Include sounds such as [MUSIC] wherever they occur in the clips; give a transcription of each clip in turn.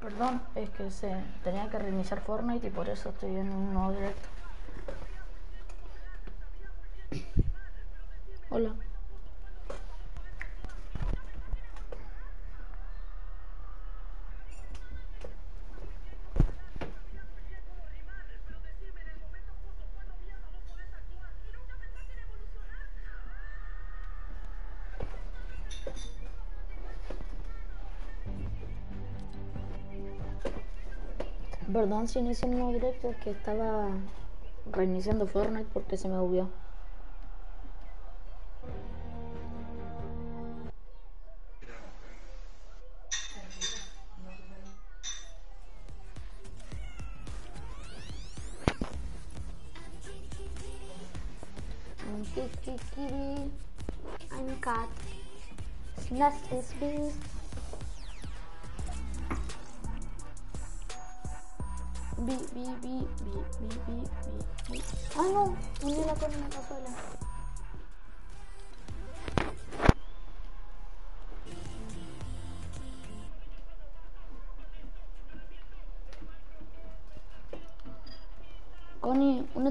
Perdón, es que se tenía que reiniciar Fortnite y por eso estoy en un nuevo directo. Perdón si inicio un nuevo directo, que estaba reiniciando Fortnite porque se me bugueó.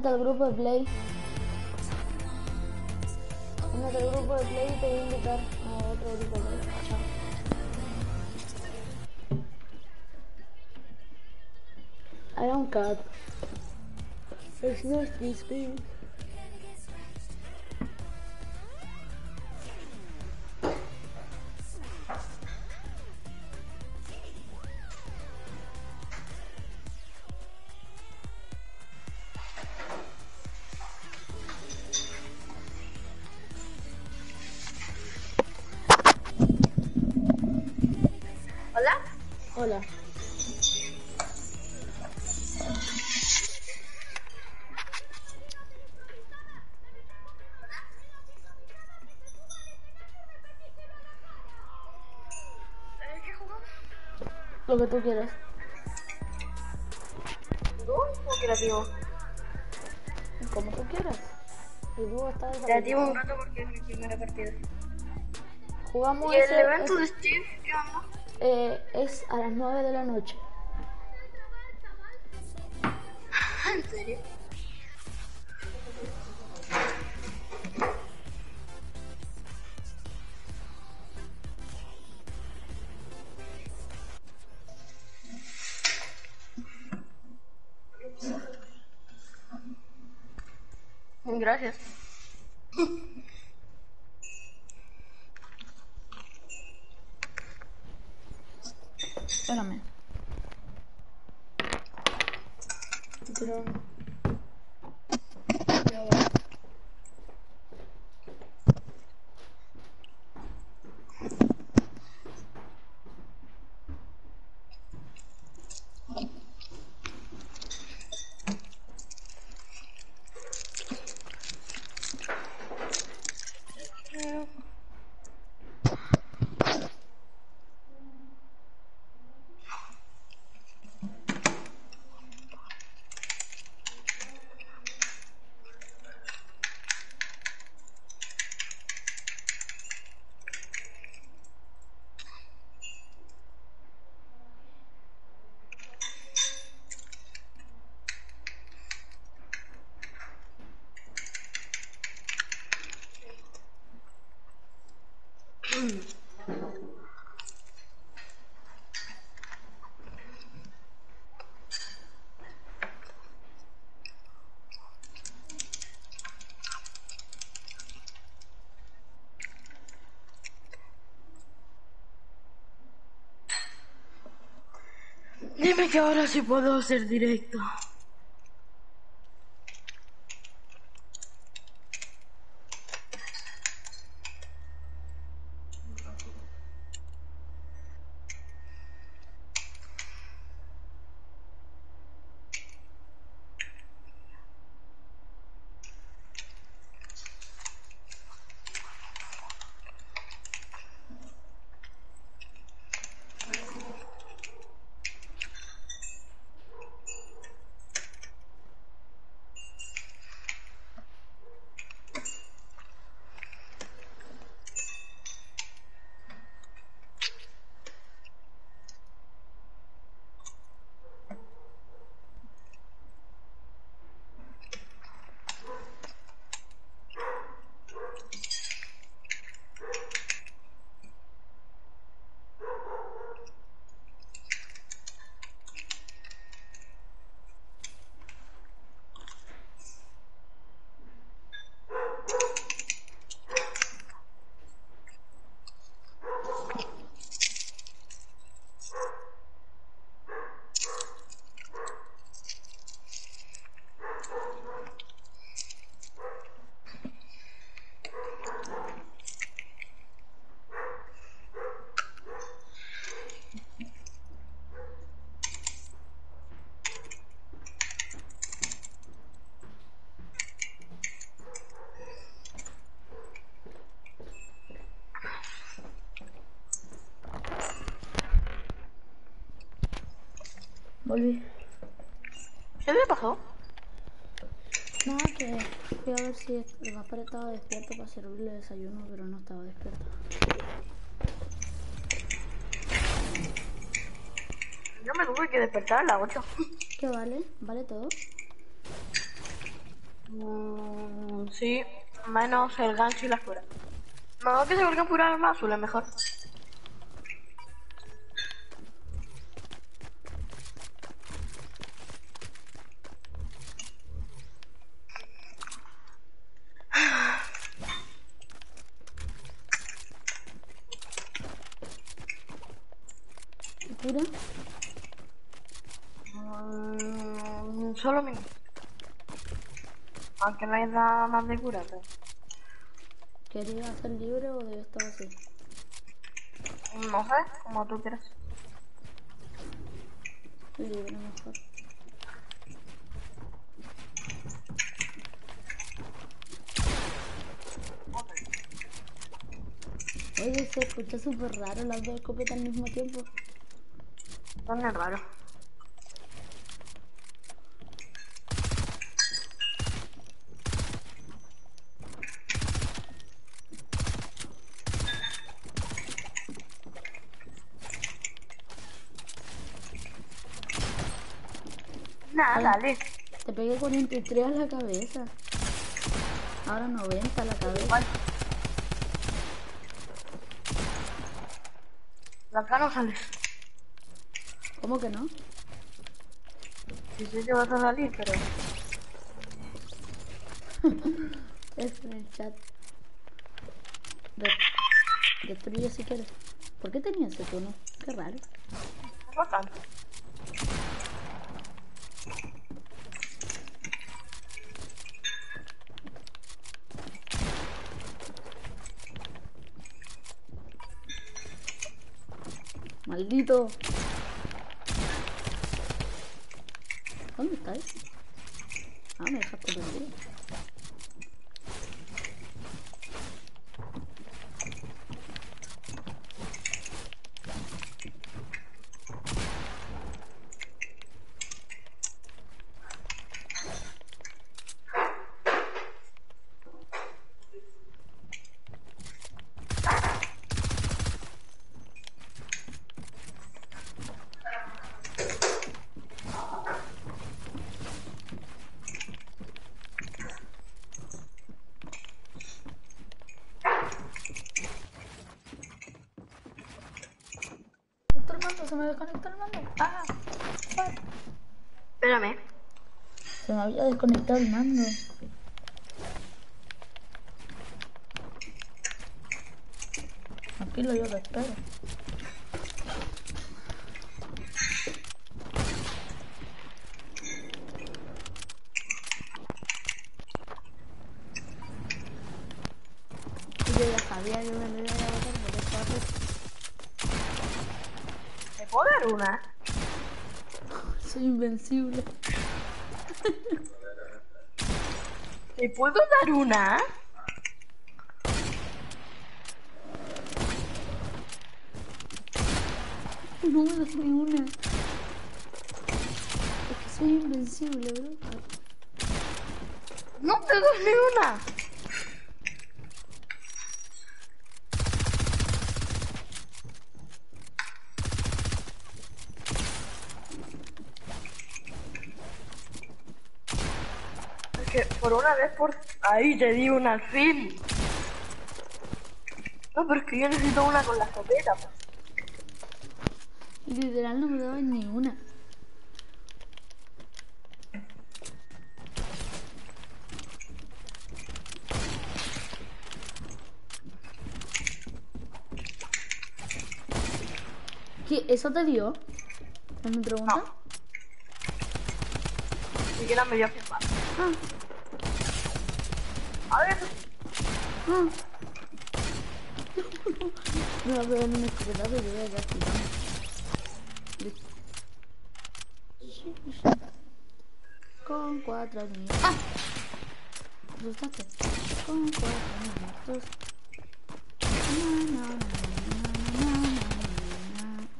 Únete al grupo de Play. Únete al grupo de Play y te voy a invitar a otro grupo de Play. Chao. I don't cut. It's not this. Que tú quieras. ¿Dúo o creativo? Como tú quieras. El dúo está Creativo un rato porque es mi primera partida. Jugamos ¿Y el ese- evento de Steve qué onda? eh, es a las 9 de la noche. Gracias. Espérame. Pero... Ya va. Dime que ahora sí puedo hacer directo. Volví. ¿Qué le pasó? Nada, que fui a ver si el Gaspar estaba despierto para servirle desayuno, pero no estaba despierto. Yo me tuve que despertar a las 8. ¿Qué vale? ¿Vale todo? Mm, sí, menos el gancho y la fuera. No, que se vuelvan pura más azul es mejor. ¿Y ¿Pura? Mm, solo minuto. Hay nada más de cura, pero... ¿Querías hacer libre o debe estar así? No sé, como tú quieras. Libre mejor. Oye, se escucha súper raro las dos escopetas al mismo tiempo. Es raro. Nada, dale. Te pegué 43 a la cabeza. Ahora 90 a la cabeza. De acá no sales. ¿Cómo que no? Sí sé que vas a salir, pero... [LAUGHS] Es en el chat. De Destruye si quieres. ¿Por qué tenía ese tono? Qué raro. Es bacán. Maldito. ¿Dónde estáis? Ah, me dejaste perdido. Desconectó el mando, se me desconectó el mando. Ah, fuck. Espérame. Se me había desconectado el mando. Tranquilo, yo lo espero. Yo ya sabía que me lo iba a botar por eso hace- ¿Te puedo dar una? Soy invencible. ¿Te puedo dar una? No me das ni una. Es que soy invencible, bro. No te doy ni una. Es que por una vez por ahí te di una al fin. No, pero es que yo necesito una con la escopeta. pues. Literal no me daba ni una. ¿Qué? ¿Eso te dio? ¿Es mi pregunta? No. Ni siquiera me dio firmar. Ah, A ver. Me va a pegar un escopetazo yo voy a quedar. Con cuatro minutos. ¡Ah! ¿Asustaste? Con cuatro minutos. Na, na, na, na, na, na, na, na.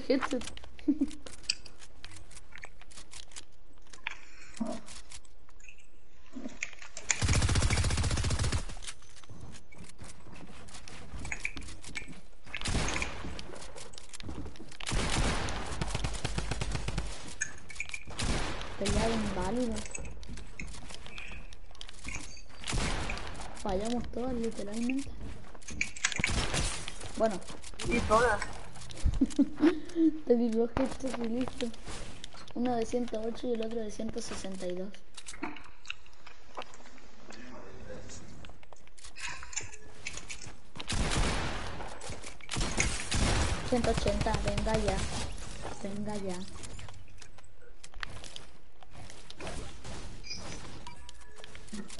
Doy headset. Inválido. Fallamos todas, literalmente. Bueno, Y todas. Di dos gestos y listo. Uno de 108 y el otro de 162. Ciento ochenta, venga ya. Venga ya.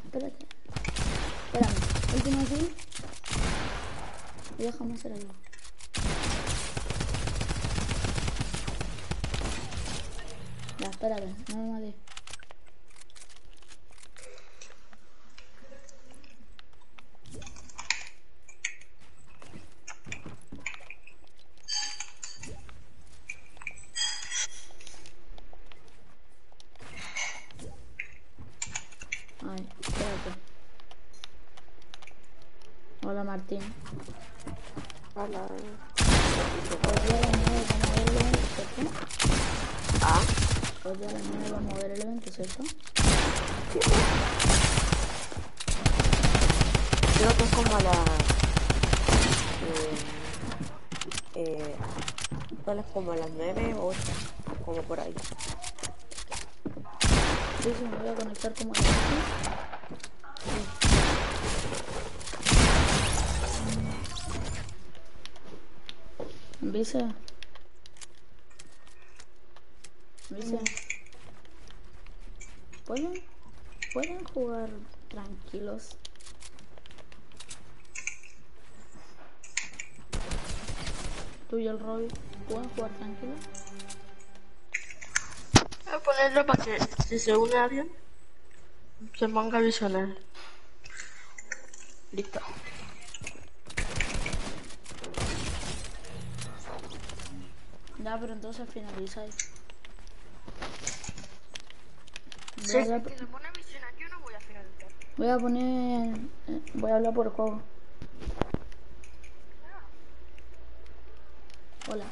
Espérate. Espérame. Último kill. Y dejamos hacer algo. Ya, espérate, no me maté. Ay, espérate. Hola Martín. Hola. Hoy día a las 9 vamos a ver el evento, ¿cierto? Ah, Hoy a las 9 vamos a ver el evento, ¿cierto? creo que es como a la. Eh, eh, ¿cuál es como a las 9 o 8? Como por ahí. Sí, sí, me voy a conectar como a las 8. Vice. Vice. ¿Pueden, ¿Pueden jugar tranquilos? Tú y el Roy, ¿pueden jugar tranquilos? Voy a ponerlo para que si se une alguien, se ponga a visionar. Listo. Pero entonces finalizáis. Sí, Voy se pone a visionar, yo no voy a finalizar. Voy a poner. eh, Voy a hablar por el juego. Hola.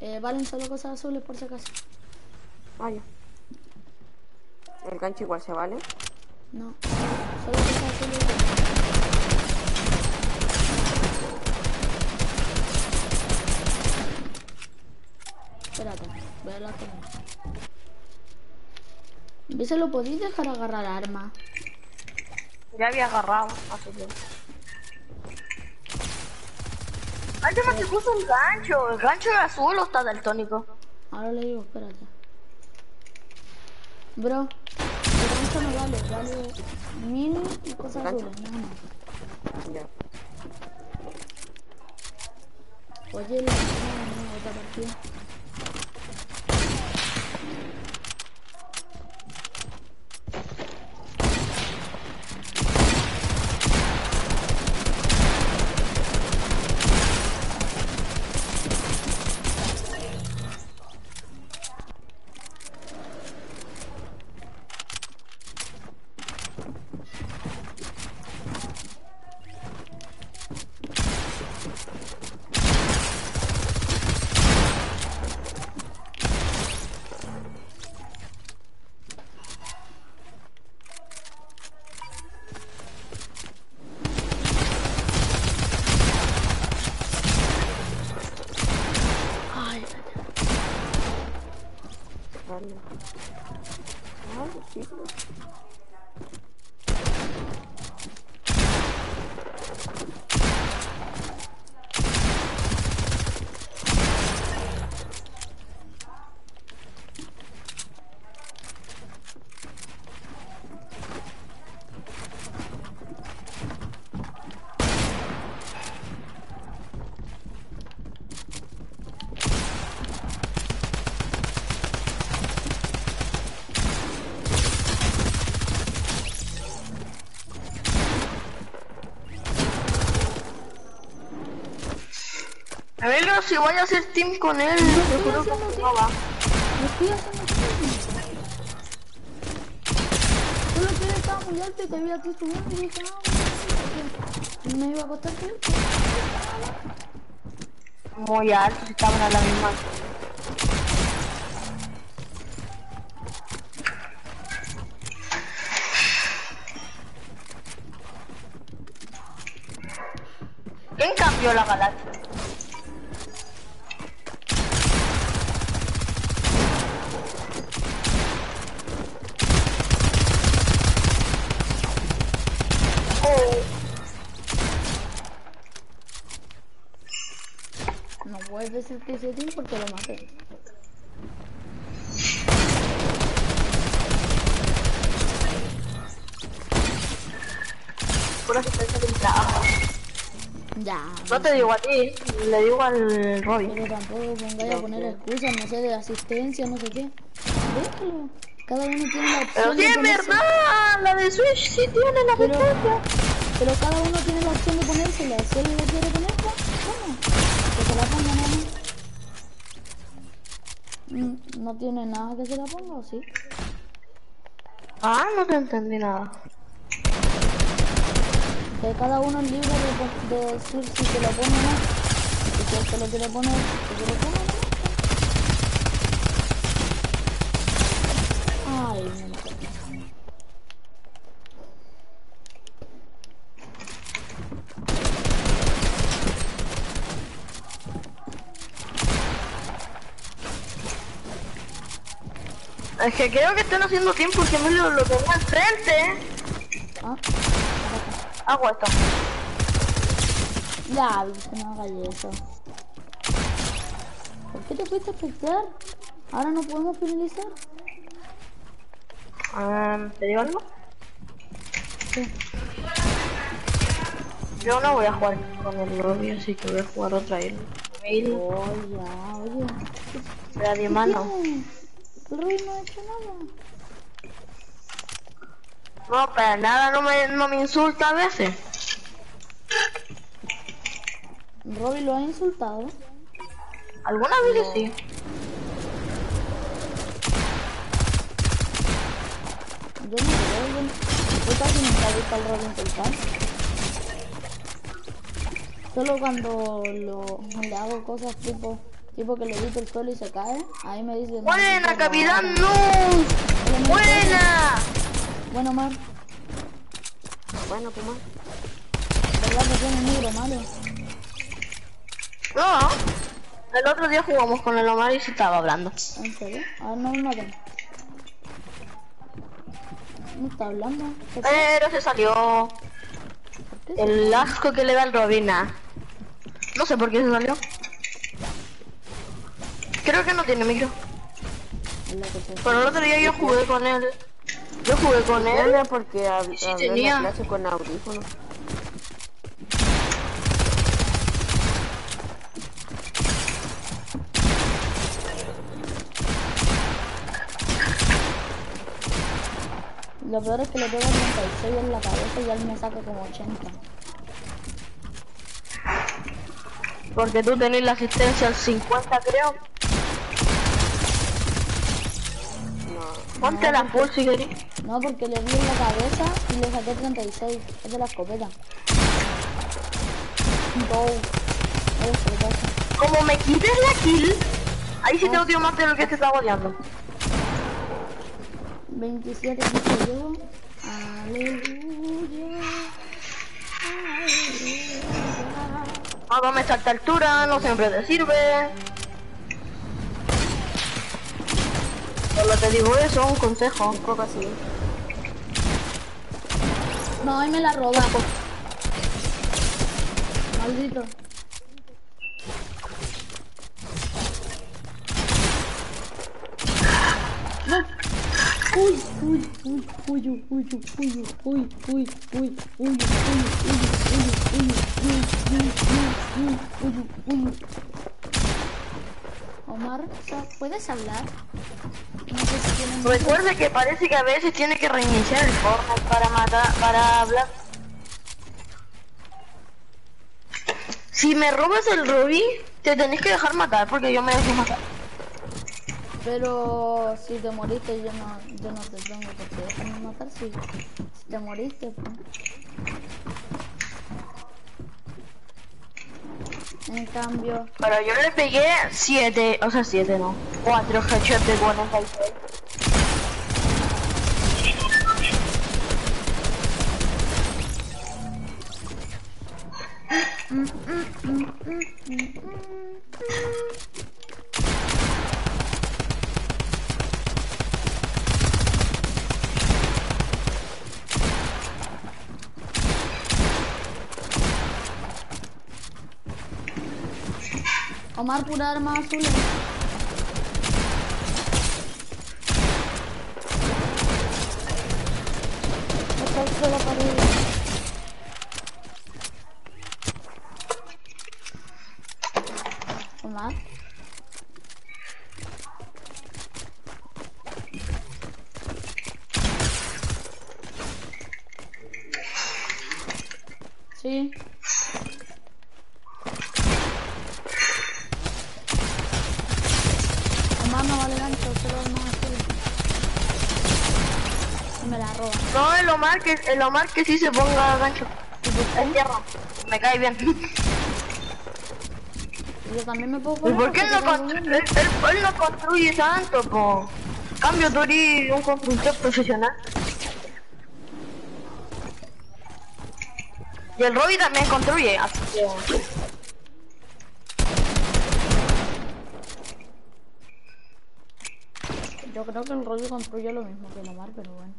Eh, valen solo cosas azules por si acaso. Ah, ya. El gancho igual se vale. No. Solo cosas azules. Espérate, voy a con él. ¿Ves? ¿Lo podéis dejar agarrar arma? Ya había agarrado hace tiempo. Ay, ya me se puso el gancho. ¿El gancho era azul o está daltónico? Ahora le digo, espérate. Bro, no vale, mil y cosas azules, nada. Ya. Oye, la. Si voy a hacer team con él, estoy juro que no va. Estoy haciendo nada. Solo que estaba muy alto y te vi a ti subiendo y dije, ah, no, me iba a costar tiempo. Muy alto, si estaban a la misma. Te digo a ti, le digo al Robin. Pero tampoco pongáis a poner excusas, no sé, de asistencia, no sé qué. Déjalo. Cada uno tiene la Pero opción es ponerse. verdad, la de Switch sí tiene la Pero- asistencia. Pero cada uno tiene la opción de ponérsela. Si él le quiere ponerla, bueno, que se la ponga nada más. Mm, No tiene nada que se la ponga, ¿o sí? Ah, no te entendí nada. Que cada uno es libre de, de decir si se lo pone o no. Y si se lo quiere poner, que se lo ponga o no. Ay, no. Es que creo que están haciendo tiempo porque me lo, lo tengo enfrente. Ah, Hago esto. ya, viste, no hagas eso. ¿Por qué te fuiste a espectar? Ahora no podemos finalizar. Um, ¿Te digo algo? Sí. Yo no voy a jugar con el Robby, así que voy a jugar otra isla. Oh, ya, oye. de mano. El Rey no ha hecho nada. No, para nada, no me, no me insulta a veces. Robby lo ha insultado. Algunas veces sí. Yo no creo, yo, yo casi nunca he visto al Robby insultar. Solo cuando lo, le hago cosas tipo, tipo que le quito el suelo y se cae, ahí me dice... no, Buena, no, capitán, no. no. Buena. Bueno, Mar, Bueno, más. ¿verdad que tiene un malo? No. El otro día jugamos con el Omar y se estaba hablando. ¿En serio? A ver, no me maten. No está hablando. Pero se salió ¿Por qué se- el asco que le da el Robina. No sé por qué se salió. Creo que no tiene micro. Pero el otro día yo jugué con él. Yo jugué con él. Porque hab- Sí hablé en tenía. la clase con audífonos. Lo peor es que le pego 36 en la cabeza y él me saca como 80. Porque tú tenés la asistencia al 50 creo. Ponte la full si querés. No, porque le di en la cabeza y le saqué 36. Es de la escopeta. Como me quites la kill, ahí sí te odio más de lo que te estaba odiando. 27 dice yo. Aleluya. Aleluya. Ah, dame esta altura, no siempre te sirve. Solo te digo eso, un consejo. Un poco así. No, ahí me la roba. Maldito. No. Uy, uy, uy, uy, uy, uy, uy, uy, uy, uy, uy, uy, uy, Omar, ¿puedes hablar? No sé si Recuerde que parece que a veces tiene que reiniciar el Fortnite para matar, para hablar. Si me robas el Ruby, te tenés que dejar matar porque yo me dejé matar. Pero si te moriste, yo no, yo no te tengo que te dejarme matar. Si, si te moriste, pues. En cambio, Pero yo le pegué 7, o sea 7 no, 4 headshots de 46. Omar pura arma azul. Está el suelo para Omar. Sí. Omar no vale gancho, solo arma azul. Y me la roba. No, el Omar que, el Omar que sí se ponga gancho. Es tierra, me cae bien. [LAUGHS] Yo también me puedo ¿Y poner. por qué porque no un- Él, él- él no construye tanto, po. Cambio, tú eres un constructor profesional. Y el Robbie también construye, así que... Yo creo que el rollo construye lo mismo que el Omar, pero bueno.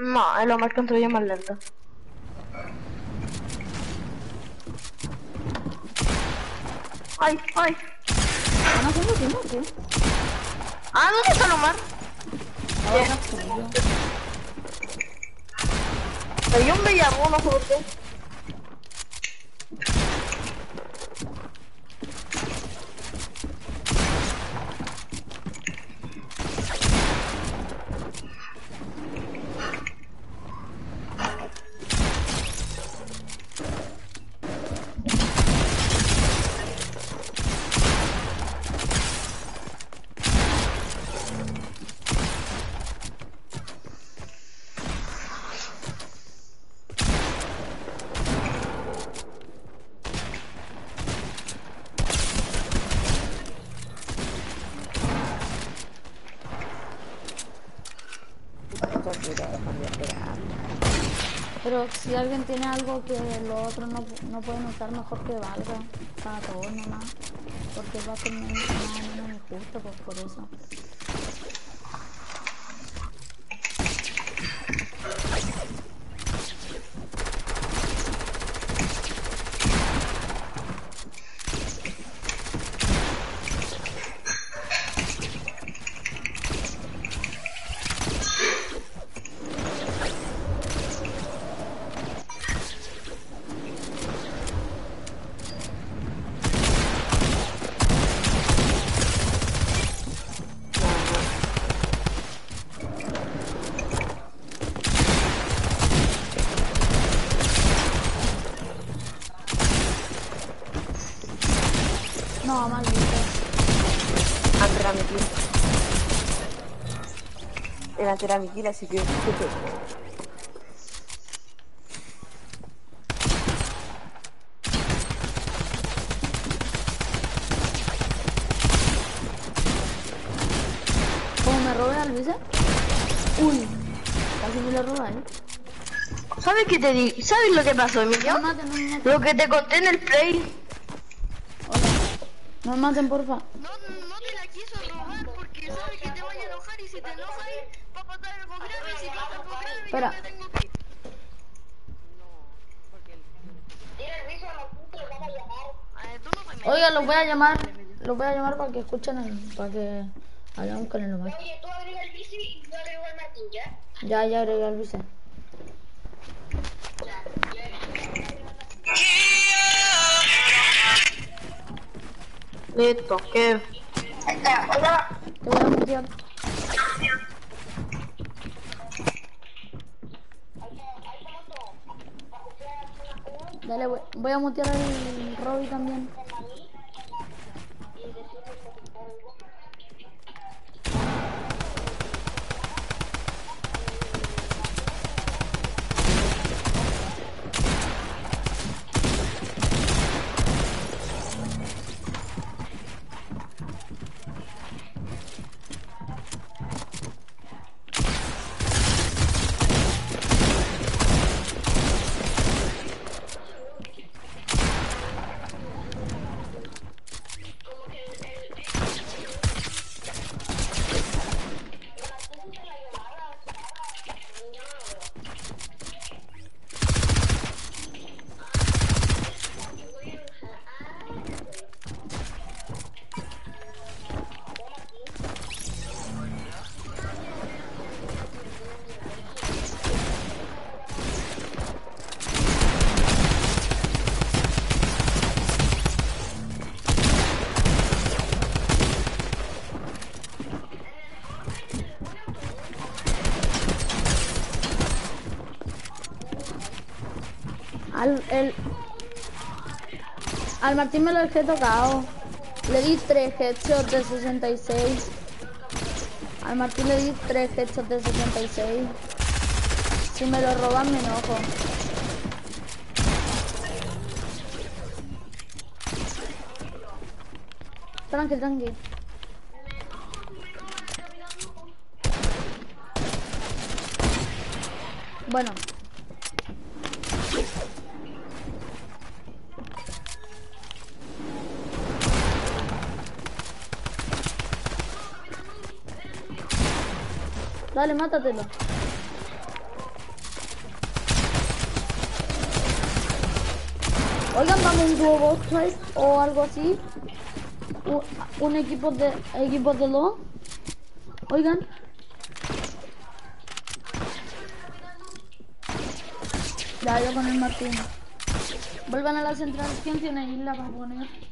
No, el Omar construye más lento. Ay, ay. ¿Están haciendo tiempo o qué? Ah, ¿dónde está el Omar? Hay un Bellabu, no sé por qué. Esto es duro, cambiar de arma. Pero si alguien tiene algo que los otros no, no pueden usar, mejor que valga para todos nomás. Porque va a ser menos, menos injusto, pues por eso. No, maldito. Antes era mi kill. Antes era mi kill, así que... Como me robé al vice. Uy, casi me lo roba, eh. ¿Sabes qué te di? ¿Sabes lo que pasó, Emilio? No me maten, no me maten. Lo que te conté en el play. Hola. No me maten, porfa. No, no te la quiso robar porque sabe que te vaya a enojar y si te enojas va a patar el programa y si pasa el programa Espera. Oiga, los voy a llamar. Los voy a llamar para que escuchen el, para que hablamos con el. Oye, tú agrega el bici y yo agrego el Martín, ¿ya? Ya, ya agregué al vice. Listo, ¿qué? Hola. Te voy a mutear. Dale, voy, a mutear al Robby también. Martín me lo dejé tocado. Le di tres headshots de 66. Al Martín le di tres headshots de 66. Si me lo roban me enojo. Tranqui, tranqui. Bueno. Dale, mátatelo. Oigan, vamos un dúo box o algo así. Un, equipo de equipo de dos. Oigan. Ya, yo con el Martín. Vuelvan a la central. ¿Quién tiene isla para poner?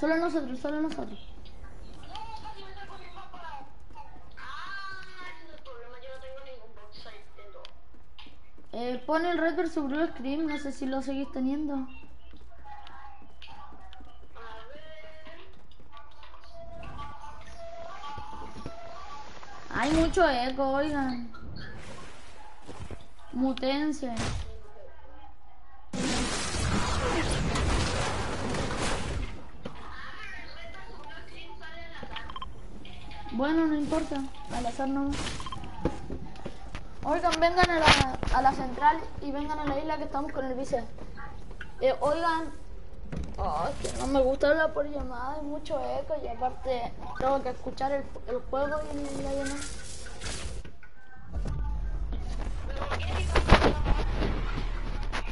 Solo nosotros, solo nosotros. Eh, pone el Red vs Blue Scream, no sé si lo seguís teniendo. Hay mucho eco, oigan. Mutense. Bueno, no importa, al azar no. Oigan, vengan a la, a la central y vengan a la isla que estamos con el vice. Eh, oigan, oh, que no me gusta hablar por llamada, hay mucho eco y aparte tengo que escuchar el, el juego y la llamada.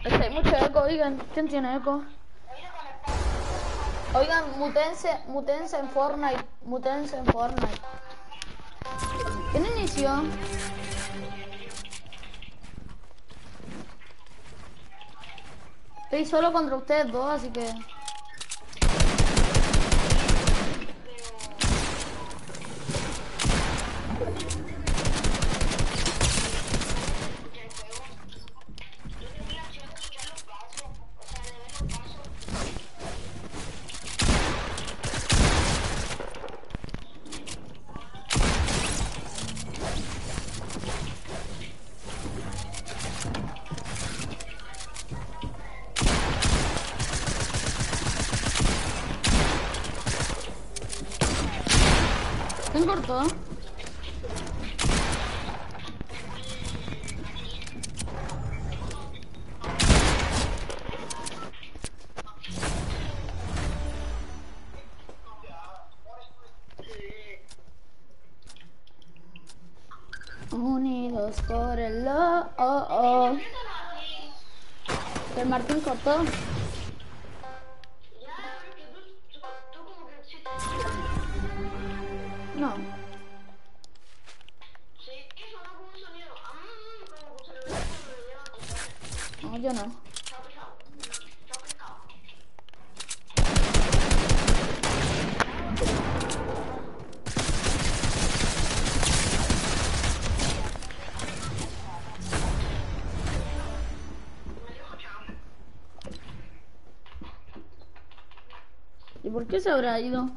Es que hay mucho eco, oigan, ¿quién tiene eco? Oigan, mutense, mutense en Fortnite, mutense en Fortnite. ¿Quién inició? Estoy solo contra ustedes dos, así que... oh, oh. El Martín cortó. Habrá ido?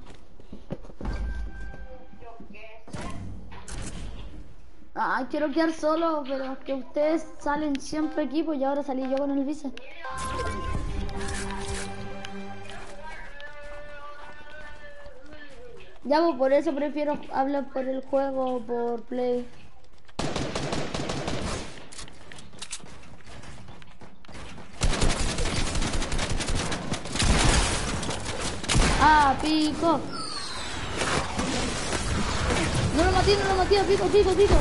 Ah, quiero quedar solo, pero que ustedes salen siempre equipo y ahora salí yo con el vice. Ya, pues por eso prefiero hablar por el juego, por play. Ah, pico. No lo maté, no lo maté, pico, pico, pico.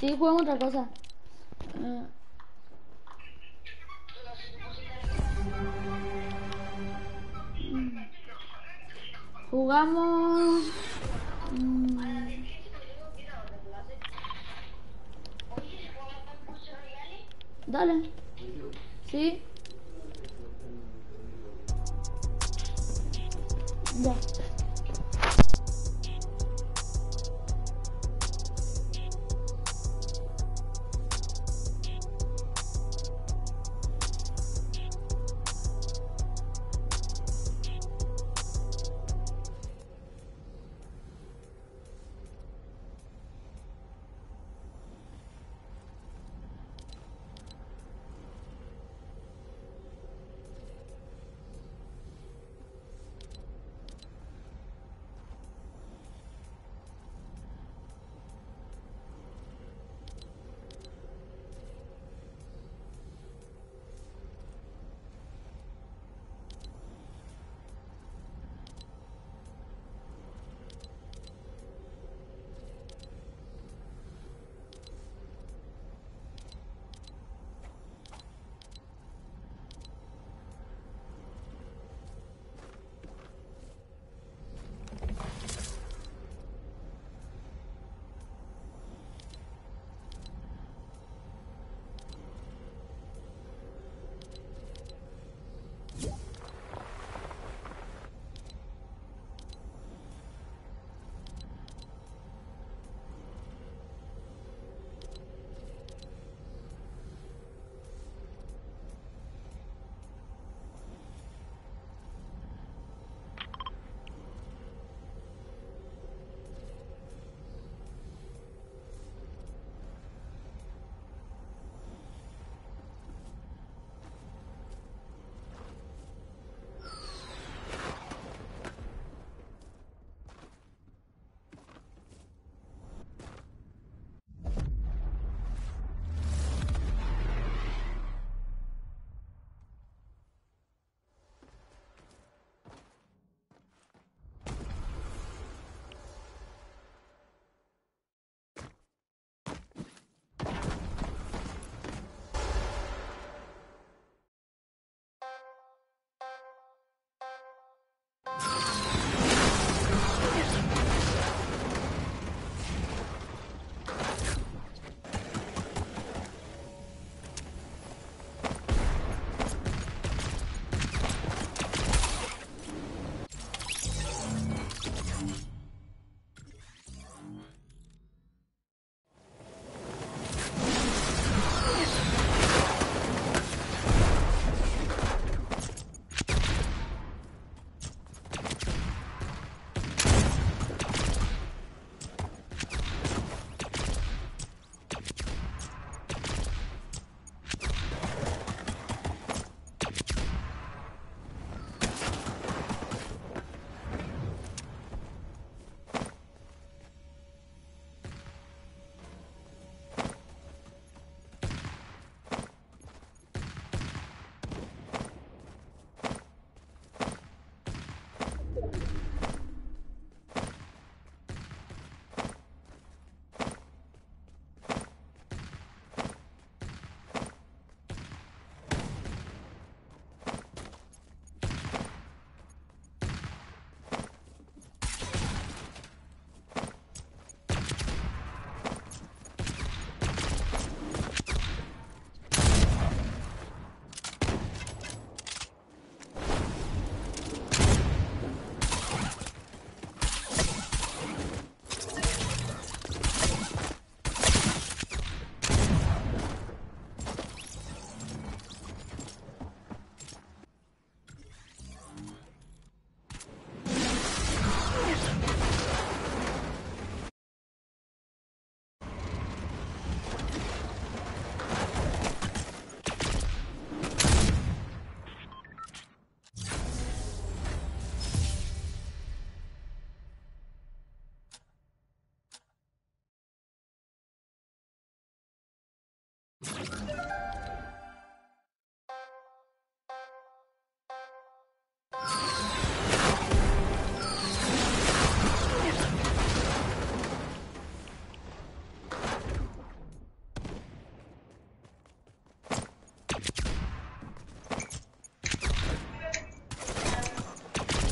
Sí, jugamos otra cosa. Eh, mm. Jugamos... mm, Dale. Sí. Ya.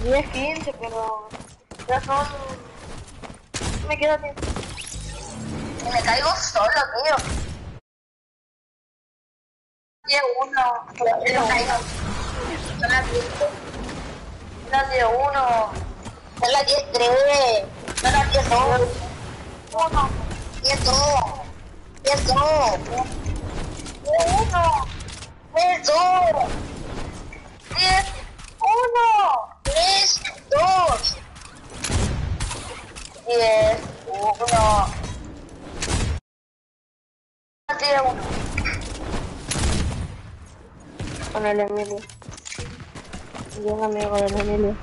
Diez, 15, pero ya son... Me queda tiempo. Me caigo solo, tío. Diez uno, me caigo. Son las diez. Una de uno. Es la 10 3. No la 10 2. 1. 10 2. 10 2. 1. 10 2. 10 1. 3 2. 10 1. 10 1. Con el Emilio. Un amigo del Emilio.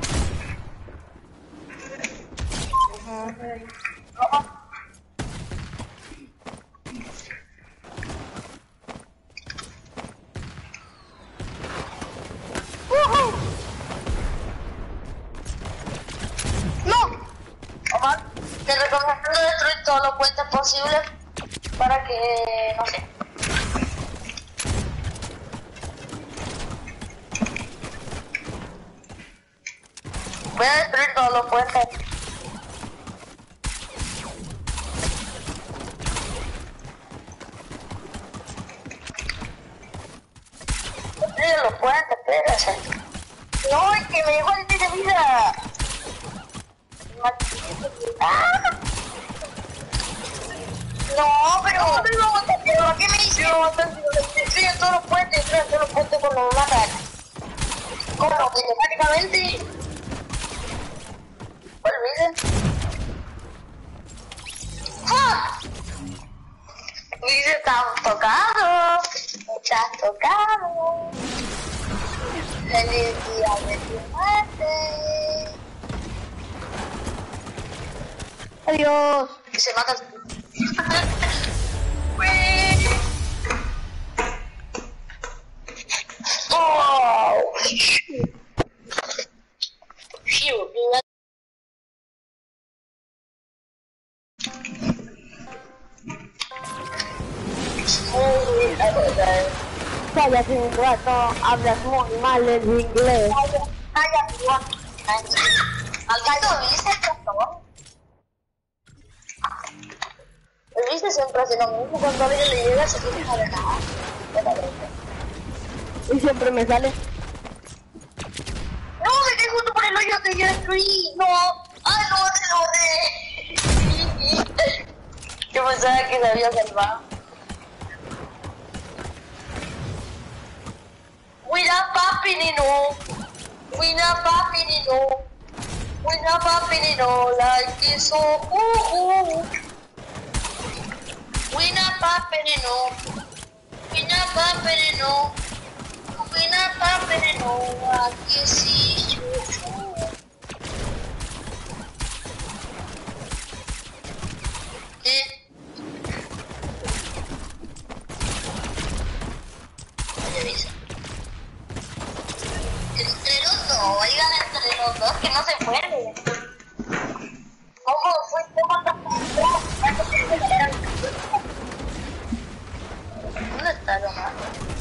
Todos los puentes posibles para que, no sé. Voy a destruir todos los puentes. Destruye los puentes, espérate. No, es que me dejó el de vida. ¡Ah! No, pero pero ¿qué me hizo? Destruye todos los puentes, destruye todos los puentes cuando me matan. ¿Cómo? Telemáticamente. Olviden. ¡Ah! Dice, estás tocado. Estás tocado. Feliz día de tu muerte. Adiós. Se mata. Uy. oh. Phew, dude. Muy bien, Cállate un rato, hablas muy mal ¿viste siempre hace lo mismo cuando a alguien le llega se tiene que nada? Y siempre me sale. No, me quedé justo por el hoyo que yo destruí. No. Ay, no, te lo boté. [LAUGHS] Yo pensaba que se había salvado. It all. We not popping it all. We not popping it all like it's so ooh, all like it's easy. ¿Qué? Oye, dice. Entre los dos, oigan, entre los dos, que no se puede. ¿Cómo fue? ¿Cómo ¿Dónde está lo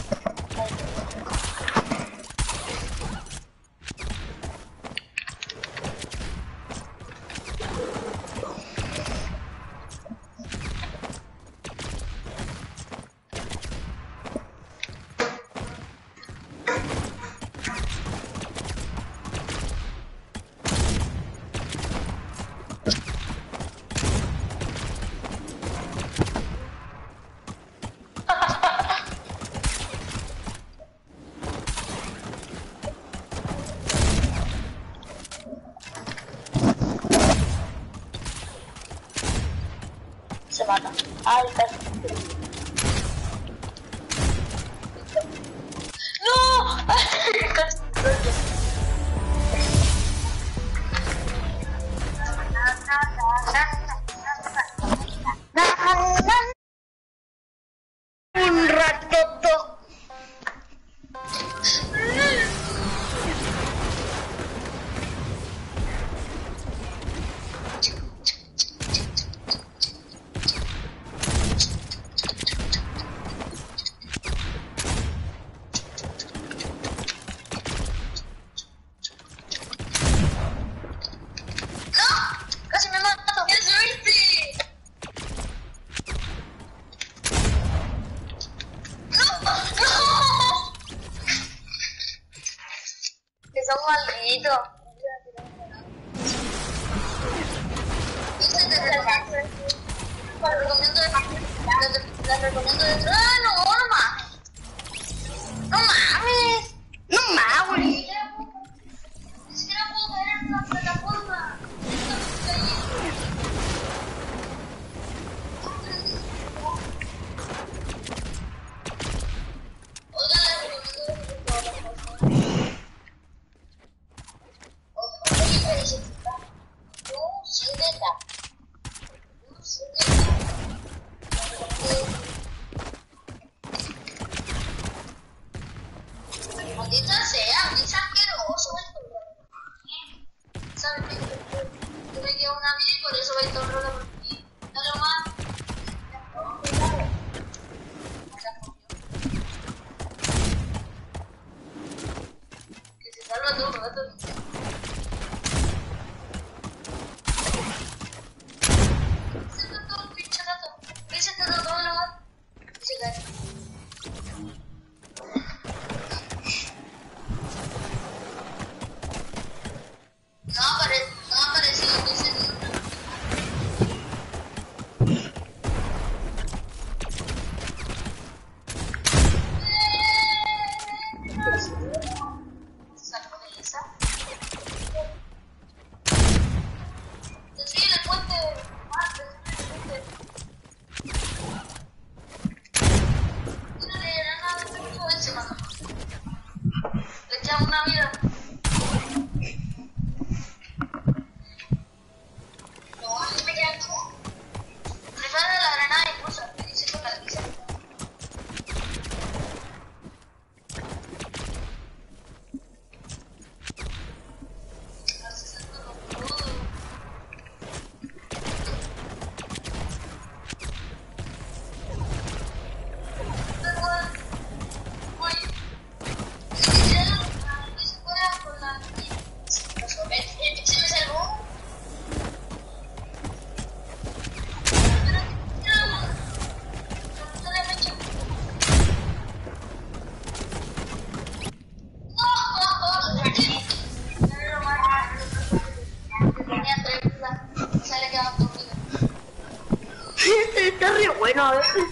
bueno, a veces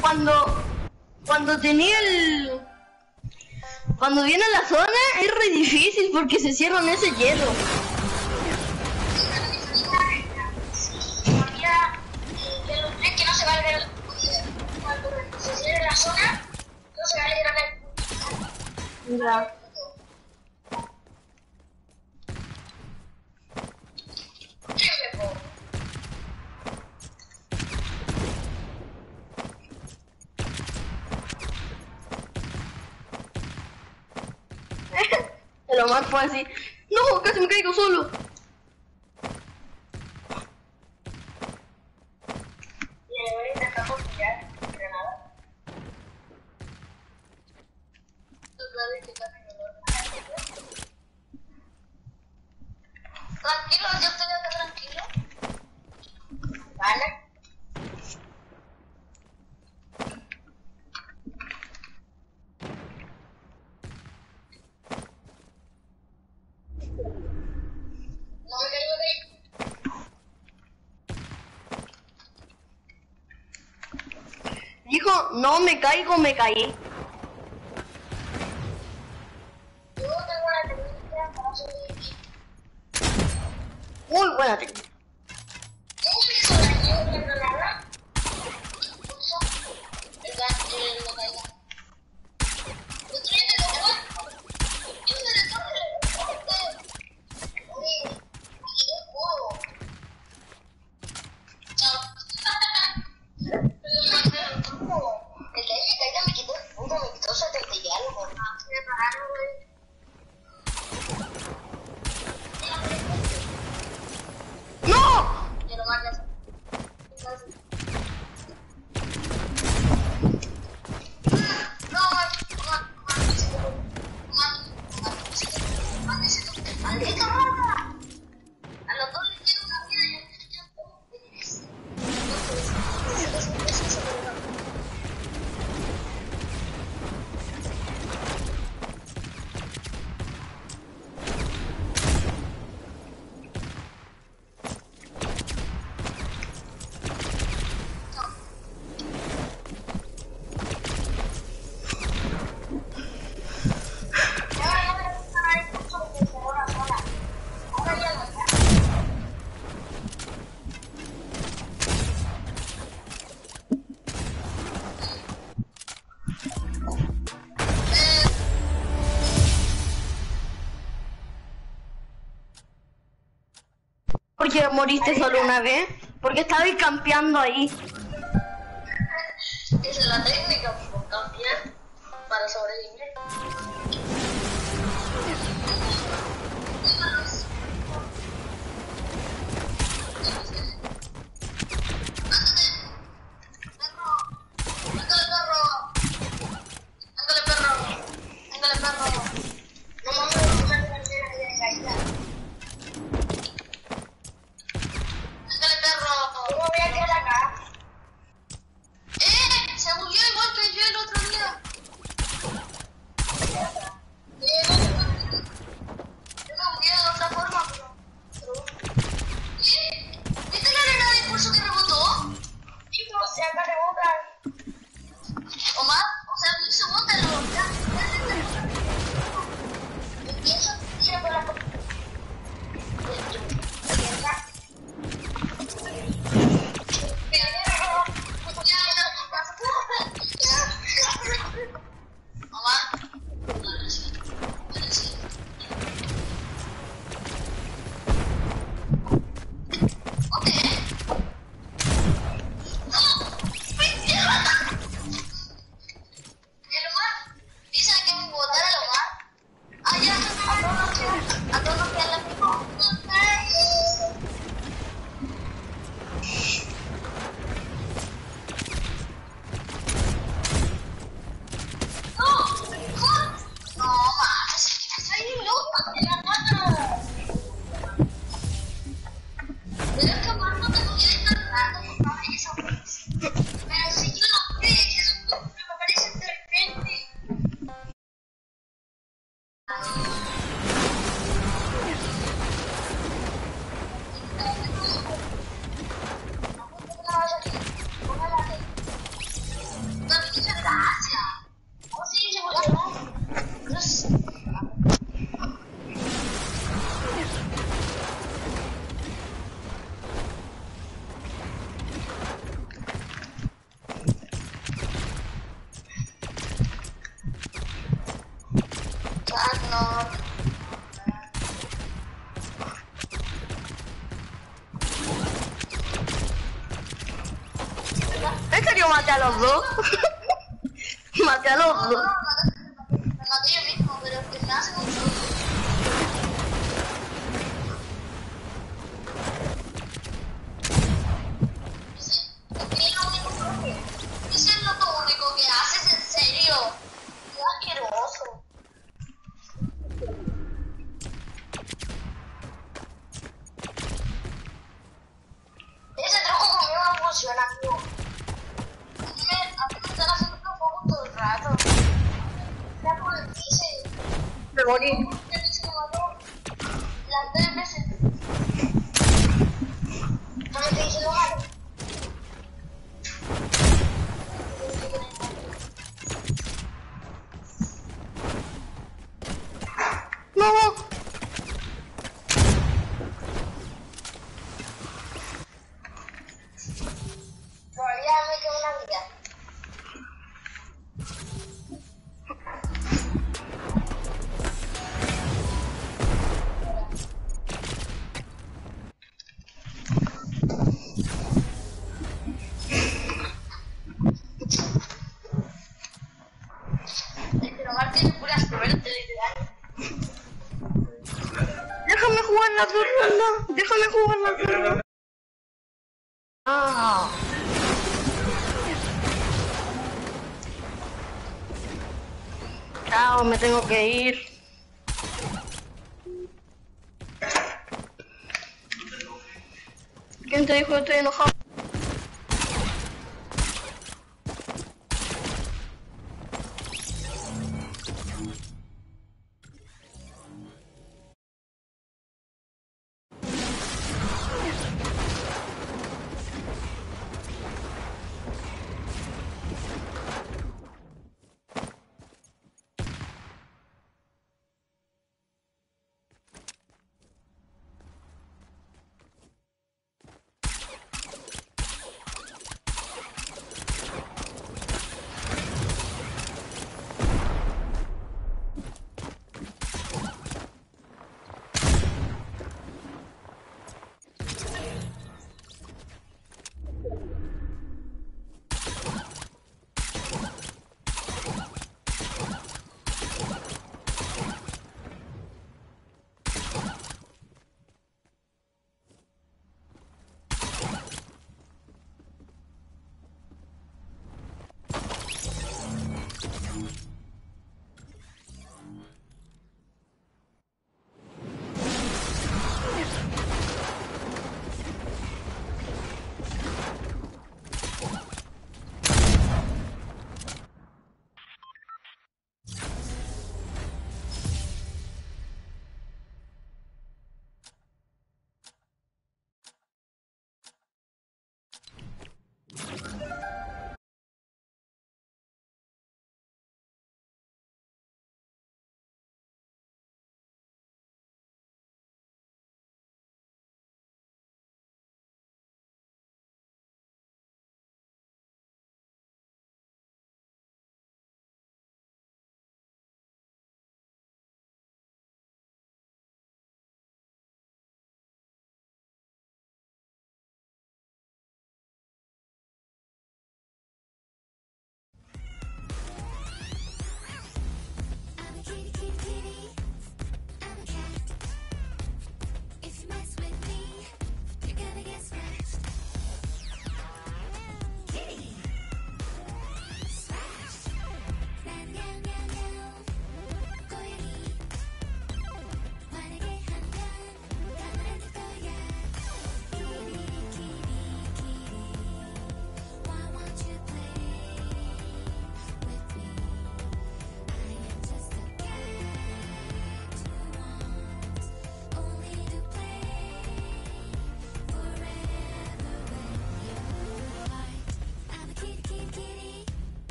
cuando, cuando tenía el... Cuando viene la zona es re difícil porque se cierran ese hielo. No me caigo, me caí. moriste solo una vez? Porque estabais campeando ahí. Que ir.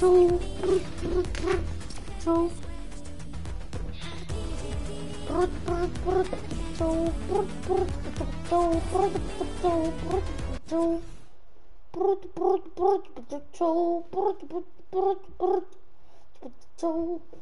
Two. Two. choo.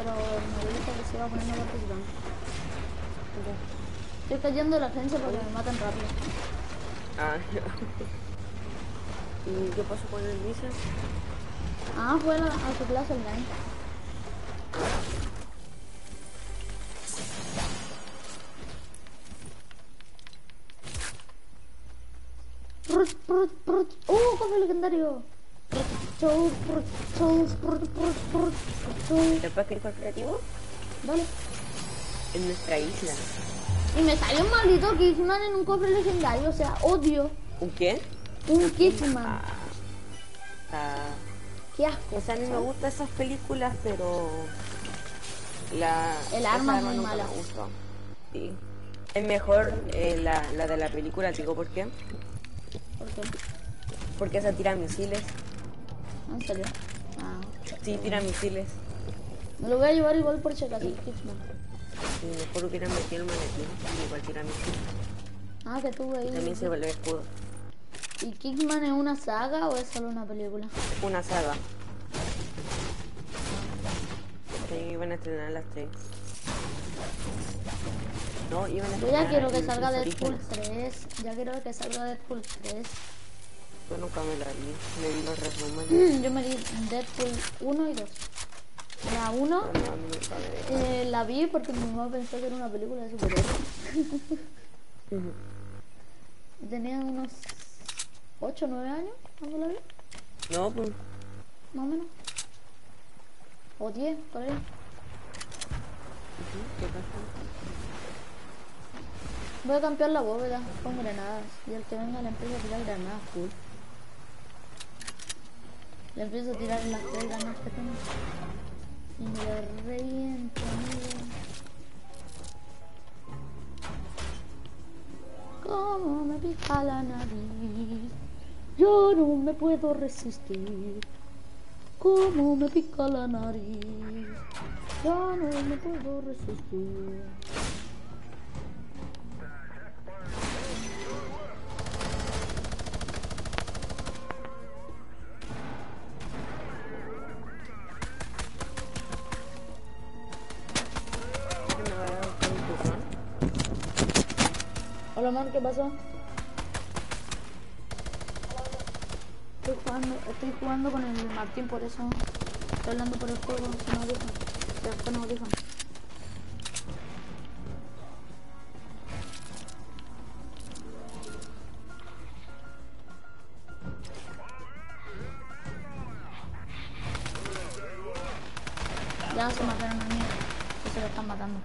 Pero me dijo que se iba poniendo participante. Estoy cayendo de la agencia porque me matan rápido. Ah, [LAUGHS] ¿Y qué pasó con el visa? Ah, fue a, la- a su clase online. Chau. ¿Después que ir cooperativo? Vale. En nuestra isla. Y me salió un maldito Kissman en un cofre legendario. O sea, odio ¿Un qué? un Kissman. Ah, Qué asco. o sea, a mí me gustan esas películas, pero... La, El arma es muy nunca mala. Me gustó. Sí. Es mejor eh, la, la de la película, digo, ¿por qué? ¿Por qué? Porque esa tira misiles. ¿En serio? Ah. Sí, tira misiles. Me lo voy a llevar igual por si acaso. Kissman. Y mejor hubieran metido el manetín. Igual tira misiles. Ah, que tuve ahí. También sirve el escudo. ¿Y Kickman es una saga o es solo una película? Una saga. Que iban a estrenar las tres. No, iban a Yo ya quiero que salga Deadpool orígenes. 3. Ya quiero que salga Deadpool 3. Yo nunca me la vi. Me vi los resúmenes. [CLEARS THROAT] Yo me di Deadpool 1 y 2. La 1 pero no, nunca me vi. eh, la vi porque mi mamá pensó que era una película de superhéroes. [LAUGHS] Tenía unos 8 o 9 años cuando la vi, No, pues. más o menos. O 10, por ahí. Voy a cambiar la bóveda con granadas. Y el que venga le empiezo a tirar granadas full. Le empiezo a tirar las tres granadas que tengo. Y me la reviento. Como me pica la nariz. Yo no me puedo resistir. Como me pica la nariz. Ya no me puedo resistir. Hola, Mar, ¿qué pasó? Estoy jugando, estoy jugando con el Martín, por eso estoy hablando por el juego, si no dejan. Después no dejan. Ya se mataron a mí, se lo están matando.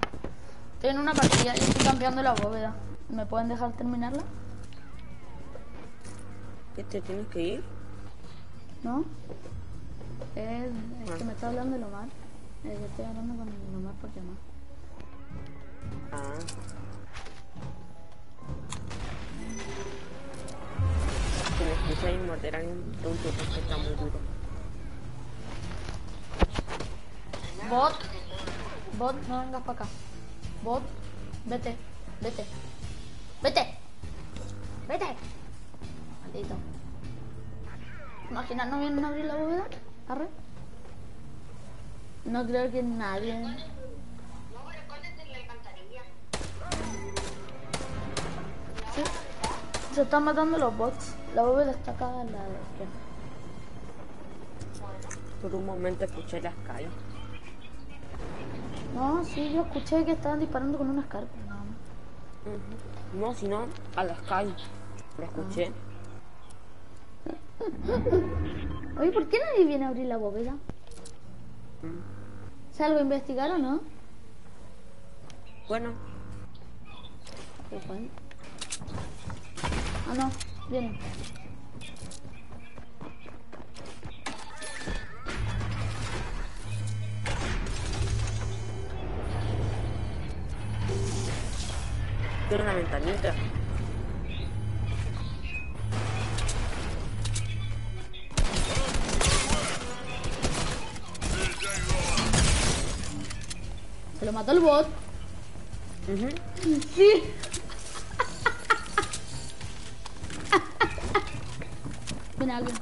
Estoy en una partida y estoy campeando la bóveda. ¿Me pueden dejar terminarla? ¿Qué te tienes que ir? ¿No? Es, es que me está hablando lo mal. Eh, yo estoy hablando con Lomar por llamar. Ah. Si me escuchas morder a un tonto porque está muy duro. Bot. Bot, no vengas para acá. Bot, vete, vete. Vete. Vete. Maldito. Imagina, ¿no vienen a abrir la bóveda? Arre. No creo que nadie. Sí. Se están matando los bots. La bóveda está acá a la izquierda. Por un momento escuché las calles. No, sí, yo escuché que estaban disparando con unas carpas. nada más. No, sino a las calles. La escuché. [LAUGHS] Oye, ¿por qué nadie viene a abrir la bóveda? ¿Salgo a investigar o no? Bueno, ¿Qué fue? Ah, no, vienen. Tiene una ventanita. Se lo mató el bot. Ujú. Sí. [LAUGHS] Viene alguien.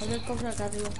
Hay el cofre acá arriba.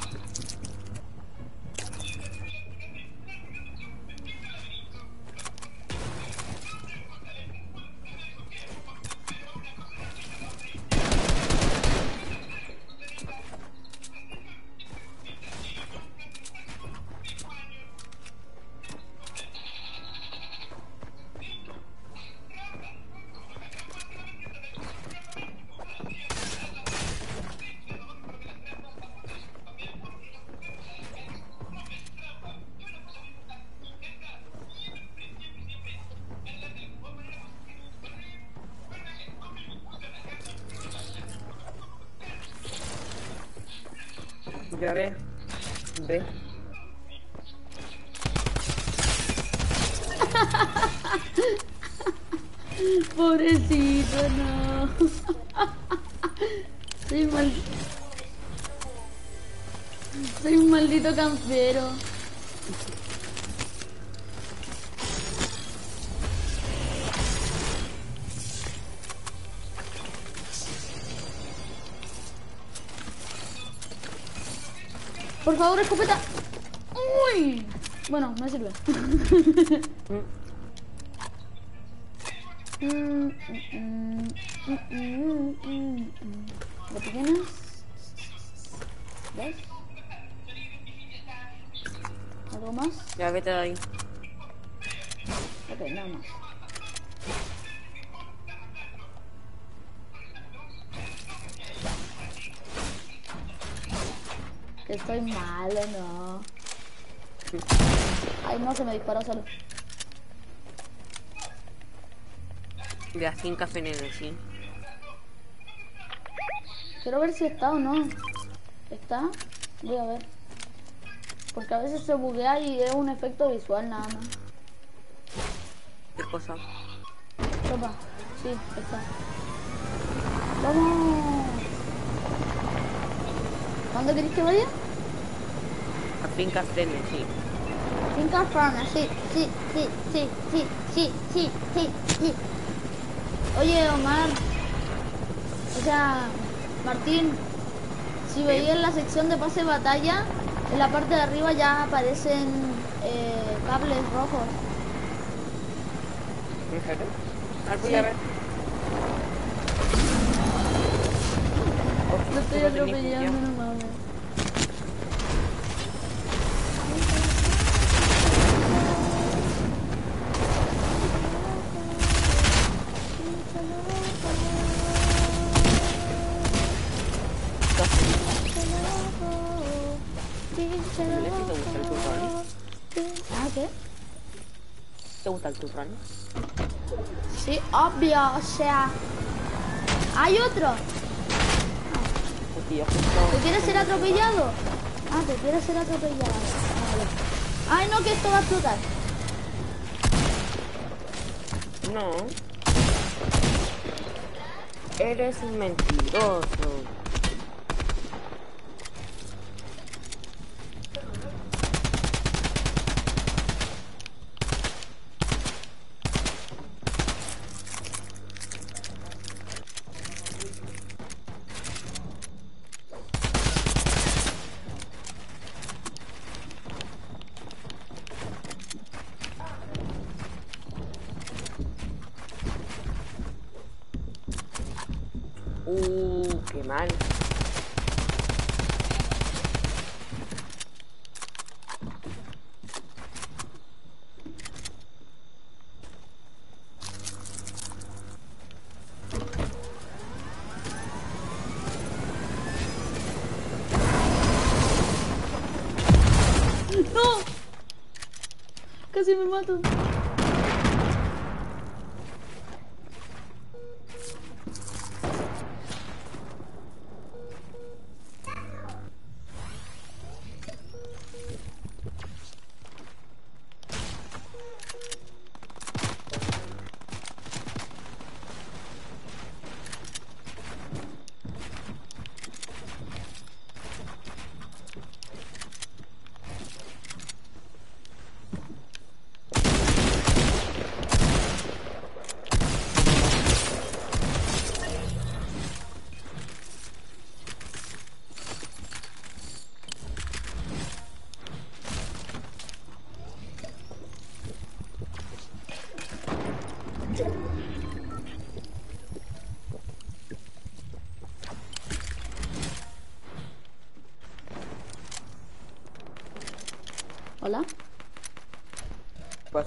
poszedłem. What are you Yes? Algo más? Ya, vete de ahí. Ok, nada más. Que estoy malo, ¿no? Ay, no, se me disparó solo. De las fincas veneno, sí. Quiero ver si está o no. ¿Está? Voy a ver. Porque a veces se buguea y es un efecto visual nada más. ¿Qué cosa? Opa, sí, está. ¡Vamos! ¿Dónde queréis que vaya? Fincas veneno, sí. Finca Farm, sí, sí, sí, sí, sí, sí, sí, sí, sí. Oye, Omar. O sea, Martín, si veías la sección de pase de batalla, en la parte de arriba ya aparecen eh, cables rojos. Ah, Sí. a ver. Estoy no tenía atropellando, ¿Te gusta el turrón? Sí, obvio, o sea. ¿Hay otro? Justo... ¿Te quieres ser atropellado? Ah, te quieres ser atropellado. Vale. Ay, no, que esto va a explotar. No. Eres mentiroso. Uh, qué mal. ¡No! Casi me mato.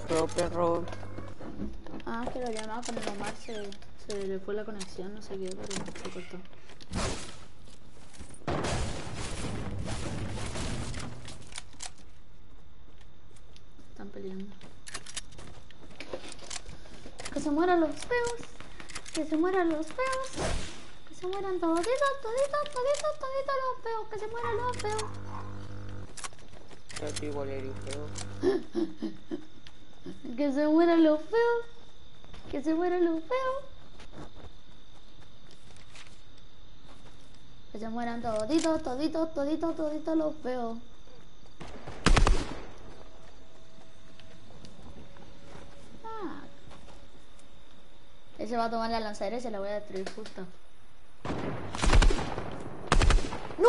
Pasó, perro. Ah, que lo llamaba el Omar, se, se le fue la conexión, no sé qué, pero se cortó. Están peleando. Que se mueran los feos. Que se mueran los feos. Que se mueran toditos, toditos, toditos, toditos los feos. Que se mueran los feos. Yo soy igual eres feo. [LAUGHS] Que se mueran los feos. Que se mueran los feos. Que se mueran toditos, toditos, toditos, toditos los feos. Ah. Ese va a tomar la lanzadera y se la voy a destruir justo. ¡No!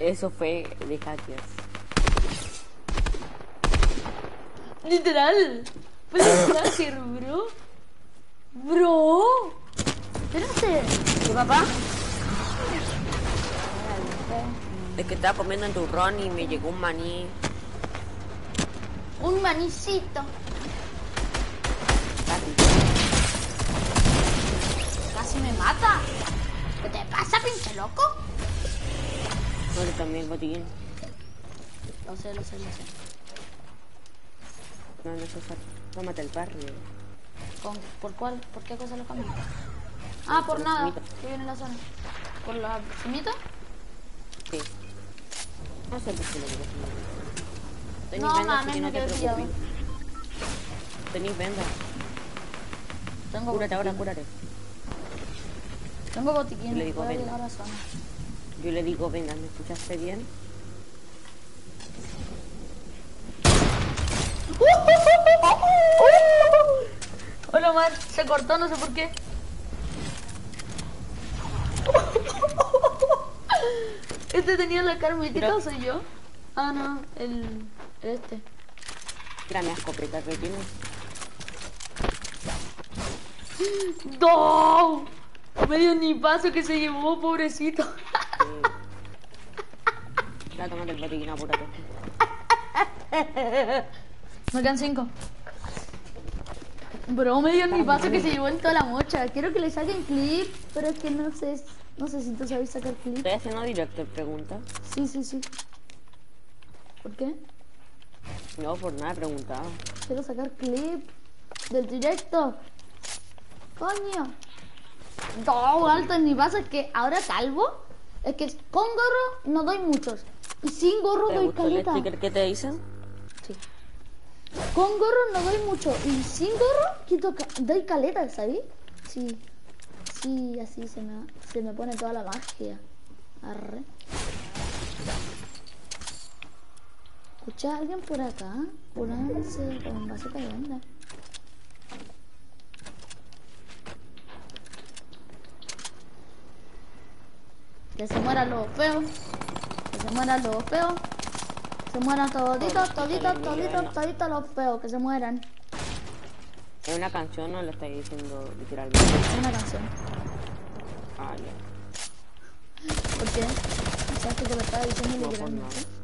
[LAUGHS] Eso fue de hackers. Literal. Fue de hacker, bro. Bro. Espérate. ¿Qué papá? Es que estaba comiendo en turrón y me llegó un maní. Un manicito. Casi. Me mata. ¿Qué te pasa, pinche loco? No, yo también botiquín. Lo sé, lo sé, lo sé. No, no se Tómate el parry. ¿Con- ¿Por cuál? ¿Por qué cosa lo cambió? Ah, por Por nada. Que viene en la zona. ¿Por la cimita? Sí. No sé por qué lo Tenéis No, mames, que me no te quedé pillado. Tenéis vendas. Tengo Cúrate ahora, botiquín. cúrate. Tengo botiquín. Yo le digo, voy a ven. llegar a la zona. Yo le digo, venga, ¿me escuchaste bien? Hola, Mar. Se cortó, no sé por qué. [LAUGHS] ¿Este tenía la cara Mira. o soy yo? Ah, no, el, este. La escopeta que tienes. ¡No! Medio ni paso que se llevó, pobrecito. Ya, tómate el botiquín, apúrate. [LAUGHS] Me quedan cinco. Bro, me dio ni paso que se llevó en toda la mocha. Quiero que le saquen clip, pero es que no sé, no sé si tú sabes sacar clip. Estoy haciendo directo, pregunta. Sí, sí, sí. ¿Por qué? No, por nada, preguntaba. Quiero sacar clip del directo. Coño. No, alto, ni pasa es que ahora calvo. Es que con gorro no doy muchos. Y sin gorro ¿Te doy gustó el caleta. sticker que te dicen? Con gorro no doy mucho. Y sin gorro quito doy caleta, ¿sabes? Sí. Sí, así se me, se me pone toda la magia. Arre. ¿Escucha alguien por acá? Curándose con base cayendo. Que se mueran los feos. Que se mueran los feos. Se mueran toditos, toditos, toditos, toditos los feos. Que se mueran. ¿Es una canción o lo estáis diciendo literalmente? Es una canción. Ah, ya. ¿Por qué? ¿Pensaste que lo estaba diciendo No, pues literalmente?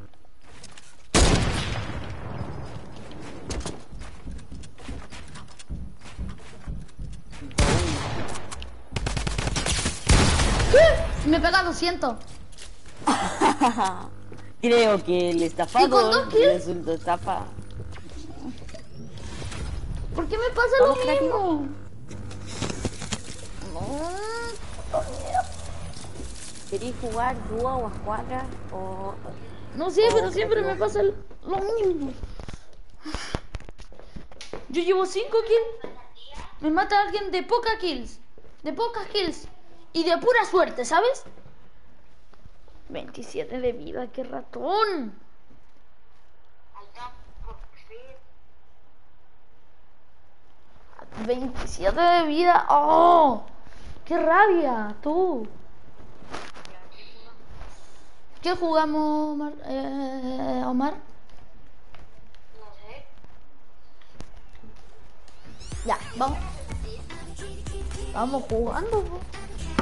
Me pega 200. [LAUGHS] Creo que el ¿Y con estafador resultó estafa. ¿Por qué me pasa lo mismo? ¿Queréis jugar dúo o escuadra o No sé, pero siempre me pasa lo mismo. Yo llevo 5 kills. Me mata alguien de pocas kills. De pocas kills. Y de pura suerte, ¿sabes? 27 de vida, qué ratón. Está, por fin. 27 de vida. ¡Oh! ¡Qué rabia, tú! ¿Qué jugamos, Omar? Eh, Omar? No sé. Ya, vamos. Vamos jugando. po.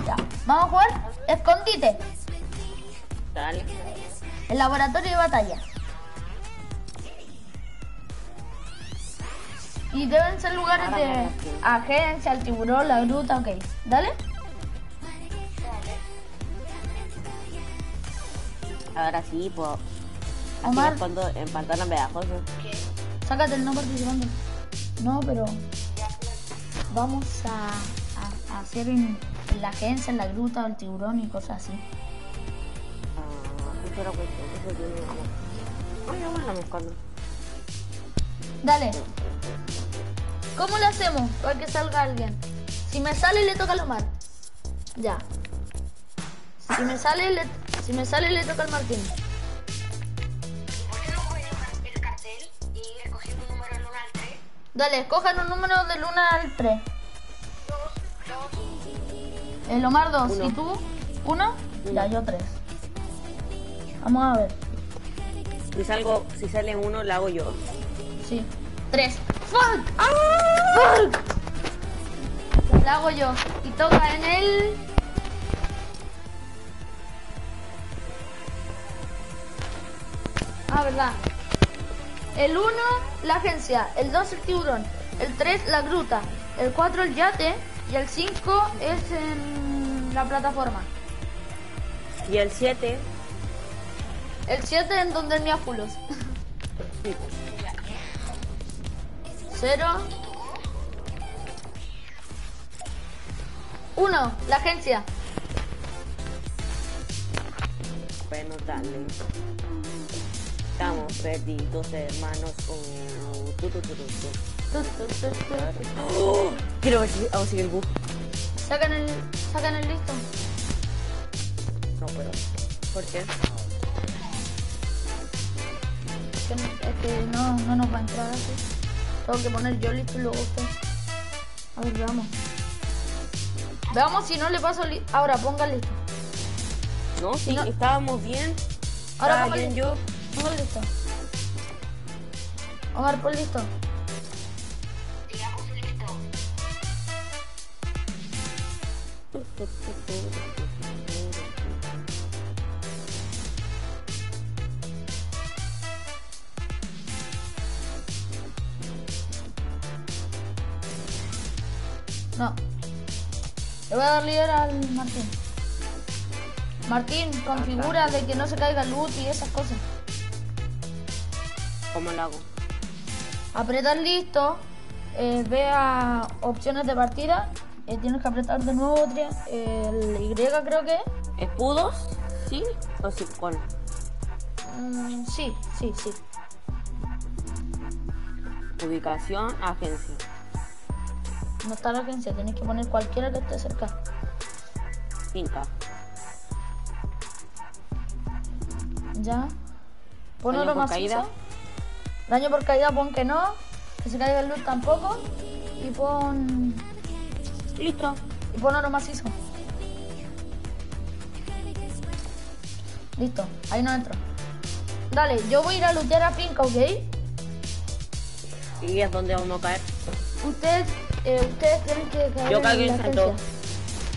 Ya, vamos a jugar escondite. Tal? El laboratorio de batalla. Y deben ser lugares de agencia, el tiburón, la gruta, ok. Dale. Ahora sí, pues. Omar, en pantano pegajoso. sácate el no participando. No, pero vamos a, a- a hacer en, en la agencia, en la gruta, el tiburón y cosas así. Justo era cuestión, eso tiene amor. Ay, vamos a buscando. Dale. ¿Cómo lo hacemos para que salga alguien? Si me sale le toca a Omar. Ya. Si me sale le, si me sale le toca al Martín. ¿Por qué no pones el cartel y escogí un número del 1 al 3? Dale, escojan un número del 1 al 3. 2, 2. El Omar 2. Uno. ¿Y tú? ¿1? Ya, yo 3. Vamos a ver. Si salgo, si sale uno, la hago yo. Sí. 3. ¡Fuck! ¡Fuck! La hago yo. Y toca en el. Ah, verdad. El 1, la agencia. El 2, el tiburón. El 3, la gruta. El 4, el yate. Y el 5 es en la plataforma. Y el 7, El 7 en donde el miáculos. sí, 0 1, la agencia. bueno, dale. Estamos perdidos, hermanos. Oh, tu, tu, tu. Oh, quiero ver si hago seguir el bug. Sacan el, sacan el listo. No puedo. ¿Por qué? Que, no- es que no, no nos va a entrar así. Tengo que poner yo listo y luego usted. A ver, veamos. Veamos si no le paso Ahora, ponga listo. No, sí, No. estábamos bien. Ahora ponga bien listo. yo. Ponga listo. Omar, pon listo. Ya puse listo. Le voy a dar líder al Martín. Martín, configura de que no se caiga luz y esas cosas. ¿Cómo lo hago? Apretas listo, eh, ve a opciones de partida, eh, tienes que apretar de nuevo el Y creo que es. ¿Escudos? ¿Sí? ¿O sí? ¿Cuál? Mm, sí, sí, sí. Ubicación, agencia. No está la agencia, tienes que poner cualquiera que esté cerca. Pinta. Ya. Pon oro macizo. caída. Daño por caída pon que no. Que se caiga el luz tampoco. Y pon. Listo. Y pon oro macizo. Listo, ahí no entro. Dale, yo voy a ir a lootear a finca, ¿ok? Y es donde vamos a caer. Ustedes, eh, ustedes tienen que caer Yo en en agencia.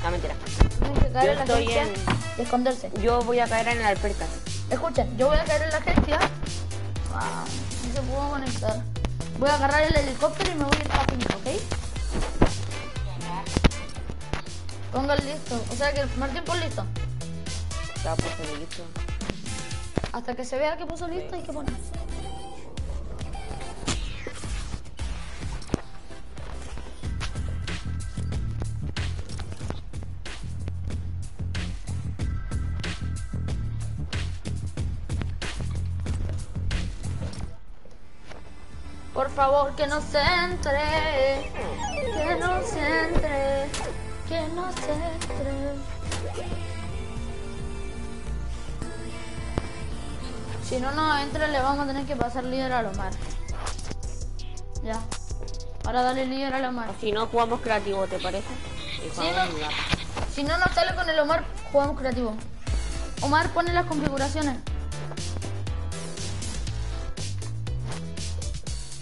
Ah, mentira. Tienen que caer Yo en la estoy agencia en- esconderse. Yo voy a caer en la alperca. Escuchen, yo voy a caer en la agencia. No se pudo conectar. Voy a agarrar el helicóptero y me voy a ir a la finca, ¿ok? Pongan listo. O sea que Martín pon listo. Está puesto listo. Hasta que se vea que puso listo hay que poner. Por favor, que no se entre. Que no se entre. Que no se entre. Si no nos entra, le vamos a tener que pasar líder a Lomar. Ya. Ahora dale líder a Lomar. Si no, jugamos creativo, ¿te parece? Jugamos no. Si no nos sale con el Omar, jugamos creativo. Omar pone las configuraciones.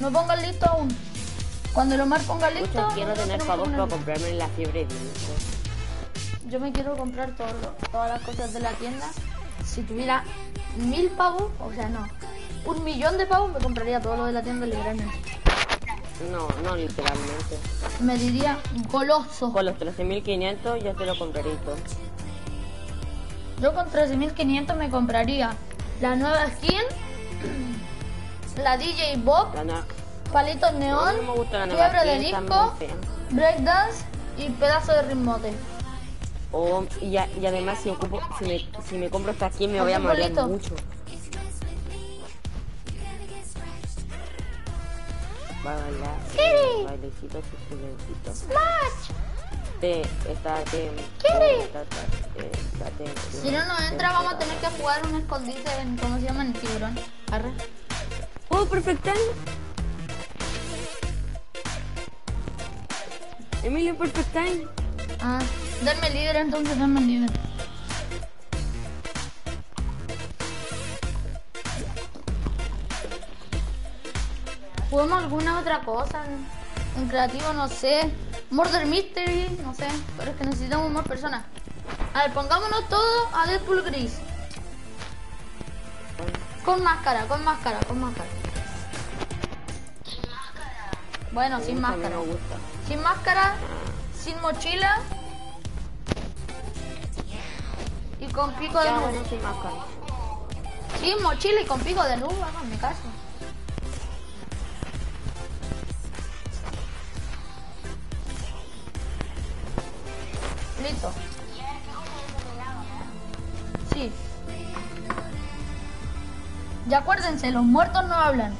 No pongan listo aún. Cuando el Omar ponga listo, Escucha, quiero tener favor para comprarme la fiebre de. Yo me quiero comprar todo lo- todas las cosas de la tienda. Si tuviera mil pavos, o sea, no, un millón de pavos, me compraría todo lo de la tienda literalmente. No, no literalmente. Me diría goloso. Con los 13.500 ya te lo compraré y todo. Yo con 13.500 me compraría la nueva skin, [CLEARS THROAT] la DJ Bob, palitos neón, fiebre de está disco, breakdance y pedazo de ritmote. Oh, y, a- y además si, ocupo, si, me, si me compro esta skin me voy a Polito. mucho. Va a bailar. Kitty. Bailecito, su silencito. Smash. Te, estate. Kitty. estate- estate- Si no nos entra, vamos a tener que jugar un escondite en, ¿cómo se llama? En tiburón. Arre. ¡Oh, perfecto! Emilio, perfect time. Ah, denme líder entonces, denme líder. ¿Juguemos alguna otra cosa? En creativo, no sé. Murder Mystery, no sé. Pero es que necesitamos más personas. A ver, pongámonos todos a Deadpool Gris. Con máscara, con máscara, con máscara. Bueno, sin máscara. me gusta. Sin máscara, sin mochila y con pico de Ya, nube. bueno, sin máscara. Sin mochila y con pico de nube, háganme caso. Listo. Sí. Ya acuérdense, los muertos no hablan.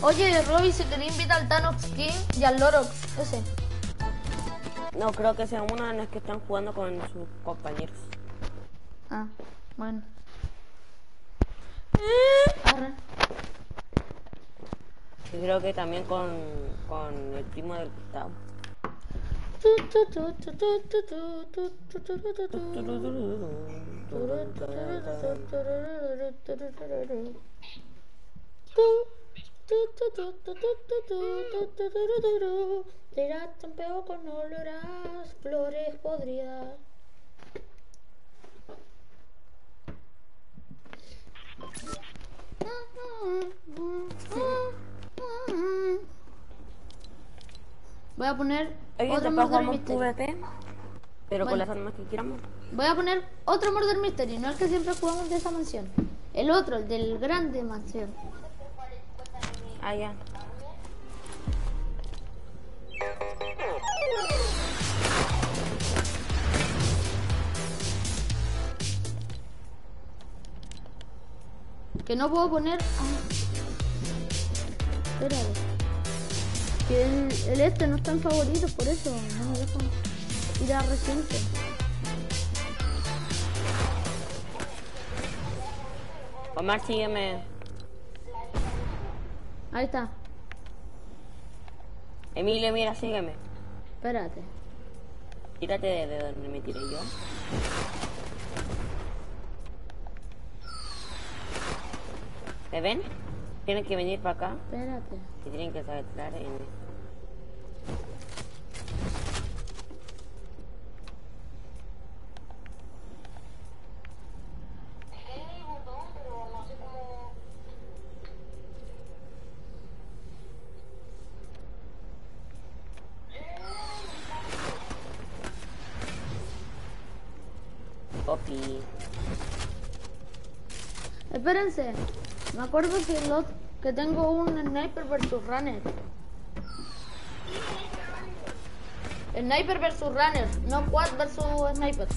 Oye, Robby, si quería invitar al Thanos King y al Lorox, ese. No, creo que sea una en las que están jugando con sus compañeros. Ah, bueno. Arre. Y creo que también con, con el primo del Gustavo. Peo con olor flores podridas. Voy a poner otro Murder Mystery. PvP, pero con las armas que queramos. Voy a poner otro Murder Mystery, no el que siempre jugamos de esa mansión. El otro, el del grande mansión. Ah, ya. Que no puedo poner. Ah. Espérate. Que el, el este no está en favoritos, por eso no me dejan ir a reciente. Omar, sígueme. Ahí está. Emilio, mira, sígueme. Espérate. Tírate de, de donde me tiré yo. ¿Me ven? Tienen que venir para acá Espérate. y tienen que saber tirar en... Copy. Espérense. Me acuerdo que, lo- que tengo un sniper versus runner. Sniper versus runner, no quad versus sniper.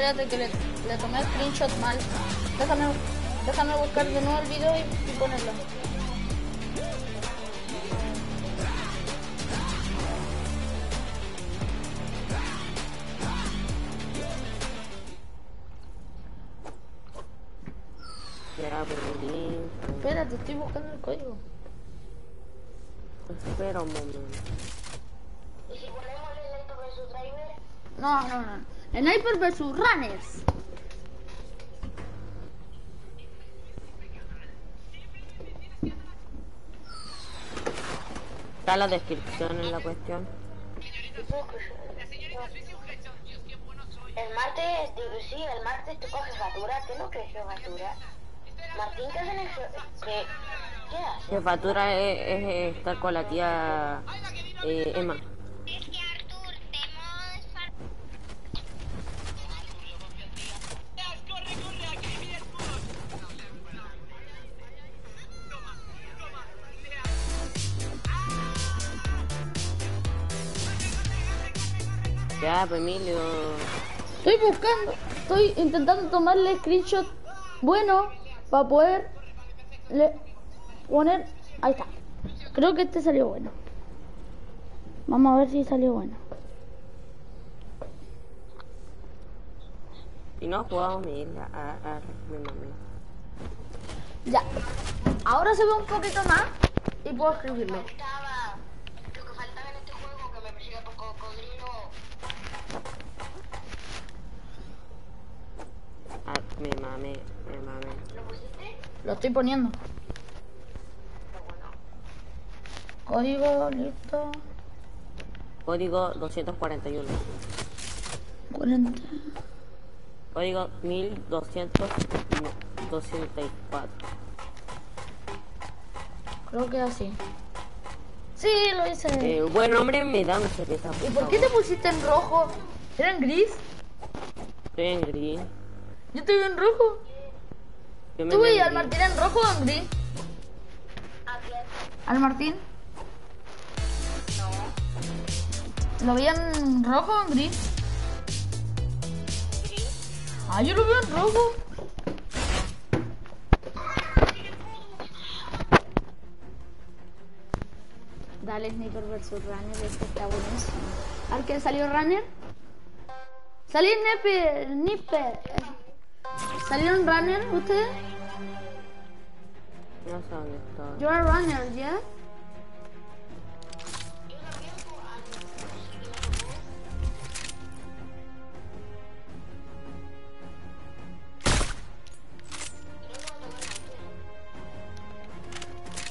Espérate que le, le tomé screenshot mal. Déjame, déjame buscar de nuevo el video y, y ponerlo. Espérate, estoy buscando el código. Espera un momento. ¿Y si ponemos el versus driver? No, no, no. Sniper versus runners. Está la descripción en la cuestión. El martes, digo, sí, el martes toca jefatura. ¿Qué es lo que es jefatura? Martín, ¿qué hace en el je- ¿Qué, ¿Qué hace? Jefatura es, es estar con la tía eh, Emma. Ya, pues Emilio. Estoy buscando, estoy intentando tomarle screenshot bueno para poder le poner. Ahí está. Creo que este salió bueno. Vamos a ver si salió bueno. Y no jugamos mi isla. Ah, ah, mi. Ya. Ahora se ve un poquito más y puedo escribirlo. Faltaba. Lo que faltaba en este juego que me persiga por cocodrilo. Ah, me mame, me mame. ¿Lo pusiste? Lo estoy poniendo. Pero bueno. Código, listo. Código 241. 40. Código 1224. Creo que así. Sí, lo hice. Eh, buen hombre me da una cerveza. ¿Y por qué te pusiste en rojo? ¿Era en gris? Estoy en green. Yo te vi en rojo. Yo me ¿Tú veo en al. Martín en rojo o en gris? ¿A quién? ¿Al Martín? ¿Lo veían en rojo o en gris? Ah, yo lo veo en rojo. Dale Sniper versus Runner, este está buenísimo. ¿Al que salió Runner? Salió Sniper, Sniper. ¿Salieron Runner ustedes? No sé dónde está. Yo era Runner, ¿ya?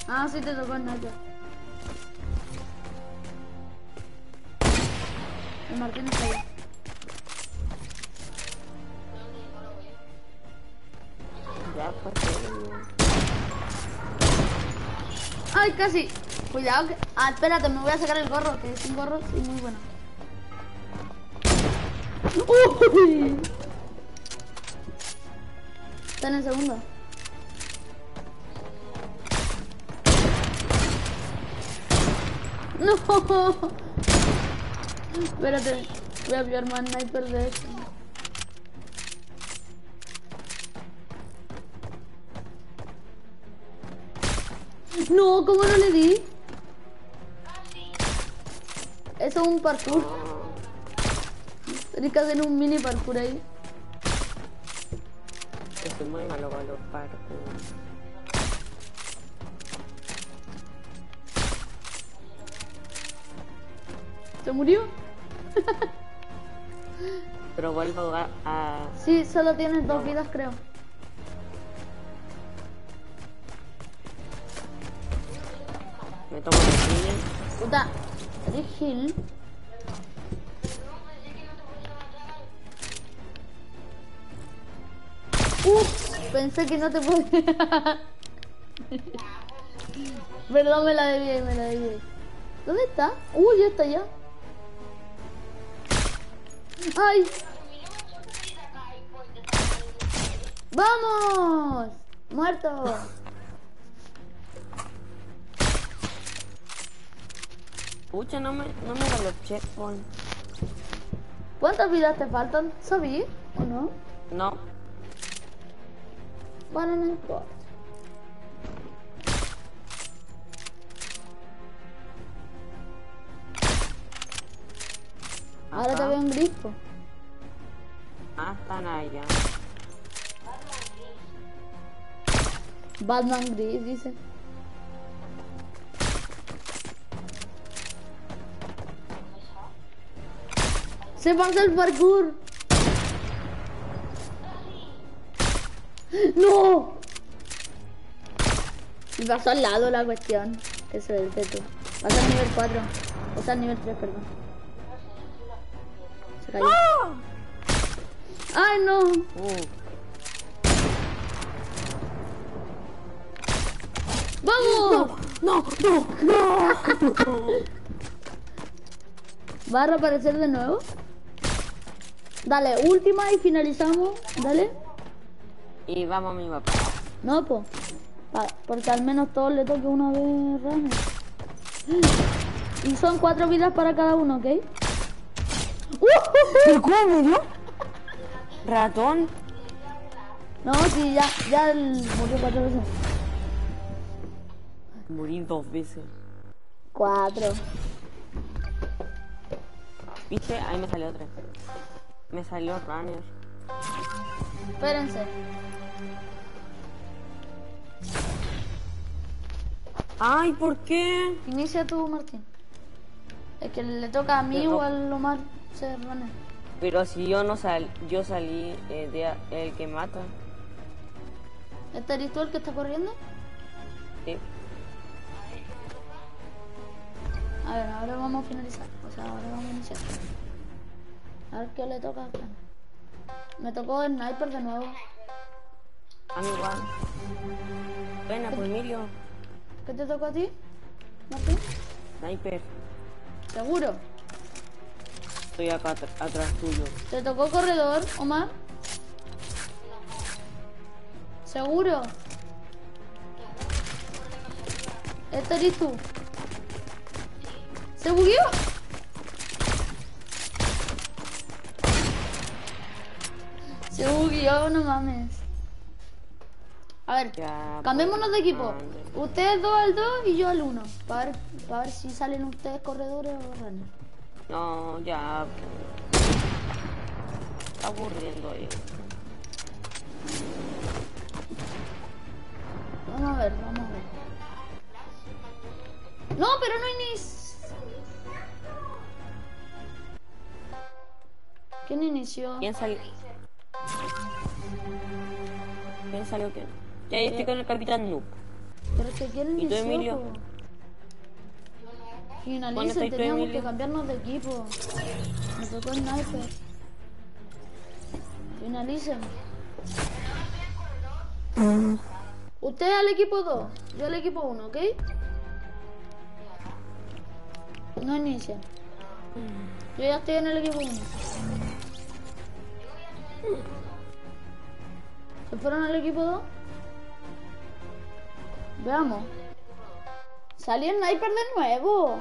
Ah, sí te tocó el sniper. El Martín está ahí. Ay, casi. Cuidado que... Ah, espérate, me voy a sacar el gorro, que sin gorro sí muy bueno. Uy. Está en el segundo. No. [LAUGHS] Espérate, voy a pillar más sniper de este. No, ¿cómo no le di? Eso es un parkour. Tienes que hacer un mini parkour ahí. Yo soy muy malo con los parkour. ¿Se murió? [LAUGHS] Pero vuelvo a... a- Sí, solo tienes dos vidas, creo. Me tomo el. Puta, eres Gil. Uf, pensé que no te podía. [LAUGHS] Perdón, me la debí, me la debí. ¿Dónde está? Uy, ya está ya. ¡Ay! ¡Vamos! ¡Muerto! Pucha, no me, no me dan los checkpoints. ¿Cuántas vidas te faltan? ¿Sabí o no? No. Bueno, no importa. Ahora te veo un grifo. Ah, están allá. Batman gris, dice. Se pasa el parkour. ¡No! Y pasó al lado la cuestión. Eso es el teto. Pasa al nivel 4. O sea, al nivel 3, perdón. Se cayó. ¡Ay, no! Uh, ¡Vamos! no, no, no. [LAUGHS] ¿Va a reaparecer de nuevo? Dale, última y finalizamos. Dale. Y vamos a mi papá. No, po. Pa- porque al menos todos le toque una vez runner. Y son cuatro vidas para cada uno, ¿ok? ¿Pero cómo me dio? Ratón. No, sí, ya, ya murió cuatro veces. Morí dos veces. Cuatro. ¿Viste? Ahí me salió tres. Me salió runner. Espérense. Ay, ¿por qué? Inicia tú, Martín. Es que le toca a mí Pero- o al Omar ser runner. Pero si yo no sal, yo salí eh, de el que mata. ¿Este eres tú el que está corriendo? Sí. A ver, ahora vamos a finalizar. O sea, ahora vamos a iniciar. A ver qué le toca a Fran. Me tocó el sniper de nuevo. A mí igual. Buena, pues Emilio. ¿Qué te tocó a ti, Martín? Sniper. ¿Seguro? Estoy acá atr- atrás tuyo. ¿Te tocó corredor, Omar? ¿Seguro? ¿Este eres tú? ¿Se bugueó? Se bugueó, no mames. A ver, Ya, cambiémonos de equipo. ande. Ustedes dos al 2 y yo al 1. Para ver, para ver si salen ustedes corredores o runners. No, ya. Está aburriendo ahí. Vamos a ver, vamos a ver. No, pero no inicia. ¿Quién inició? ¿Quién salió? ¿Quién salió quién? Ya yo estoy con el capitán Noob. Pero es que quieren ¿Y tú, 18. Emilio? Finalicen, estáis tú, teníamos Emilio? que cambiarnos de equipo. Me tocó el sniper. Finalicen. Usted al equipo 2, yo al equipo 1, ¿ok? No inicia. Yo ya estoy en el equipo 1. ¿Se fueron al equipo 2? Veamos. Salió el sniper de nuevo.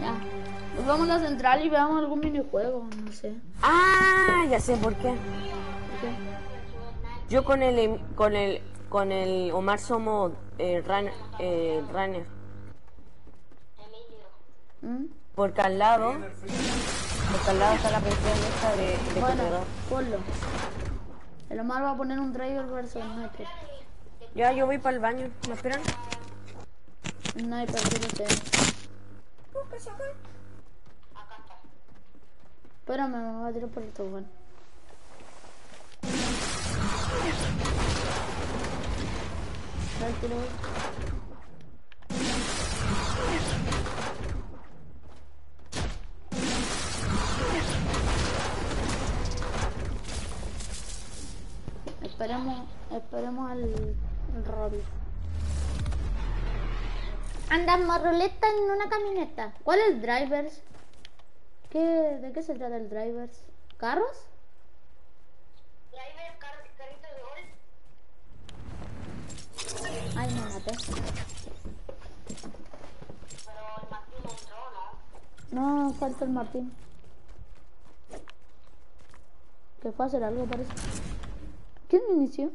Ya. Nos vamos a la central y veamos algún minijuego, no sé. Ah, ya sé por qué. ¿Por qué? Yo con el Em- con el con el Omar somos eh, run- eh, runner. ¿Mm? Porque al lado, porque al lado está la pensión esta de, de Bueno, corredor. ponlo. El Omar va a poner un driver versus sniper. Ya, yo voy para el baño. ¿Me esperan? Sniper, sí lo sé. Espérame, me voy a tirar por el tobogán. Da Esperemos, esperemos al, Robbie. Andamos ruleta en una camioneta. ¿Cuál es el drivers? ¿Qué, ¿De qué se trata el drivers? ¿Carros? Driver, car carrito de gol. Ay, me maté. Pero el Martín no entró, ¿no? No, falta el Martín. Que fue a hacer algo, parece. ¿Quién inició?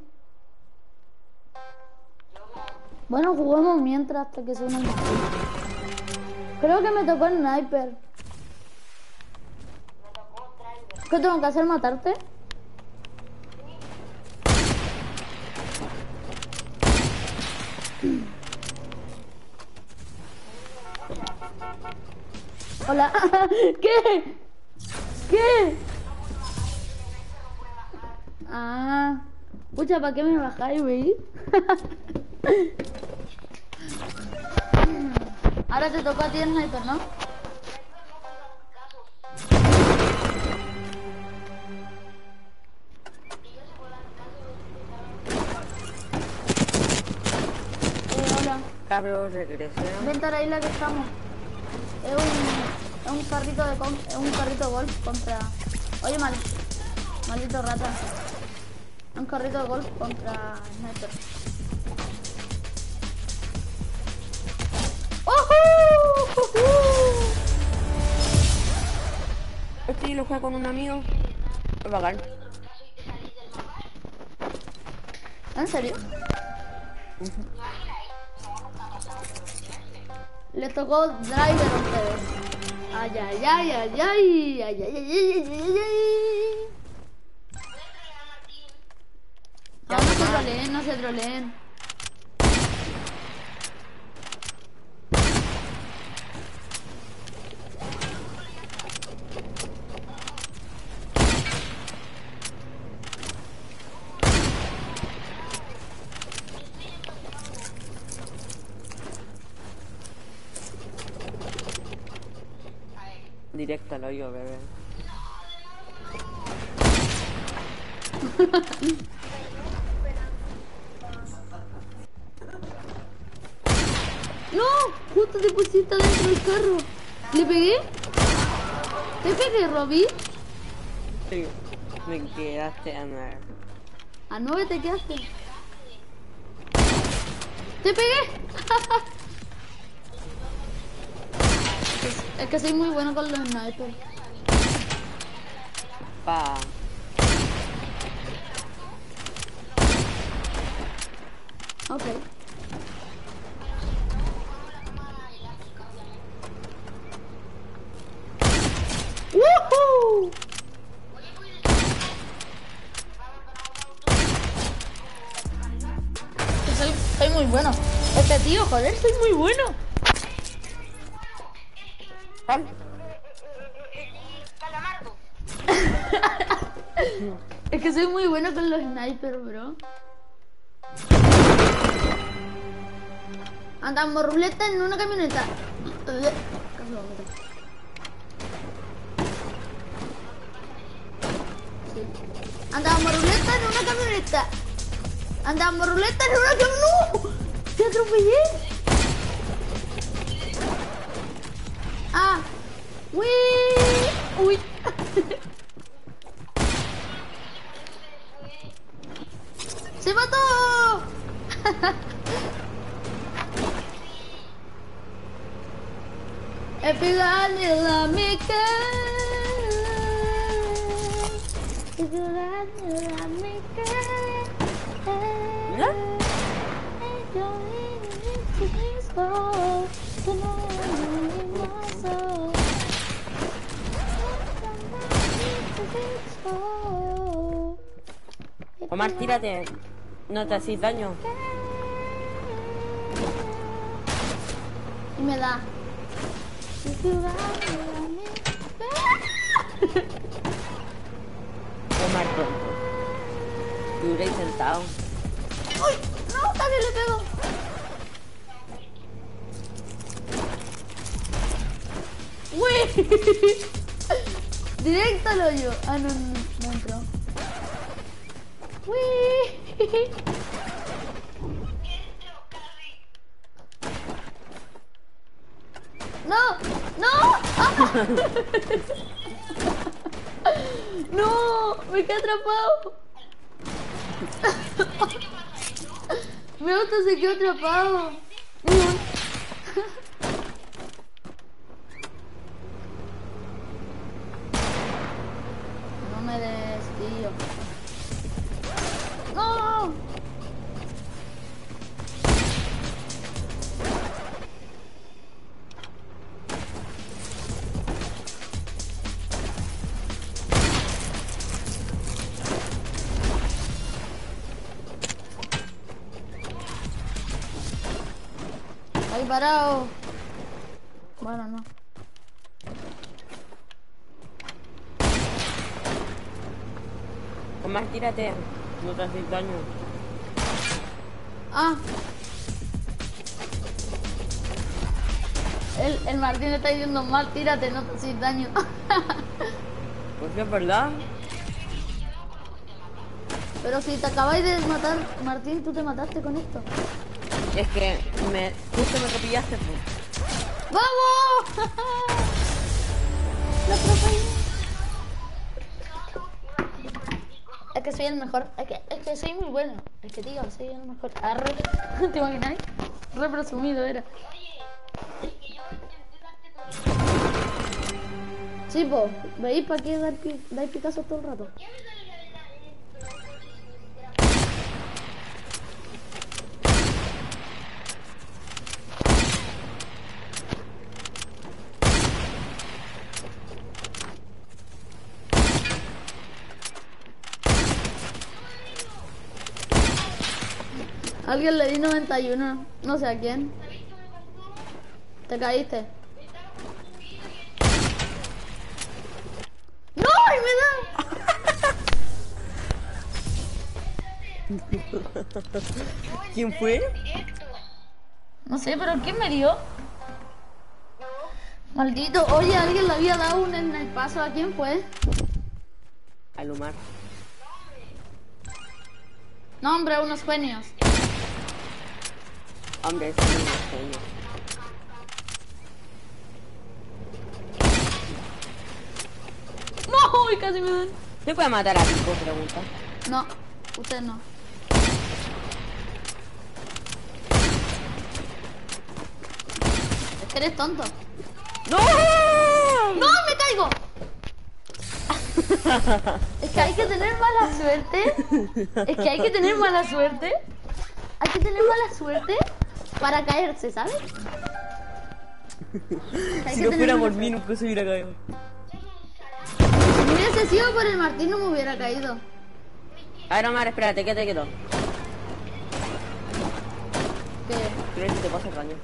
Bueno, juguemos mientras hasta que el Martín. Creo que me tocó el sniper. ¿Qué tengo que hacer? ¿Matarte? Hola. [LAUGHS] ¿Qué? ¿Qué? Ah. Pucha, ¿para qué me bajáis, [LAUGHS] güey? Ahora te tocó a ti el sniper, ¿no? Eh. Cabros, regresé. Vente a la isla que estamos. Es un, es un carrito de es un carrito de golf contra. Oye mal, maldito rata. Un carrito de golf contra Sniper. ¡Ojú! Este lo juego con un amigo. Es bacán. ¿En serio? Le tocó driver a ustedes. Ay, ay, ay, ay, ay, ay, ay, ay, ay, ay, ay, ay. se troleen. Directa al hoyo, bebé. Carro. ¿Le pegué? ¿Te pegué, Robbie? Sí. Me quedaste a nueve. A nueve te quedaste. ¡Te pegué! [LAUGHS] es, que soy muy bueno con los snipers. Pa. Ok. Soy muy bueno. [LAUGHS] Es que soy muy bueno con los snipers, bro. Andamos ruleta en una camioneta. Andamos ruleta en una camioneta. Andamos ruleta en una camioneta. ¡No! ¡Te atropellé! Ah. Uy. Uy. ¡Se mató! If you only love me, girl. If Omar, tírate. No te hacéis daño. Y me da. Omar. Te hubierais sentado. ¡Uy! ¡No! ¡Casi le pego! ¡Uy! [LAUGHS] Directo al hoyo. Ah, no, no, no entró. ¡Uy! [LAUGHS] ¡No! ¡No! ¡Ah! [LAUGHS] ¡No! ¡Me quedé atrapado! Mi auto se quedó atrapado. Des, tío. ¡No! Ahí parado. Bueno, no. Omar, tírate. No te hacéis daño. Ah. El, el Martín está diciendo mal, tírate, no te haces daño. [LAUGHS] Pues sí, es verdad. Pero si te acabáis de matar, Martín, tú te mataste con esto. Es que me, justo me copillaste. pues. ¡Vamos! [LAUGHS] Lo atropellé. Es que soy el mejor. Es que, es que soy muy bueno. Es que tío, soy el mejor. Arre. [LAUGHS] ¿Te imaginas? Re presumido era. Sí, po. ¿Veis para qué dar dais Picasso todo el rato? Alguien le di 91, no sé a quién. Te caíste. ¡No! ¡Y me da! [LAUGHS] ¿Quién fue? No sé, pero ¿quién me dio? Maldito, oye, alguien le había dado un en el paso. ¿A quién fue? Al Omar. No, hombre, unos genios. Hombre, ese es un genio. ¡No! Casi me dan. ¿Se puede matar a Pico? Pregunta. No, usted no. Es que eres tonto. ¡No! ¡No! ¡Me caigo! Es que hay que tener mala suerte. Es que hay que tener mala suerte. Hay que tener mala suerte para caerse, ¿sabes? [LAUGHS] Si no fuera por mí, nunca se hubiera caído. Si hubiese sido por el Martín no me hubiera caído. A ver, Omar, espérate, ¿qué te quedó? ¿Qué? Creo que te pasa el daño.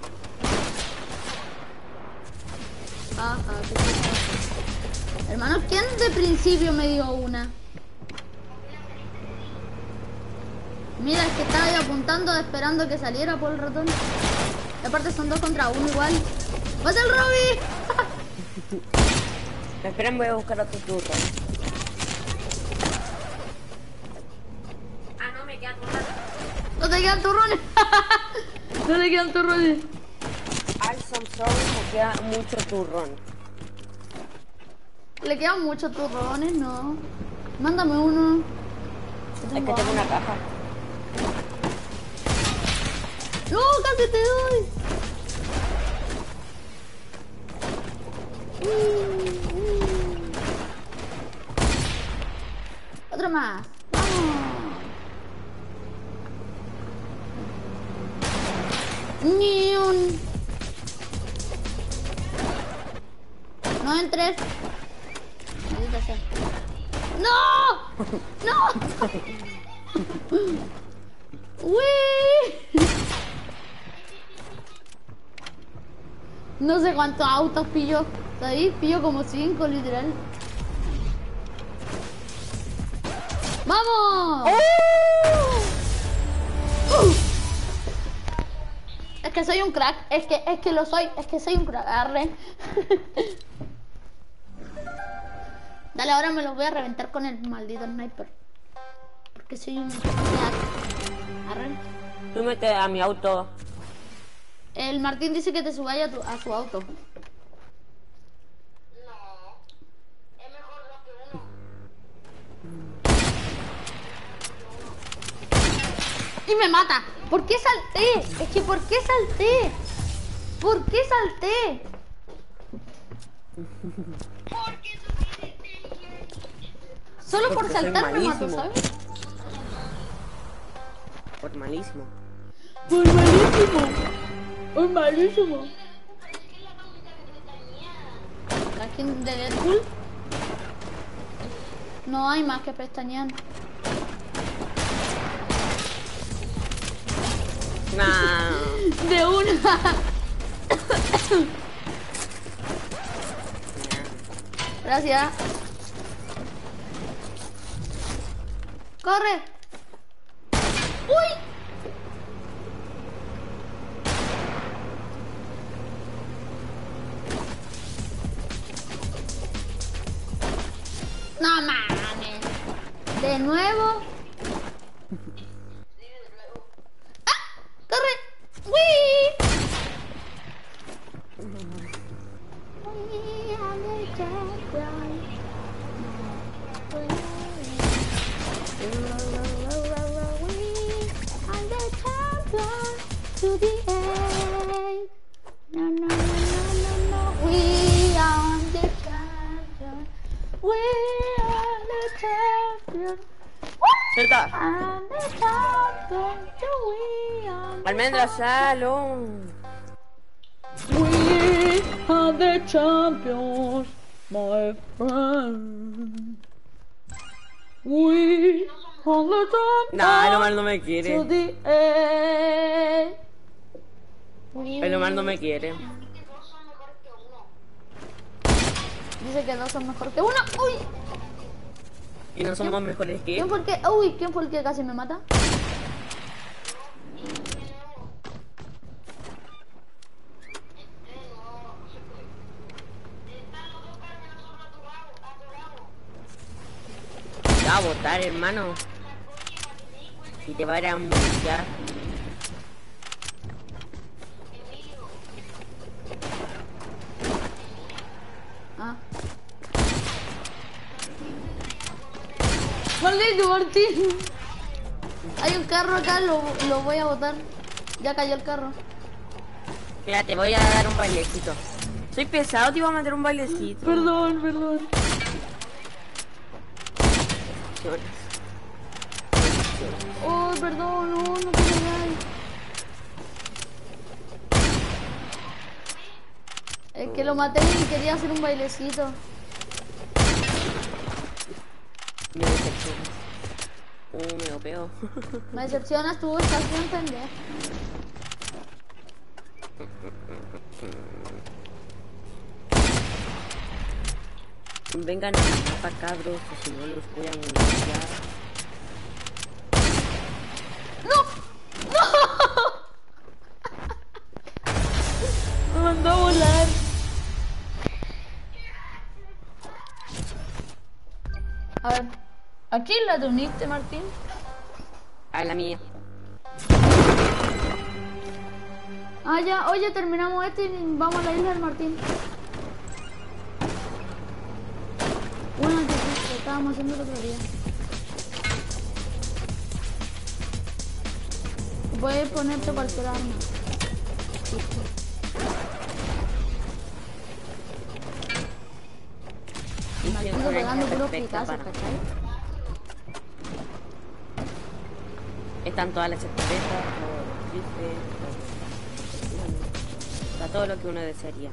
Ah, ah, qué chistoso. Hermano, ¿quién de principio me dio una? Mira, es que estaba ahí apuntando, esperando que saliera por el ratón. Y aparte son dos contra uno igual. ¡Vas el Robby! [LAUGHS] Esperen, voy a buscar otro turno. Ah, no, me quedan turrones. No te quedan turrones. [LAUGHS] no le quedan turrones. Al Samsung me queda mucho turrón. Le quedan muchos turrones, no. Mándame uno. Es que tengo una caja. No, casi te doy. Mm, mm. Otra más. Vamos. Ni un. No entres. Maldita. ¡No! ¡No! [LAUGHS] ¡Uy! No sé cuántos autos pillo. Ahí pillo como cinco, literal. ¡Vamos! ¡Uh! Es que soy un crack, es que, es que lo soy, es que soy un crack, arre. [LAUGHS] Dale, ahora me lo voy a reventar con el maldito sniper. Porque soy un crack. Arre. Tú mete a mi auto. El Martín dice que te subáis a, tu- a su auto. No. Es mejor dos que uno. Y me mata. ¿Por qué salté? Es que ¿por qué salté? ¿Por qué salté? Solo por Porque saltar me mato, malísimo. ¿sabes? Por malísimo. Por malísimo. Por malísimo. ¿La skin de Deadpool? No hay más que pestañear. Nah. [LAUGHS] De una. Gracias. Corre. Are the champions. Nah, el Omar no me quiere. El Omar no me quiere. Dice que dos son mejor que uno. Uy, Y no somos mejores que ¿quién fue el que? Uy, ¿quién fue el que casi me mata? A botar, hermano. Y te va a ir a multar. Ah. Maldito Martín. Hay un carro acá, lo, lo voy a botar. Ya cayó el carro. Mira, te voy a dar un bailecito. Soy pesado, te iba a meter un bailecito. Perdón, perdón. Oh, perdón, no, no te hagáis. Es que lo maté y quería hacer un bailecito. Me decepcionas. Uh, me dopeo. [LAUGHS] Me decepcionas tú, estás bien pendejo. Vengan a la mapa, cabros, o si no los voy a ¡No! ¡No! Me mandó a volar. A ver, ¿a quién la te uniste, Martín? A la mía. Ah, ya, oye, terminamos este y vamos a la isla del Martín. Bueno, entonces, estábamos haciendo otro día. Puedes ponerte cualquier arma. Y Martín siempre pegando es puros perfecta picazos, para- ¿cachai? Están todas las escopetas, los rifles, todo lo que uno desearía.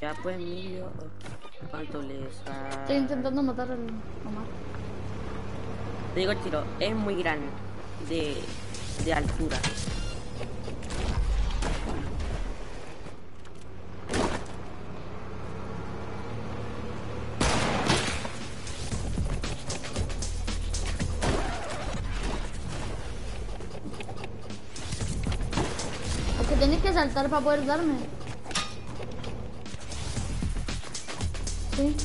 Ya pues, Emilio, ¿cuánto les ha... Estoy intentando matar al Omar. Te digo tiro, es muy grande de, de altura. Saltar para poder darme. Sí.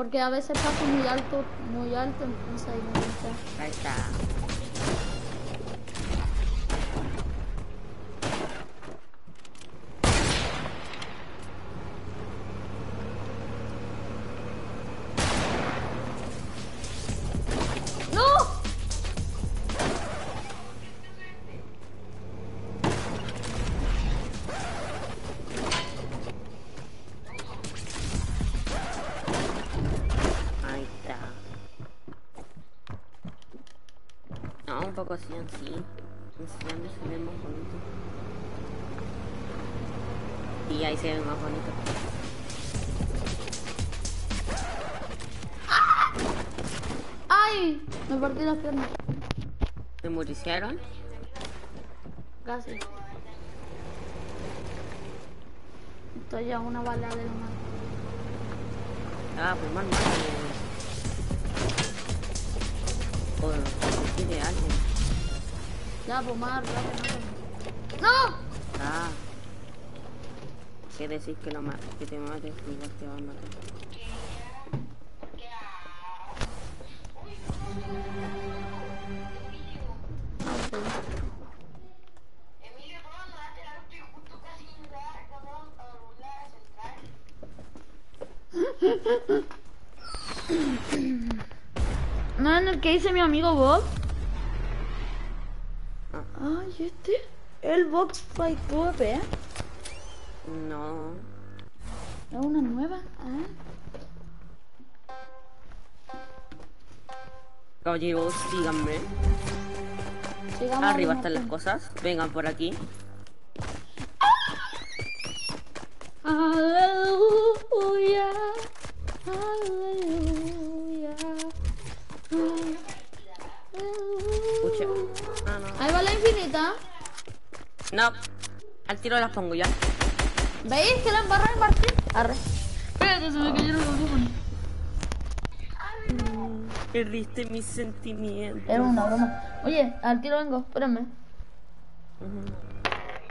Porque a veces paso muy alto, muy alto, entonces está. Ahí está. Así. Enseñando se ve más bonito. Y ahí se ve más bonito. ¡Ay! Me partí las piernas. ¿Me muriciaron? Casi. Estoy a una bala del mar. Ah, pues mal, mal. O tiene alguien. Ya, pues. ¡No! Ah. ¿Qué decís que lo ma que te mates? Igual te va a matar. ¿No en el que dice mi amigo Bob? Ah. Ay, este. El Box Fight PvP, ¿eh? No. Es una nueva. Ah. Caballeros, síganme. Sigamos Arriba están las cosas. Vengan por aquí. Aleluya. Aleluya. Escucha. Ah, no. Ahí va la infinita. No. Al tiro las pongo ya. ¿Veis que la embarra el Martín? Arre. Espérate, se me cayeron los audífonos. Perdiste mis sentimientos. Era una broma. Oye, al tiro vengo, espérame.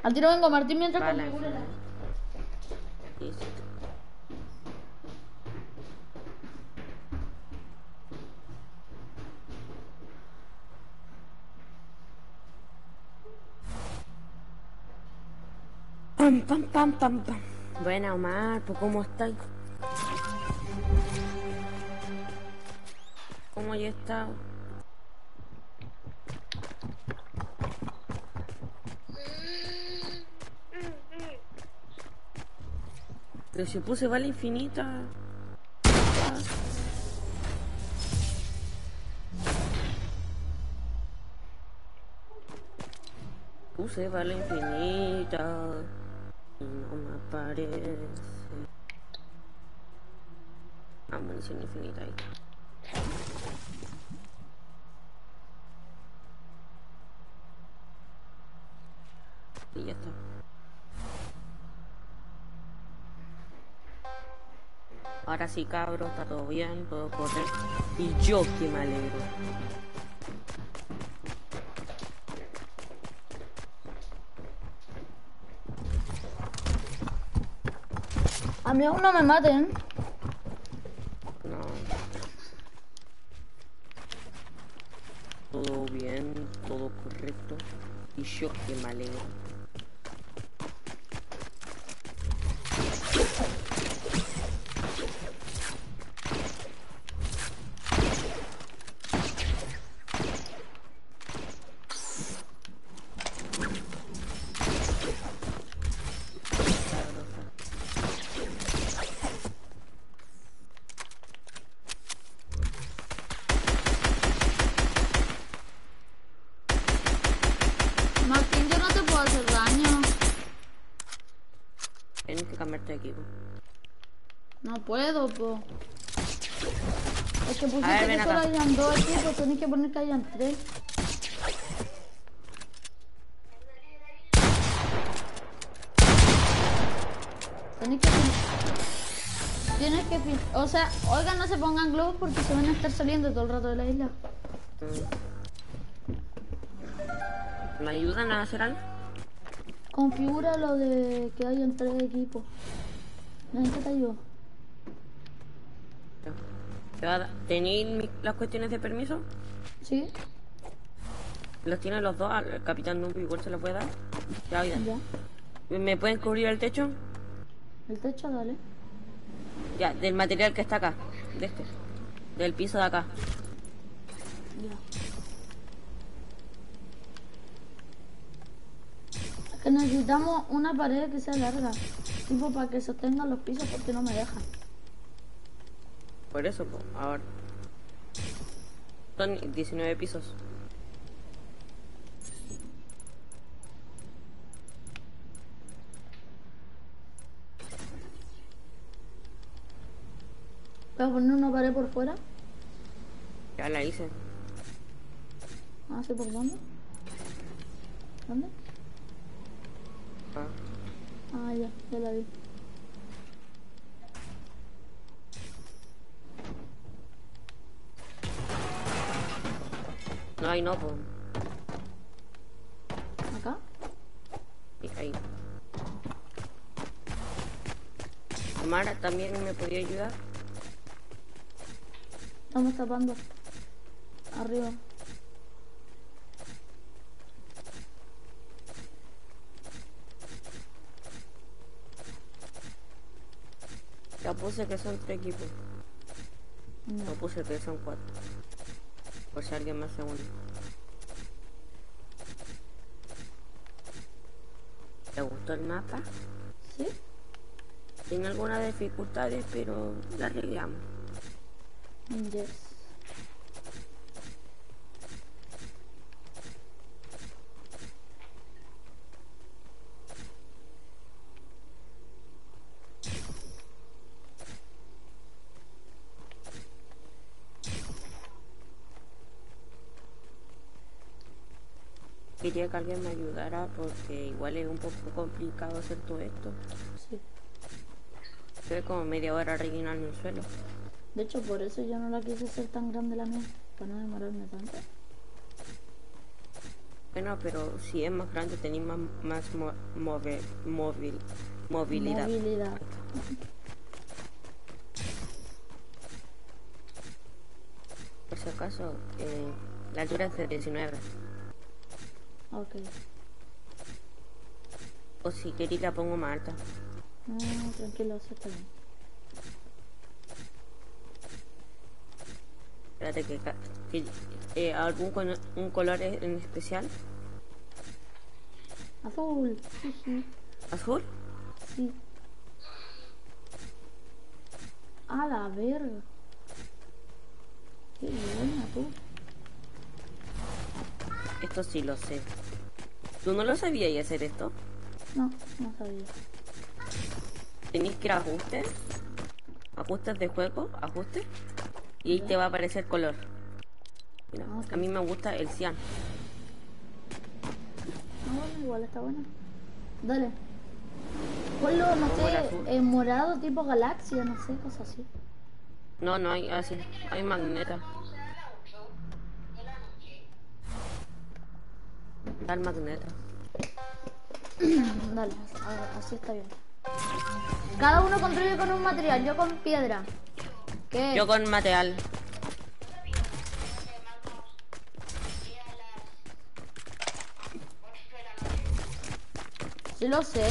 Al tiro vengo, Martín, mientras Vale. configura la- Pam, pam, pam, pam, pam. Buena, Omar, pues ¿cómo estáis? ¿Cómo ya está? Pero si puse bala infinita. Puse bala infinita. No me aparece. Ah, munición infinita ahí. Y ya está. Ahora sí, cabro, está todo bien, puedo correr. Y yo que me alegro. A mí aún no me maten. No. Todo bien, todo correcto. Y yo que me. Sabrosa. Martín, yo no te puedo hacer daño. Tienes que cambiarte de equipo. No puedo, po. Es que pusiste ver, que solo hayan dos equipos, tenés que poner que hayan tres. Tenés que... Tienes que... pin- O sea, oigan, no se pongan globos porque se van a estar saliendo todo el rato de la isla. ¿Me ayudan a hacer algo? Configura lo de que hayan tres equipos. Necesito ayuda. Te ¿Tenéis las cuestiones de permiso? ¿Sí? ¿Los tienen los dos? Al capitán Nubi igual se los puede dar. Ya, ya. Ya. ¿Me pueden cubrir el techo? El techo, dale. Ya, del material que está acá. De este. Del piso de acá. Ya. Es que necesitamos una pared que sea larga. Tipo para que sostengan los pisos porque no me dejan. Por eso, pues, ahora. Son 19 pisos. ¿Voy a poner una pared por fuera? Ya la hice. Ah, ¿sí por dónde? ¿Dónde? Ah. Ah, ya, ya la vi. No, ahí no, pues. ¿Acá? Sí, ahí. Mara también me podía ayudar. Estamos tapando. Arriba. Ya puse que son tres equipos. No. No puse que son cuatro. Por si alguien más se une. ¿Te gustó el mapa? ¿Sí? Tiene algunas dificultades, pero la arreglamos. Yes. Quería que alguien me ayudara porque igual es un poco complicado hacer todo esto. Sí. Estoy como media hora rellenando el suelo. De hecho, por eso yo no la quise hacer tan grande la mía. Para no demorarme tanto. Bueno, pero si es más grande tenéis más, más mo- móvil, movilidad. Movilidad. Por si acaso, eh, la altura es de 19. Ok. O si queréis la pongo más alta. No, tranquilo, bien. Espérate que, ca- que- eh, algún cono- un color en especial. Azul. Sí, sí. ¿Azul? Sí. A la verga. Qué buena tú. Esto sí lo sé. ¿Tú no lo sabías y hacer esto? No, no sabía. tenéis que ir a ajustes, ajustes de juego, ajustes, y ahí te va a aparecer color. Mira, Ah, a mí me gusta el cian. Ah, bueno, igual está bueno. Dale. Ponlo, no sé, en morado tipo galaxia, no sé, cosas así. No, no hay así, hay magneta. Tal magneta. [CLEARS THROAT] Dale, así está bien. Cada uno construye con un material, yo con piedra. ¿Qué? Yo con material. Sí lo sé.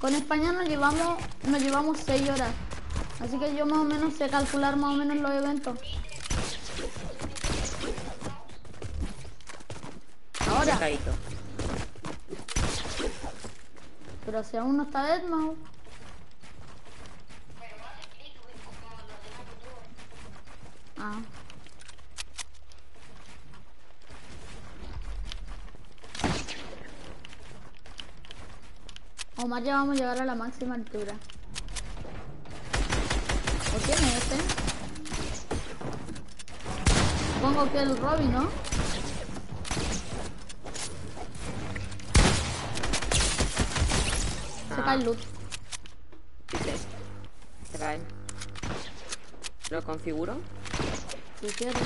Con España nos llevamos, nos llevamos 6 horas. Así que yo más o menos sé calcular más o menos los eventos. Ahora, pero si aún no está Deadmau. Ah. Omar ya vamos a llegar a la máxima altura. ¿O quién es este? Supongo que el Robin, ¿no? Se cae el loot. Dice. Se cae. Lo configuro. Si quieres.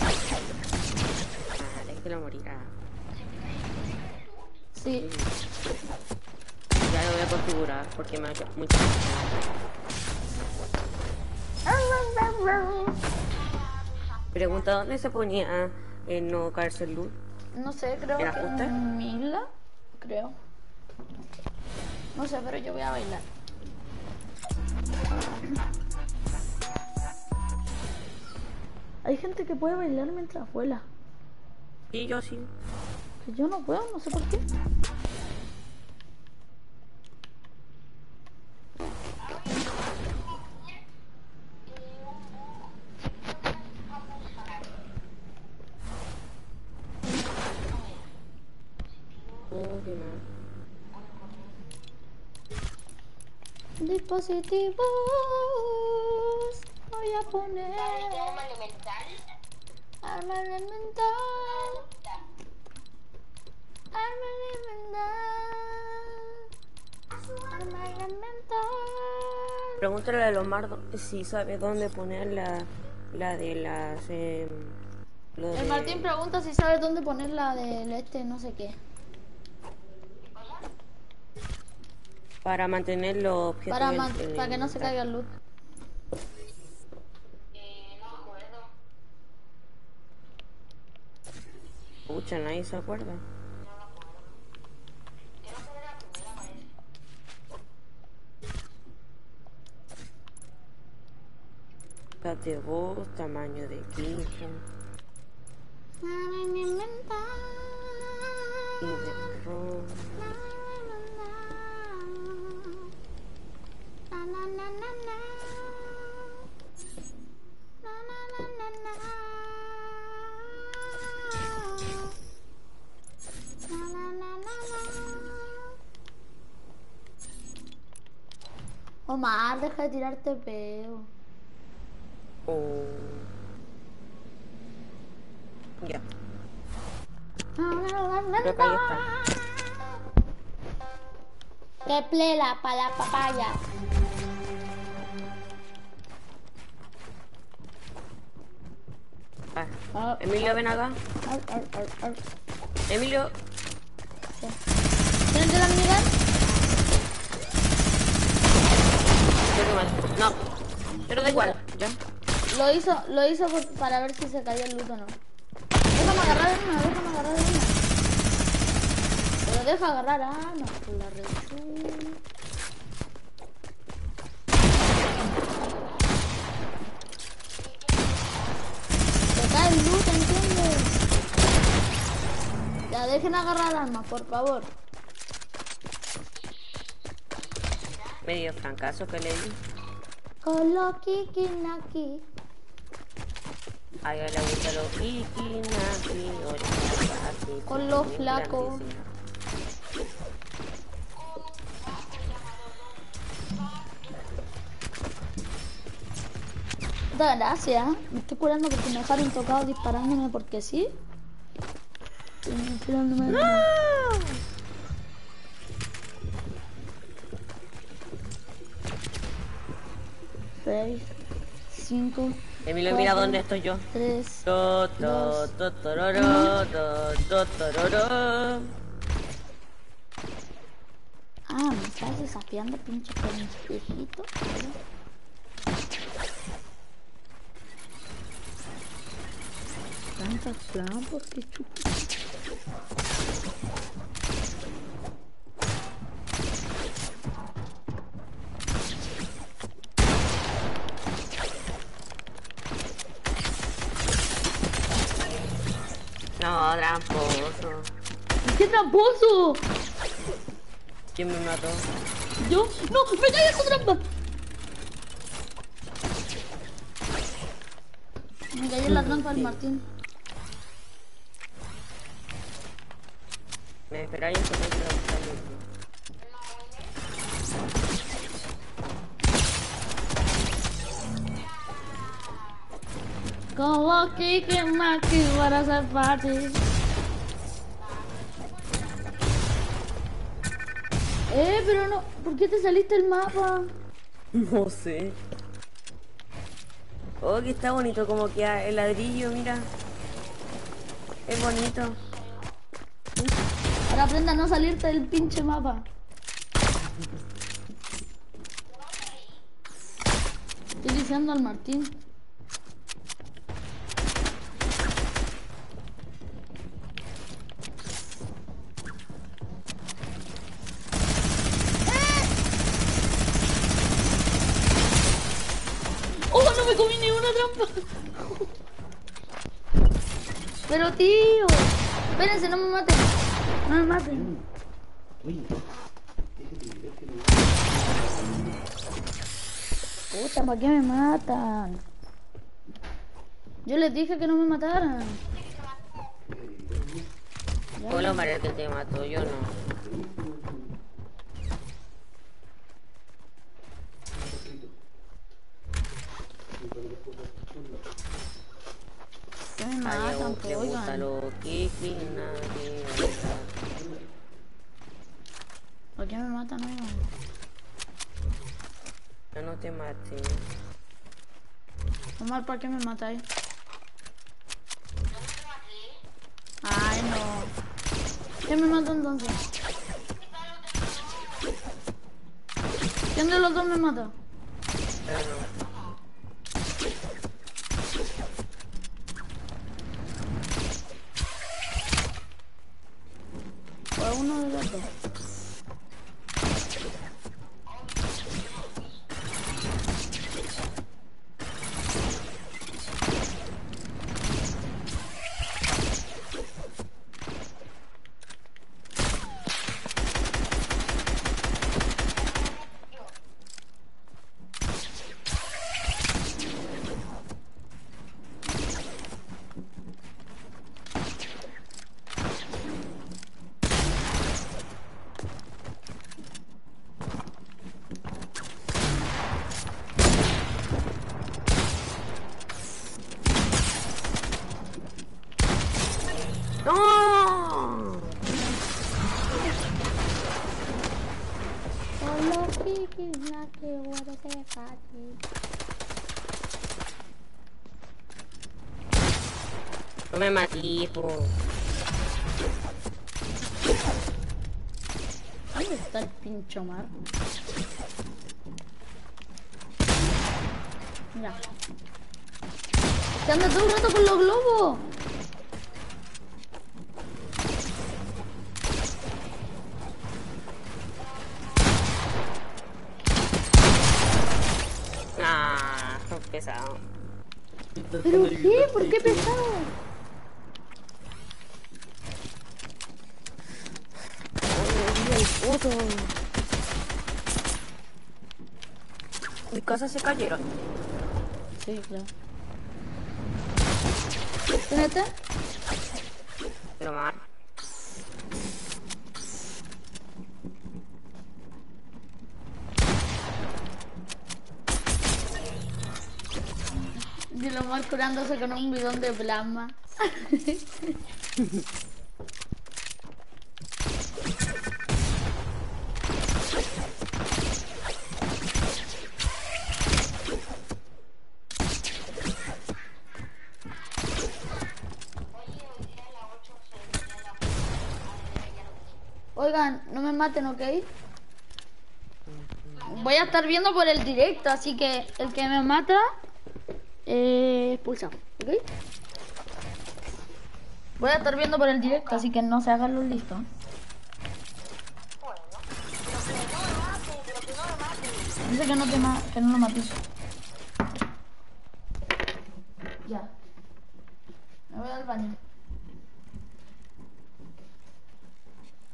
Ah, déjelo morir. Ah, Sí. Ya lo voy a configurar porque me ha hecho muy Pregunta dónde se ponía en no caerse el loot. No sé, creo ¿En que en Mila, creo. No sé, pero yo voy a bailar. Hay gente que puede bailar mientras vuela. Y yo sí. Que yo no puedo, no sé por qué. Oh, qué mal. Dispositivos. Voy a poner Arma elemental. arma elemental. Arma elemental. Arma elemental. Pregúntale a Lomardo si sabe dónde poner la, la de las. Eh, lo El de- Martín pregunta si sabes dónde poner la del este no sé qué. Para mantener los objetos. Para, man para que no se caiga el loot. Eh, no acuerdo. Nadie se acuerda. de voz, tamaño de 15. Omar, deja de tirarte peo. Oh. Ya. Creo que ahí está. Que plela para la papaya. Ah, Ah, Emilio, ven acá. Emilio, ¿Tienes de la minigun? creo que mal. No. Pero da igual. Ya. Lo hizo, lo hizo por- para ver si se caía el loot o no. Déjame agarrar una, déjame agarrar una. Pero deja agarrar armas por la red. Cae el loot, ¿entiendes? Ya dejen agarrar armas, por favor. Medio francazo que le di. Con los kikinaki. A ella le gusta los kiki, naki, Con los flacos. Puta gracia, ¿eh? me estoy curando porque me dejaron tocado disparándome porque sí. Tirándome- Seis, cinco, Emilio, mira dónde estoy yo. tres. To, to, Dos. to, tororo, to, to, tororo. Ah, me estás desafiando, pinche viejito. Tantas trampas que chupas. No, tramposo. ¡Qué tramposo! ¿Quién me mató? ¿Yo? ¡No! ¡Me caí su trampa! Me caí en la trampa del Martín. Me esperáis en tu Como Kiki Maki para hacer party. Eh, pero no. ¿Por qué te saliste el mapa? No sé. Oh, que está bonito como queda el ladrillo, mira. Es bonito. Ahora aprenda a no salirte del pinche mapa. Estoy diciendo al Martín. ¡Oh, no me comí ni una trampa! Pero tío, espérense, no me maten. No me maten. Puta, ¿para qué me matan? Yo les dije que no me mataran. Hola, María, que te mató, yo no. Que me A matan, pues, gusta oigan. lo que nadie gusta. ¿Por qué me matan, oigan? Yo no te maté. Omar, ¿para qué me matáis? Ay, no. ¿Quién me mató entonces? ¿Quién de los dos me mató? Fue uno de los dos. ¡No! Solo Kiki, la que ese fácil. No me. ¿Dónde está el pincho Omar? Mira. Que anda todo el rato con los globos. ¿Pero qué? ¿Por qué pesado? Mis cosas se cayeron. Sí, claro. ¿Tienes este? Pero mal. Y lo más curándose con un bidón de plasma. Oigan, no me maten, ¿ok? Voy a estar viendo por el directo, así que el que me mata, eh, expulsado, ¿ok? Voy a estar viendo por el directo, así que no se hagan los listos. Dice que no, te ma que no lo mates. Ya. Me voy al baño.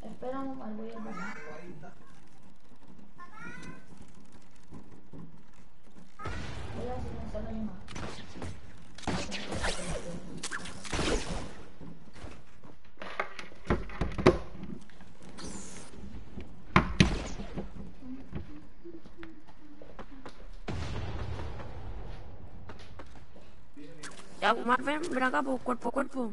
Espera un al baño. Ya, Marvin, ven acá, pues, cuerpo a cuerpo.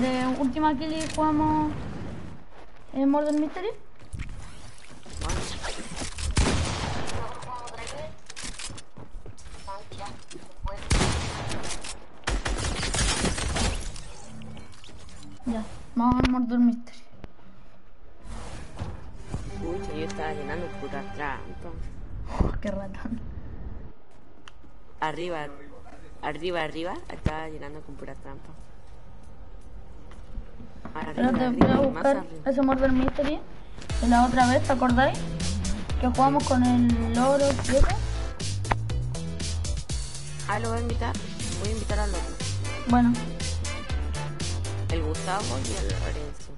De, última kill jugamos en Murder Mystery. Ya, vamos a Murder Mystery. Pucha, yo estaba llenando pura trampa. Oh, qué ratón. Arriba, arriba, arriba, estaba llenando con pura trampa. Arriba, Espérate, voy a buscar ese Murder Mystery de la otra vez, ¿te acordáis? Que jugamos con el loro, ¿sí? Ah, lo voy a invitar. Voy a invitar al otro. Bueno, El Gustavo y el Lorenzo.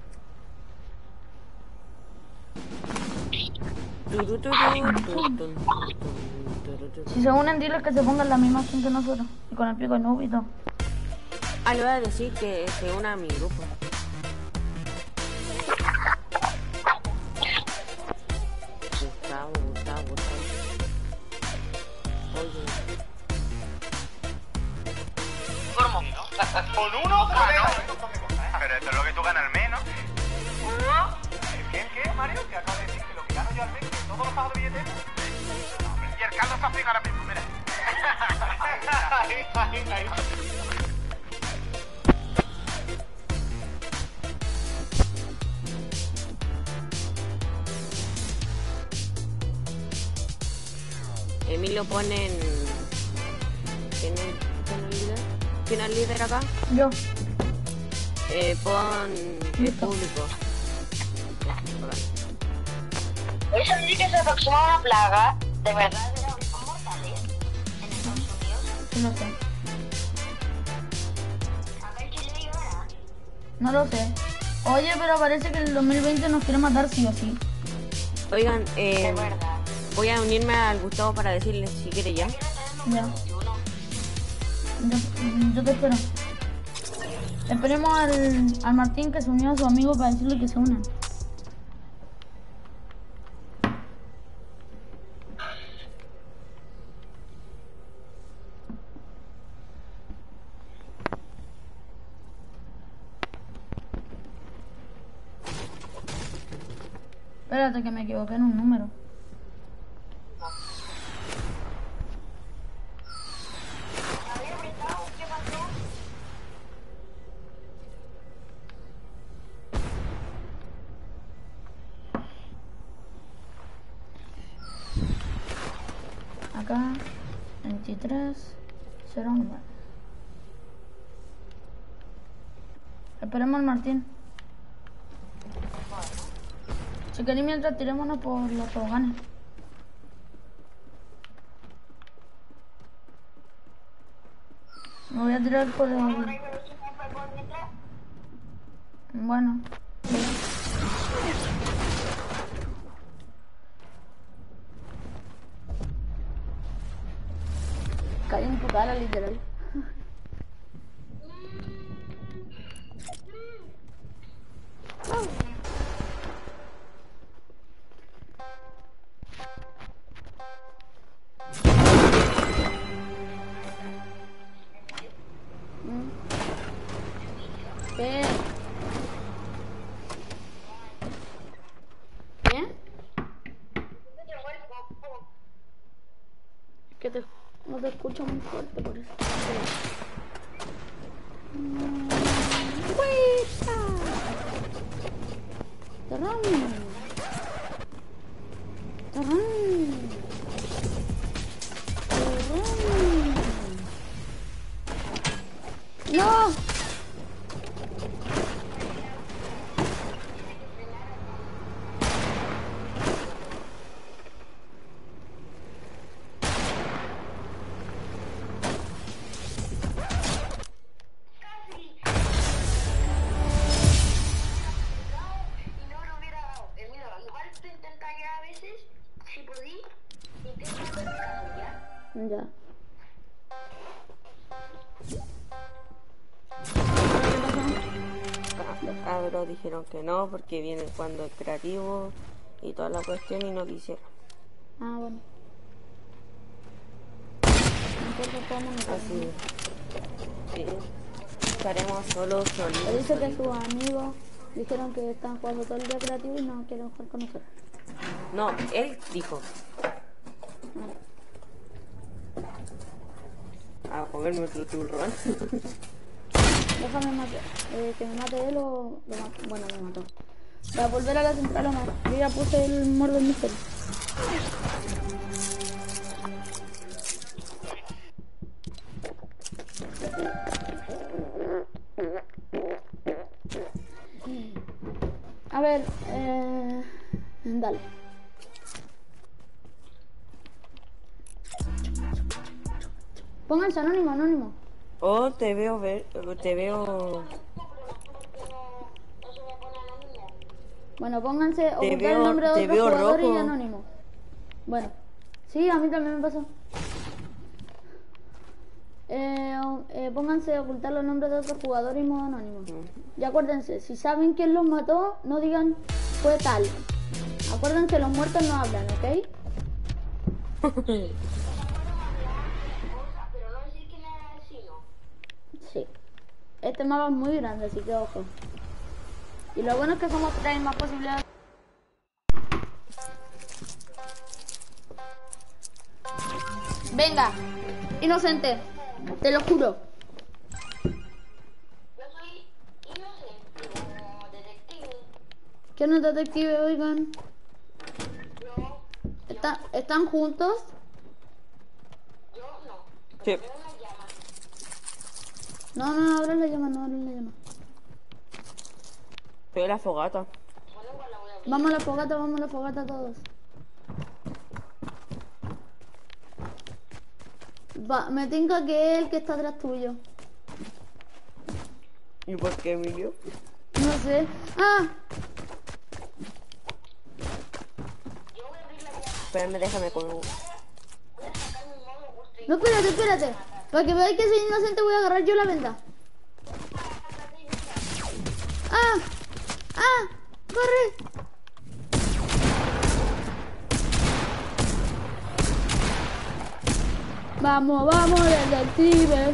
si se unen, diles que se pongan la misma skin que nosotros. Y con el pico de todo. Ah, le voy a decir que se una a mi grupo. Yo, Eh, pon el público. Hoy sabía que se aproxima una plaga de verdad de zombies mortales en Estados Unidos. sí lo sé. A ver quién le llora. No lo sé. Oye, pero parece que el 2020 nos quiere matar sí o sí. Oigan, eh, De verdad. voy a unirme al Gustavo para decirle si quiere ya. Ya. Yo, yo te espero. Al Martín que se unió a su amigo para decirle que se unan. Espérate que me equivoqué en un número. Acá, 23, 09. Esperemos al Martín. Si queréis mientras tirémonos por los toboganes. Me voy a tirar por el... Bueno. Caí en tu cara, literal. Dijeron que no porque vienen cuando es creativo y toda la cuestión y no quisieron. Ah, bueno. nosotros. Así. Sí. Estaremos solos, solitos. dice que sus amigos dijeron que están jugando todo el día creativo y no quieren jugar con nosotros. No, él dijo. A comerme otro turrón. Déjame matar, eh, que me mate él o lo mato. Bueno, me mató. Para volver a la central o más. Yo ya puse el Murder Mystery. A ver, eh, dale. Pónganse anónimo, anónimo. Oh, te veo ver, te veo. Bueno, pónganse, ocultar el veo- nombre de te otro veo jugador y anónimo. Bueno, sí, a mí también me pasó. Eh, o- eh, pónganse a ocultar los nombres de otros jugadores y modo anónimo. Y acuérdense, si saben quién los mató, no digan fue tal. Acuérdense, los muertos no hablan, ¿ok? [LAUGHS] Pero no decir quién era el vecino. Sí. Este mapa es muy grande, así que ojo. Y lo bueno es que somos tres, más posibilidades. Venga, inocente, te lo juro. Yo soy inocente como detective. ¿Quién es detective, oigan? ¿Está- ¿Están juntos? yo no. Sí. No, no, no, abran la llama, no abran la llama. Soy la fogata. Vamos a la fogata, vamos a la fogata todos. Va, me tinca que el que está atrás tuyo. ¿Y por qué, Emilio? No sé. ¡Ah! Espérame, déjame con. No, espérate, espérate. Para que veáis que soy inocente voy a agarrar yo la venda. ¡Ah! ¡Ah! ¡Corre! Vamos, vamos, detective.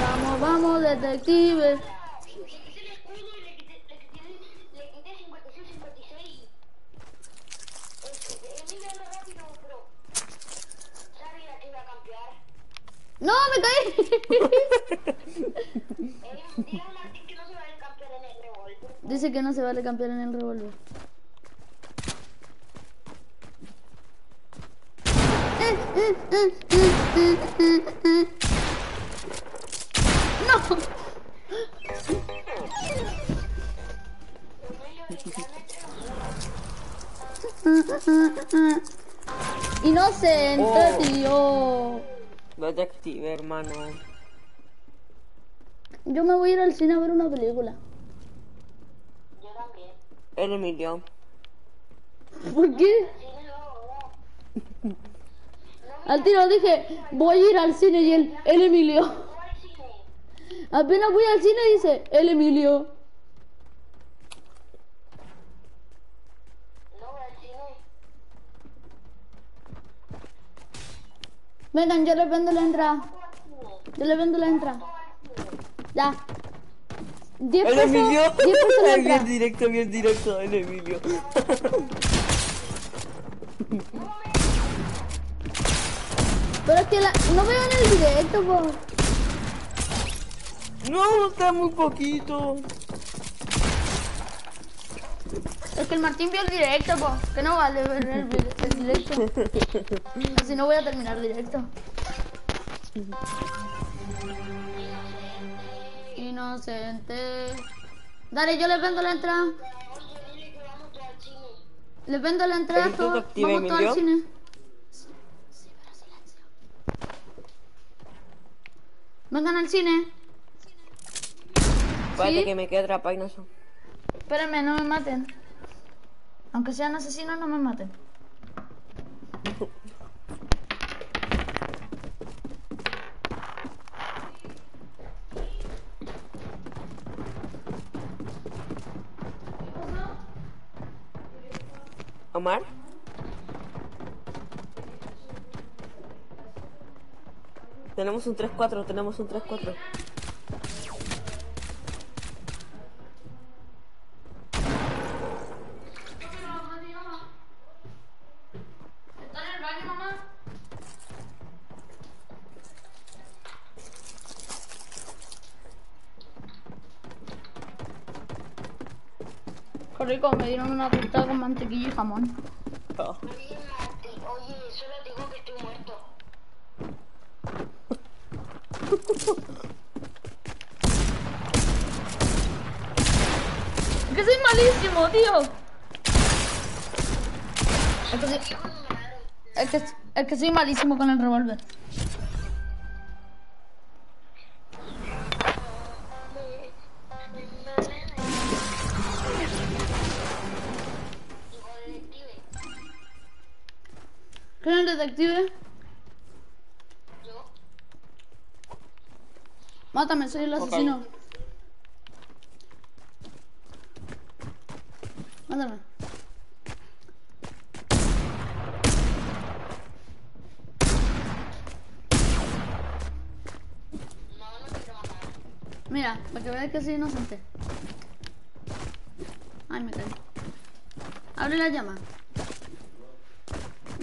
Vamos, vamos, detective. le quité el escudo y le quité, le quité, le quité 56, 56. Este, Emilio anda rápido, pero sabía que iba a campear. ¡No, me caí! Eh, dile a Martín que no se vaya a campear en el revólver. Dice que no se vale campear en el revólver. ¡No! [LAUGHS] Inocente, Oh. tío. Detective, hermano. Yo me voy a ir al cine a ver una película. Yo también. El Emilio. ¿Por qué? Al tiro dije, voy a ir al cine y él, el Emilio. No al cine. Apenas voy al cine dice, el Emilio. No al cine. Vengan, yo les vendo la entrada. Yo les vendo la entrada. Ya. 10 El pesos, 10 Emilio. pesos la [LAUGHS] bien directo, bien directo, el Emilio. Pero es que la, no veo en el directo, po. No, está muy poquito. Es que el Martín vio el directo, po. Que no vale ver el, el directo. [LAUGHS] Así no voy a terminar directo. Inocente. Dale, yo les vendo la entrada. Les vendo la entrada. ¿Eres todos- detective, Vamos todos al cine. Vengan al cine. Espérate ¿Sí? que me quede atrapado y no sé. Espérenme, no me maten. Aunque sean asesinos, no me maten. Omar. Tenemos un 3-4, tenemos un 3-4. ¿Está en el baño, mamá? Qué rico, me dieron una tostada con mantequilla y jamón. Oh. Oye, solo digo que estoy muerto. Que soy malísimo, tío. Es que, es que, es que soy malísimo con el revólver. Mátame, soy el asesino. Mátame. Mira, para que veas que soy inocente. Ay, me caí. Abre la llama.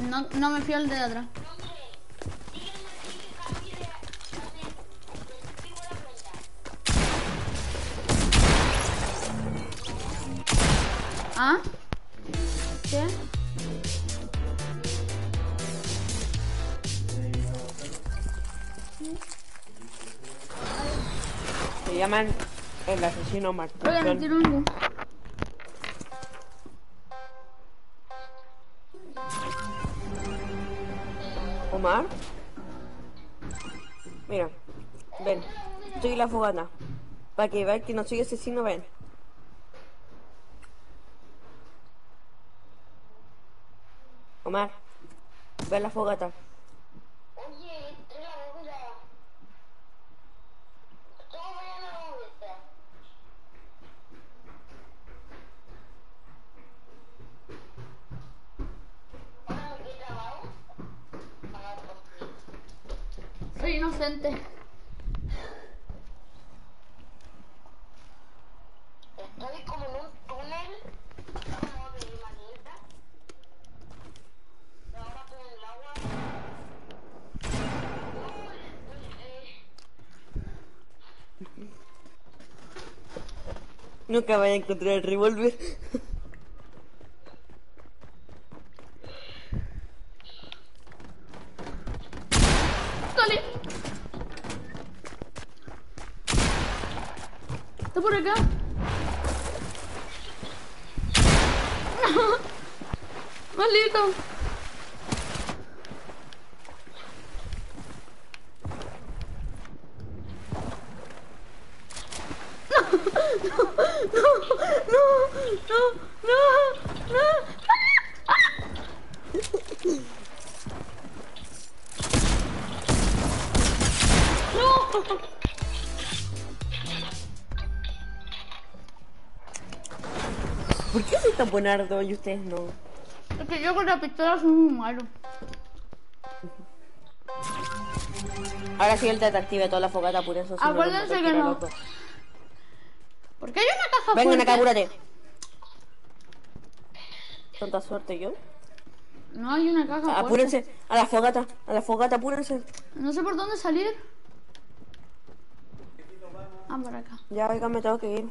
No, no me fío al de atrás. Llaman el asesino Oiga, no Martín. tiro ningún. Omar. Mira, ven. Estoy en la fogata. Para que vean que no soy asesino, ven. Omar, ve la fogata. Estoy como en un túnel. Como de maqueta. Y ahora con el agua. Uy, Nunca vaya a encontrar el revólver. ¡Dale! Está por acá. Maldito. No, no, no, no, no, no. No. ¿Por qué soy tan buenardo y ustedes no? Es que yo con la pistola soy muy malo. Ahora sí el detective toda la fogata por eso. si Acuérdense que no. loco. ¿Por qué hay una caja Vengan fuerte? acá, cúrate. Tanta suerte yo. No hay una caja fuerte. Apúrense, a la fogata, a la fogata, apúrense. No sé por dónde salir. Ah, por acá. Ya, oiga, me tengo que ir.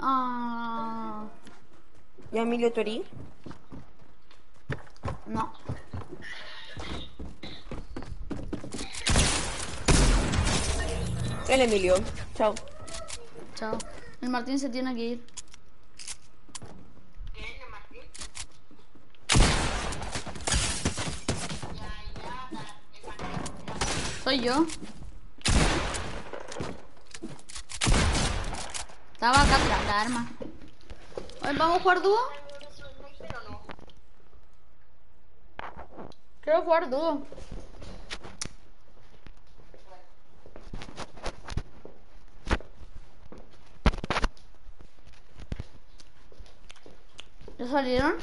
Ah, Ya, Emilio, ¿tú eres? No. El Emilio. Chao. Chao. El Martín se tiene que ir. Soy yo. Estaba acá atrás la arma. ¿Vamos a jugar dúo? Pero no. Quiero jugar dúo. ¿Ya salieron?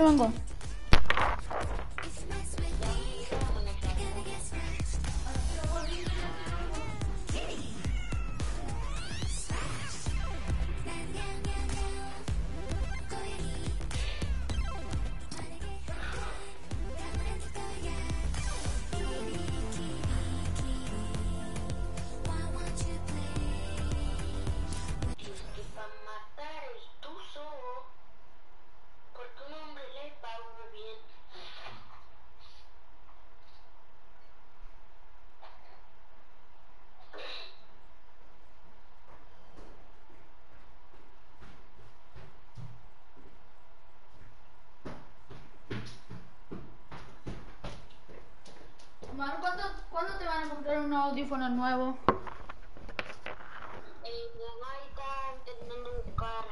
Pon listo y el intentando buscar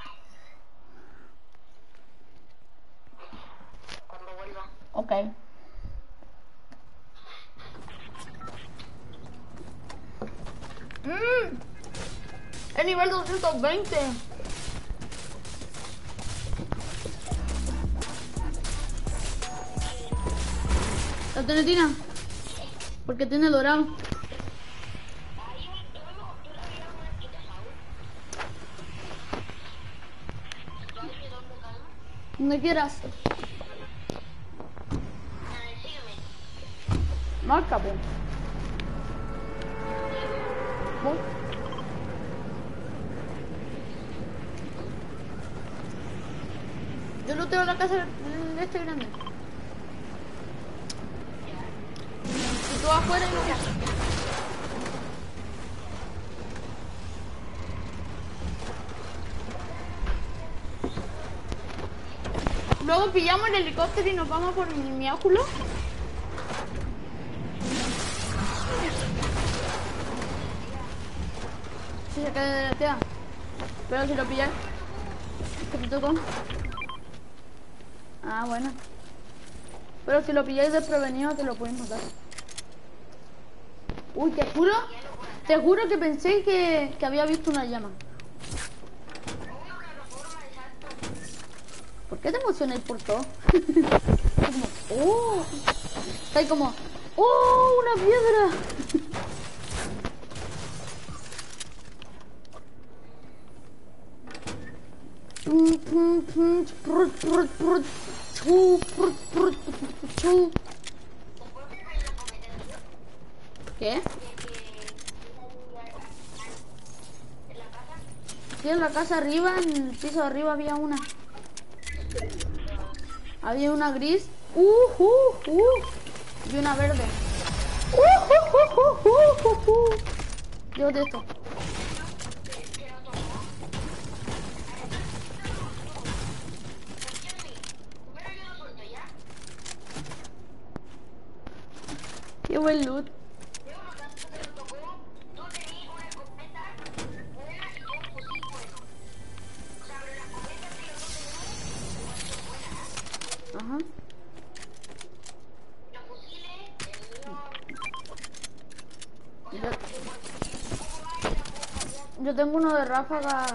cuando vuelva. Ok. Mmm. El nivel 220. La tenetina. Porque tiene dorado. Donde quieras. Marca, pues. Voy. Yo no tengo la casa de este grande. Y tú afuera y no Pillamos el helicóptero y nos vamos por mi miáculo. Se cae de la. Pero si lo pillas. ¿Qué te? Ah, bueno. Pero si lo pilláis desprevenido te lo pueden matar. Uy, te juro, te juro que pensé que, que había visto una llama. ¿Por qué te emocionáis por todo? como, oh, ahí como, oh, una piedra. ¿Qué? Sí, en la casa arriba, en el piso de arriba había una. Había una gris. Uh, uh, uh. Y una verde. Uh, uh, uh, uh, uh, uh. Llévate esto. Yo, tengo uno de ráfaga.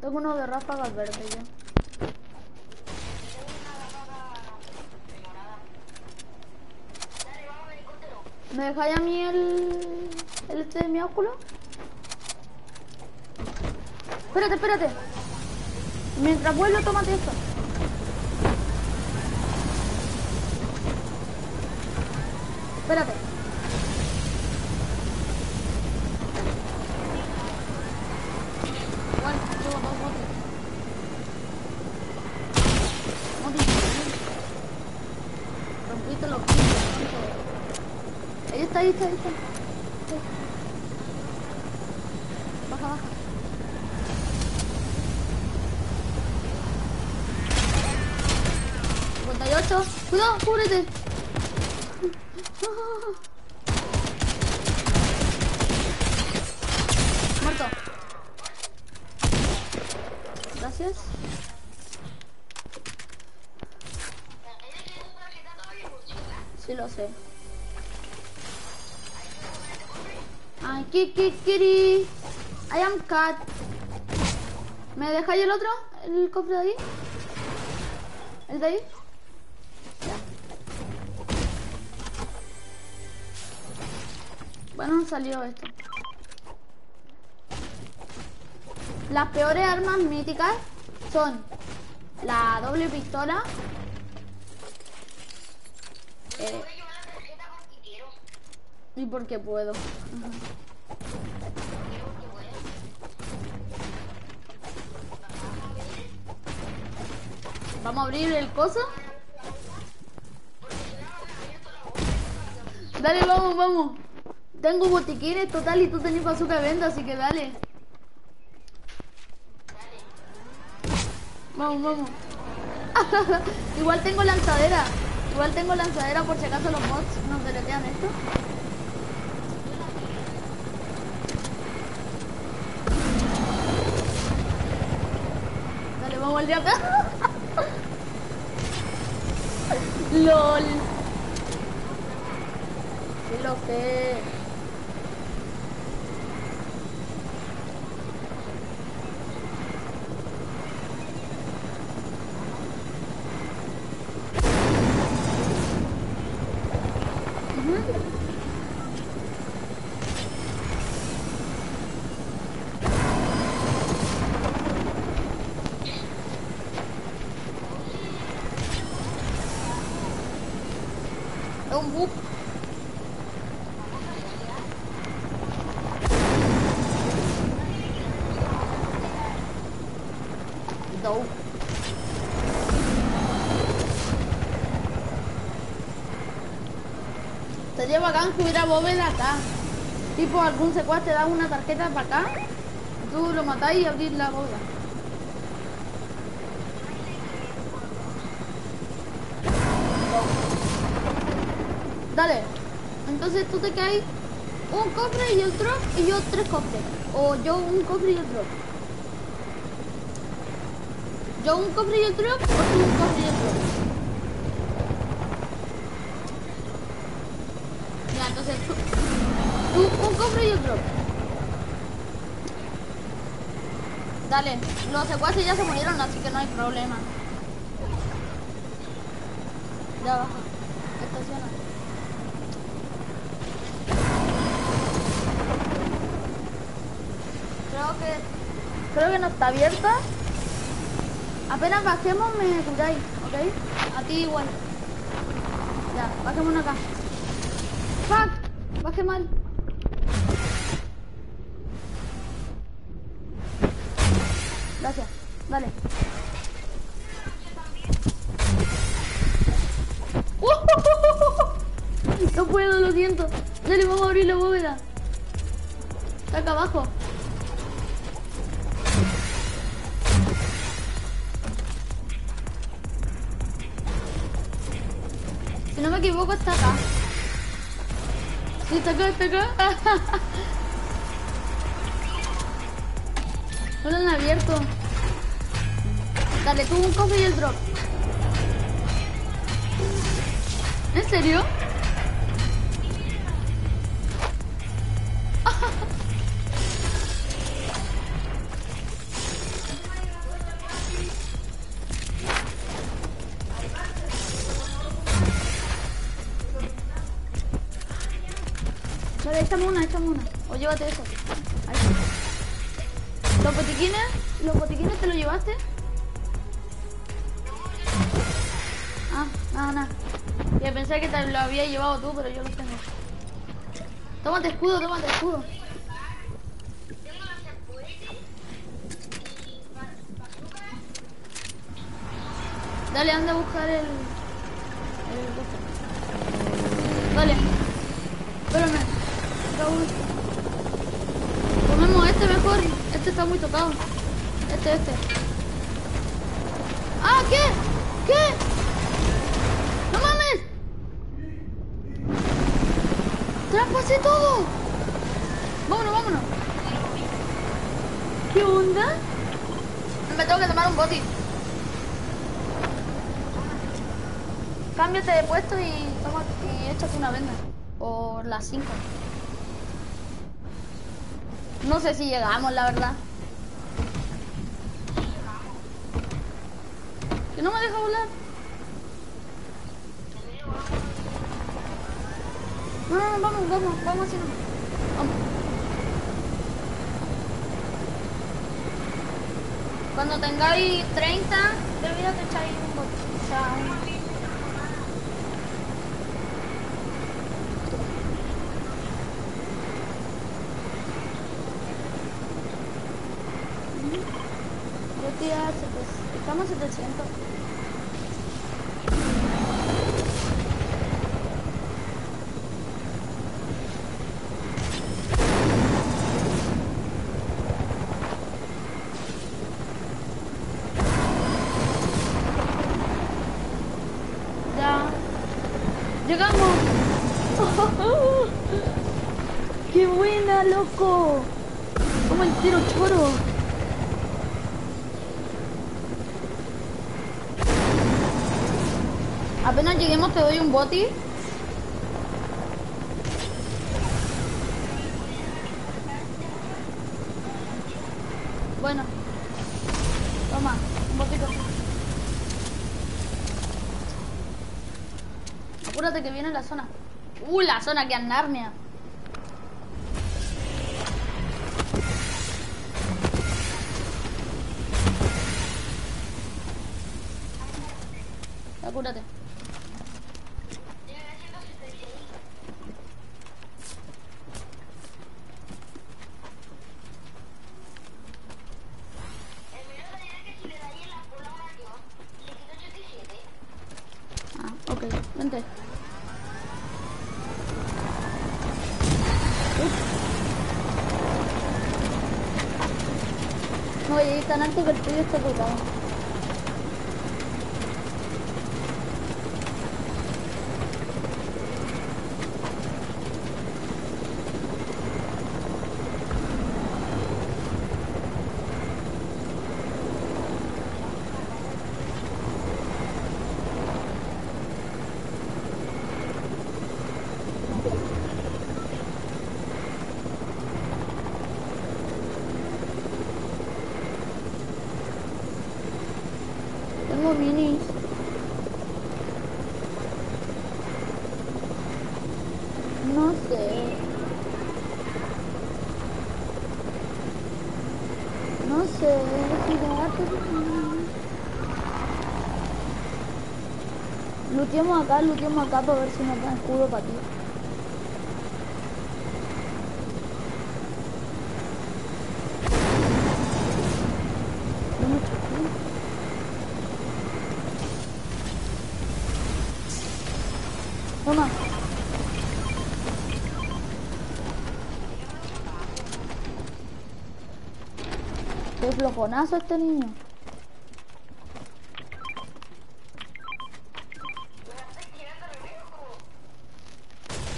Tengo uno de ráfagas verde yo. ¿Me dejáis a mí el, el este de mi óculo? Espérate, espérate. Mientras vuelo, tómate esto. Espérate. Bueno, llevo dos botes. Moti. Rompiste los pisos. Ahí está, ahí está, ahí está. Ahí. Baja, baja. Cincuenta y ocho. Cúbrete. Muerto. Gracias. Sí lo sé. Ay, ki, ki, kitty. I am cat. ¿Me dejáis el otro? ¿El cofre de ahí? ¿El de ahí? Salió esto. Las peores armas míticas son la doble pistola. eh, y porque puedo. Vamos a abrir el coso. Dale, vamos, vamos. Tengo botiquines total y tú tenés bazooka de venta, así que dale. Vamos, vamos. [LAUGHS] Igual tengo lanzadera. Igual tengo lanzadera por si acaso los bots nos deletean esto. Dale, vamos al día. [LAUGHS] LOL. Sí lo sé. Es un bug. Dope. Sería bacán que hubiera bóveda acá. Tipo, algún secuaz te da una tarjeta para acá. Tú lo matáis y abrís la bóveda. Dale. Entonces tú te caes un cofre y drop y yo tres cofres. O yo un cofre y drop. Yo un cofre y drop o tú un cofre y el drop. Ya, entonces tú, tú un cofre y el drop. Dale, los secuaces ya se murieron, así que no hay problema. Ya baja. Estaciona. Creo que creo que no está abierta. Apenas bajemos me curáis, ¿ok? A ti igual. Ya, bajémonos acá. Fuck, bajé mal. Había llevado tú, pero yo los tengo. Tómate escudo, tómate escudo. Tengo la secuete. Dale, anda a buscar el... el Dale. Espérame. Raúl. Comemos este mejor. Este está muy tocado. Este, este. ¡Ah! ¿Qué? ¿Qué? ¡No mames! ¡Traspasé todo! Vámonos, vámonos. ¿Qué onda? Me tengo que tomar un boti. Cámbiate de puesto y toma y échate una venda. O las 5. No sé si llegamos, la verdad. no me deja volar. No, no, no, vamos, vamos, vamos así nomás. Vamos. Cuando tengáis 30 de vida te echáis un bote. O sea, un... Yo estoy a 700. Estamos a 700. Ya. Llegamos. ¡Qué buena, loco! Como el tiro choro. Apenas lleguemos te doy un boti. Bueno. Toma, un botito. Apúrate que viene la zona. Uh, la zona que es. Apúrate. Ah, ok, vente. No, y tan alto que el tuyo está colgado. Tengo minis. No sé. No sé. Luteamos acá, luteamos acá para ver si nos dan escudo para ti. Toma. Qué flojonazo este niño.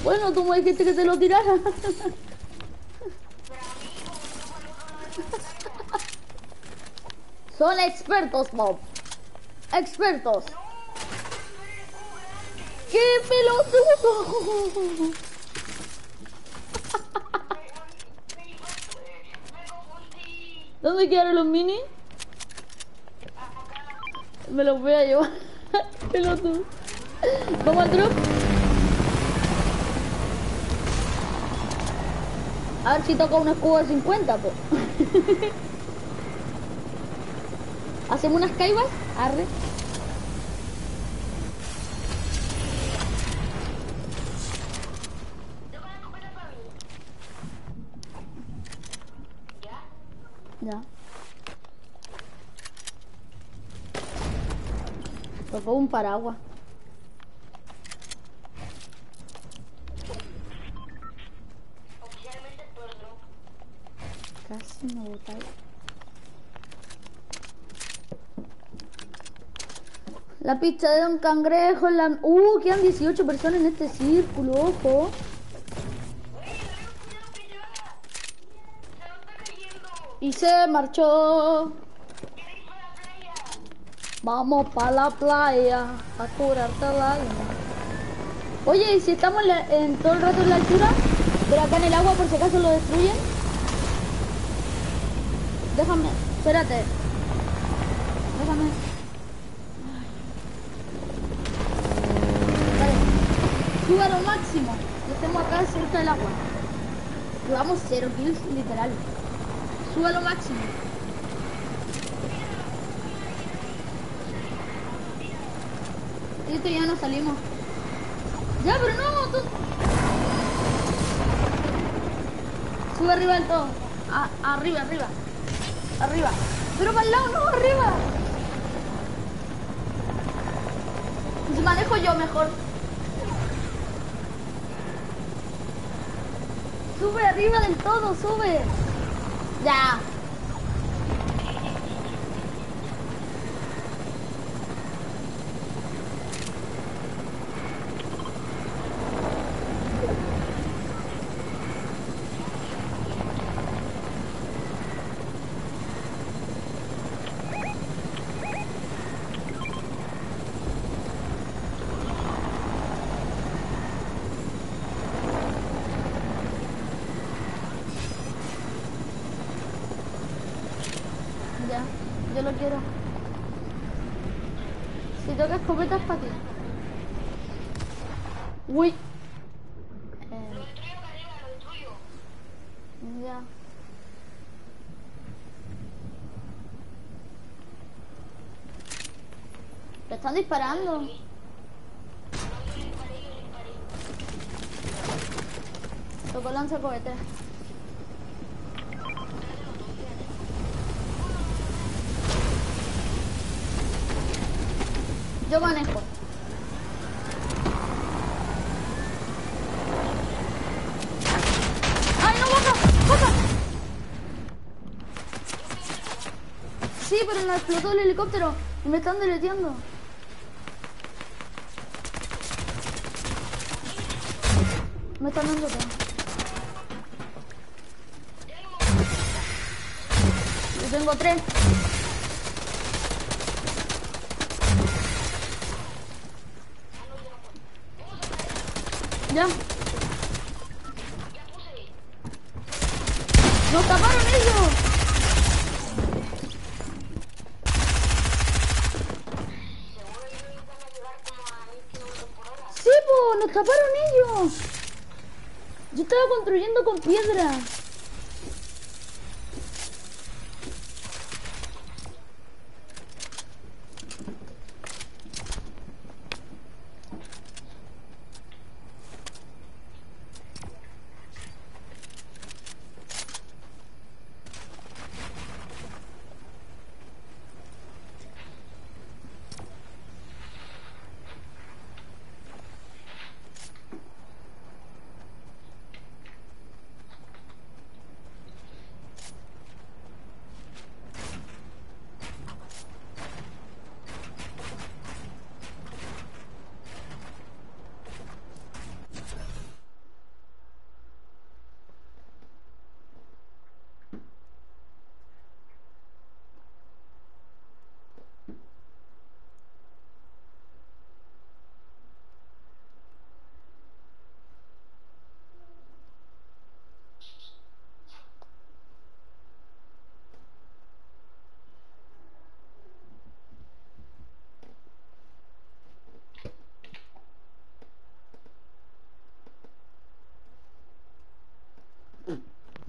Bueno, tú me dijiste que te lo tirara. Son expertos, Bob. Expertos. ¡Qué pelotudo! ¿Dónde quedaron los mini? Me los voy a llevar. [LAUGHS] Pelotudo. ¿Cómo al drop? A ver si toca un escudo de 50, pues. [LAUGHS] ¿Hacemos unas caibas? Arre. Ya. Tocó un paraguas. Casi me botáis. La pizza de Don Cangrejo, la... Uh, quedan 18 personas en este círculo, ojo. Y se marchó. Vamos para la playa a curarte la alma. Oye, ¿y si estamos en, en todo el rato en la altura, pero acá en el agua por si acaso lo destruyen? Déjame, espérate. Déjame. Ay. Sube a lo máximo. Y estemos acá cerca del agua. Llevamos cero kills, literal. Sube lo máximo. Listo, ya nos salimos. Ya, pero no, tú. Sube arriba del todo. A- arriba, arriba. Arriba. Pero para el lado, no, arriba. Si manejo yo mejor. Sube arriba del todo, sube. Ya yo lo quiero. Si toca escopeta es para ti. Uy. Eh, Lo destruyo acá arriba, lo destruyo. ya. Le están disparando. Tocó lanza cohete. Yo manejo. ¡Ay, no. Sí, pero me explotó el helicóptero y me están deleteando. Yo tengo tres. Ya. ¡Nos taparon ellos! Seguro que ellos van a llegar como a 1000 kilómetros por hora. ¡Sí, po! ¡Nos taparon ellos! Yo estaba construyendo con piedra.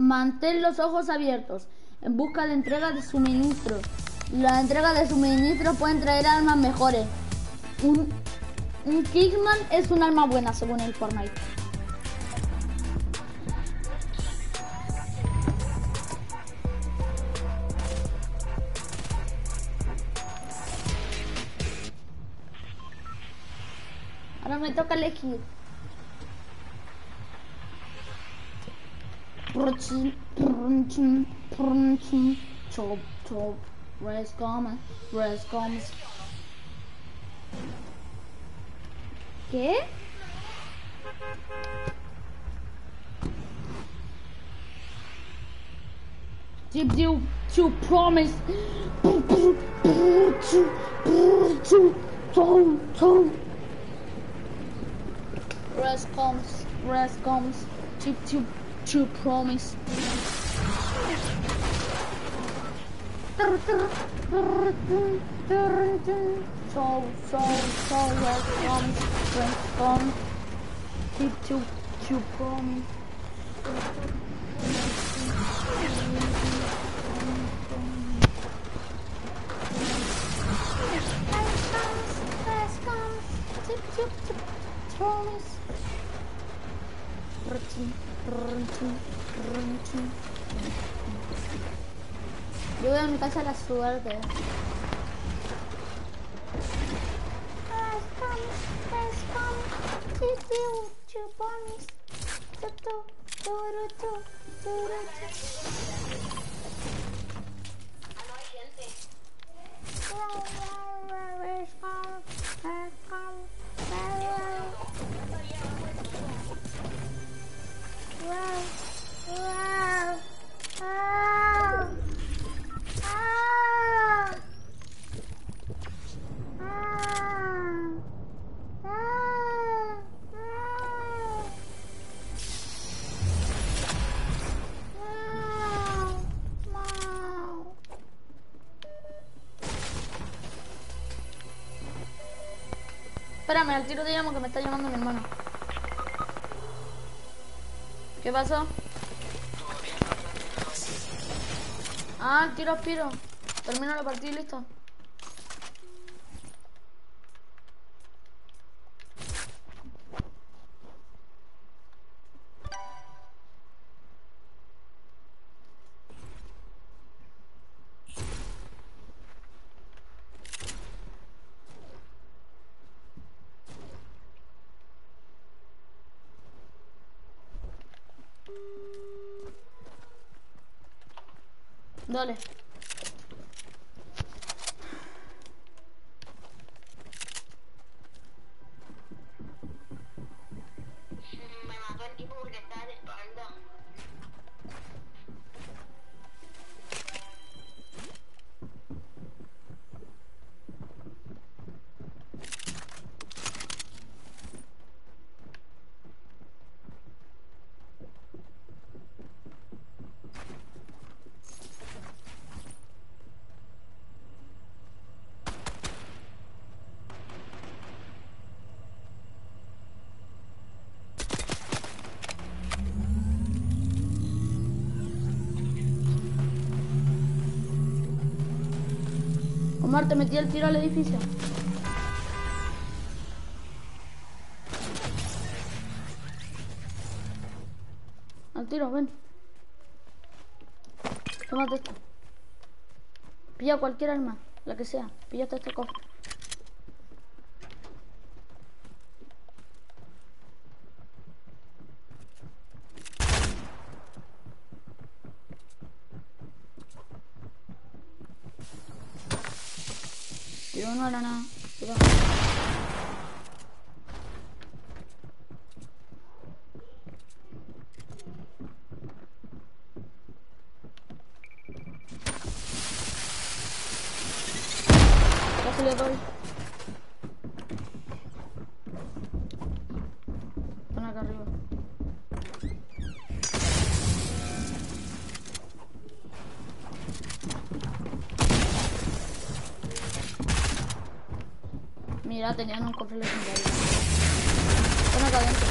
Mantén los ojos abiertos en busca de entrega de suministros. La entrega de suministros pueden traer armas mejores. Un, un Kickman es un arma buena según el Fortnite. Rescoms. ¿Qué? Did you to promise to to to Rescoms Rescoms to to to promise So, so, so welcome, welcome to to bomb. Tip, tip, tip, trolleys. Rutting, rutting, rutting. Yo voy a mi casa a la suerte. Ah, no hay gente. Espérame, al tiro te llamo que me está llamando mi hermano. ¿Qué pasó? Ah, tiro aspiro. Termino la partida y listo. Dale. Metí el tiro al edificio. Al tiro, ven. Tómate esto. Pilla cualquier arma, la que sea. Píllate este cofre. Tiro no era nada. Cuidado. Casi le doy. Pon acá arriba. Mira, tenían un legendario. Pon acá adentro.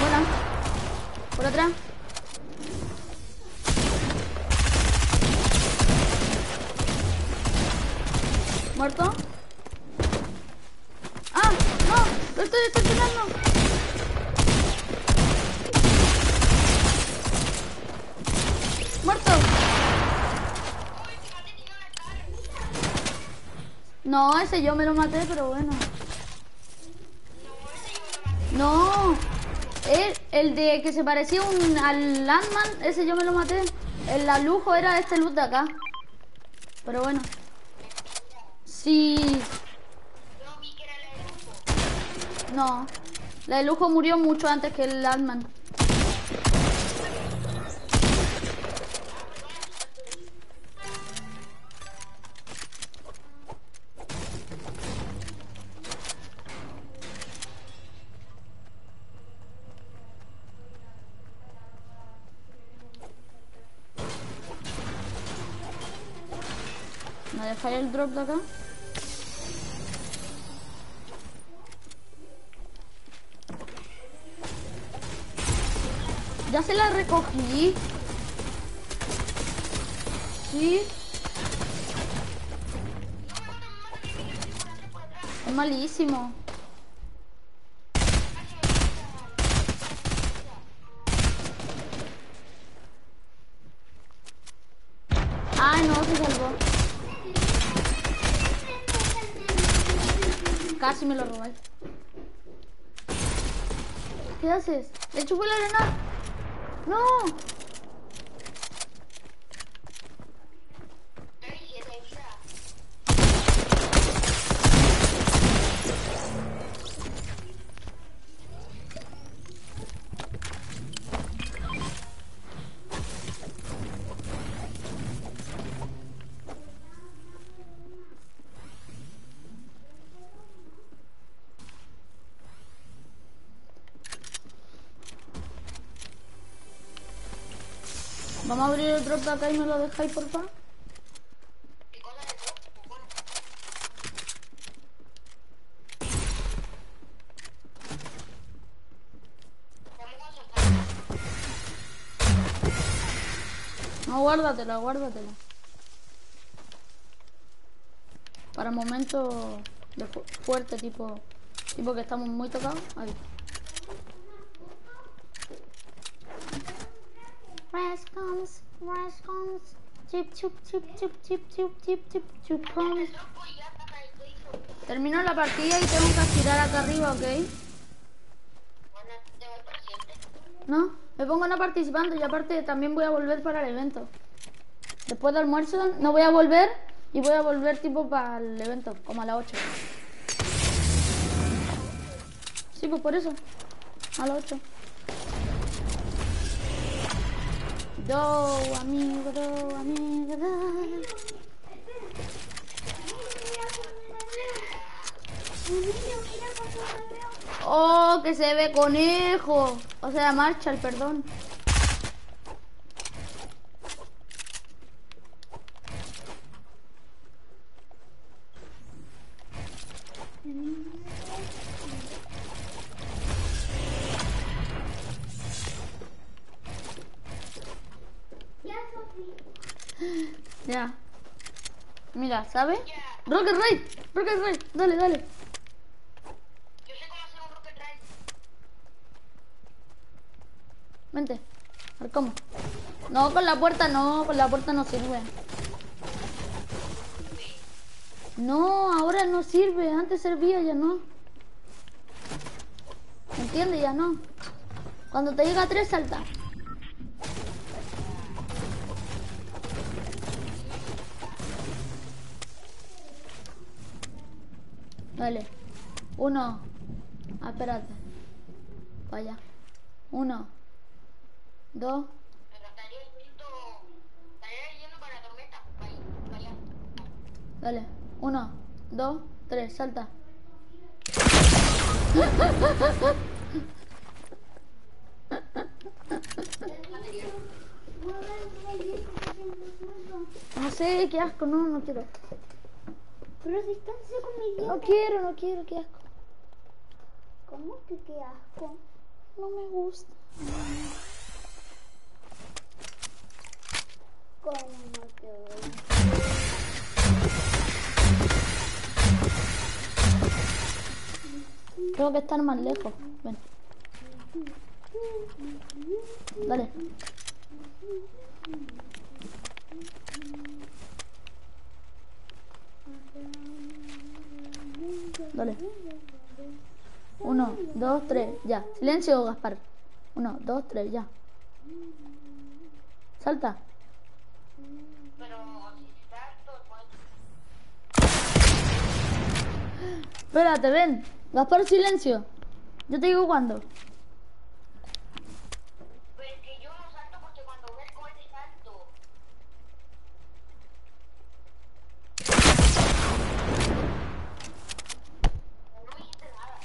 Buena. Por atrás. ¿Muerto? ¡Ah! ¡No! ¡Lo estoy decepcionando! ¡Muerto! No, ese yo me lo maté, pero bueno. No, el, el de que se parecía un, al Landman, ese yo me lo maté. El la lujo era este luz de acá. Pero bueno. Sí. No. La de lujo murió mucho antes que el Landman. ¿Me dejáis haces? ¿Le chupó la arena? ¡No! Vamos a abrir el drop de acá y me lo dejáis, por favor. No, guárdatela, guárdatela. Para momentos fuerte, tipo, tipo que estamos muy tocados. Ahí. Rest comes. Chip, chip, chup, chip, chup, chip, chup, chup, comes. Termino la partida y tengo que girar acá arriba, ¿ok? No, me pongo no participando y aparte también voy a volver para el evento. Después del almuerzo no voy a volver y voy a volver tipo para el evento, como a las 8. Sí, pues por eso. A las 8. Do, amigo, amigo. Oh, que se ve conejo. O sea, marcha el perdón. Ya. Mira, ¿sabes? Rocket Raid, Rocket Raid, dale, dale. Yo sé cómo hacer un rocket ride. Vente. A ver cómo. No, con la puerta no, con la puerta no sirve. No, ahora no sirve. Antes servía, ya no. ¿Me entiendes? Ya no. Cuando te llega a tres, salta. Dale. Uno. Ah, espérate. Vaya. Uno. Dos. Dale. Uno, dos, tres, salta. No sé, qué asco, no, no quiero. Pero si están con mi No quiero, no quiero, qué asco. ¿Cómo que qué asco? No me gusta. ¿Cómo no te voy? Tengo que estar más lejos. Ven. Dale. Dale. Uno, dos, tres, ya. Silencio, Gaspar. Uno, dos, tres, ya. Salta. [GASPS] Espérate, ven. Gaspar, silencio. Yo te digo cuándo. Pero es que yo no salto porque cuando veo el cohete salto. No dijiste nada.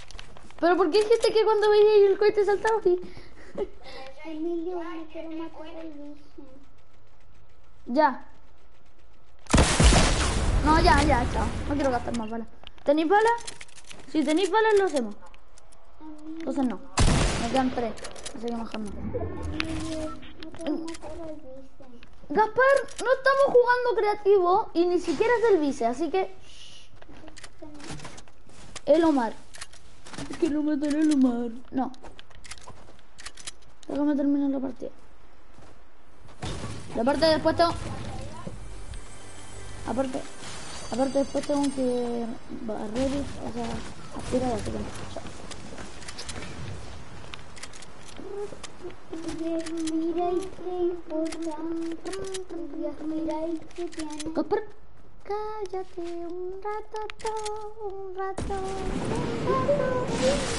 Pero ¿por qué dijiste que cuando veía el cohete saltaba? así? Emilio, me quiero matar el bicho. Ya. No, ya, ya, chao. No quiero gastar más balas. ¿Tenéis balas? Si tenéis balas, lo hacemos. Entonces no. Me quedan tres. Así que mejor no. Gaspar, no estamos jugando creativo y ni siquiera es del vice, así que. El Omar. Quiero matar el Omar. No. Déjame terminar la partida. Y aparte después tengo. Aparte. Aparte después tengo que barrer, o sea, aspirar así que. chao. Mira y. Mira tiene. Cállate un rato, un rato, un rato,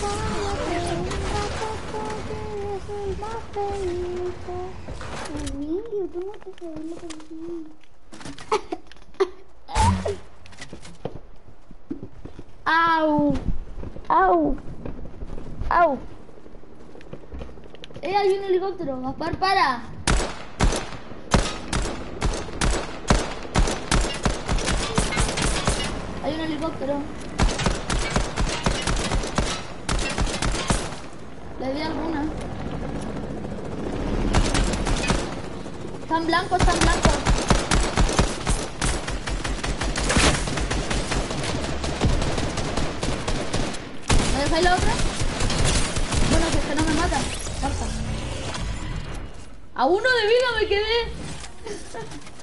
cállate un rato, que eres el más feliz. Emilio, tú no te que dices. Au, au, au. Eh, hay un helicóptero, Gaspar, para. Hay un helicóptero. Le di alguna. Están blancos, están blancos. ¿Me dejáis la otra? Bueno, que es que no me mata. Porfa. A uno de vida me quedé. [LAUGHS]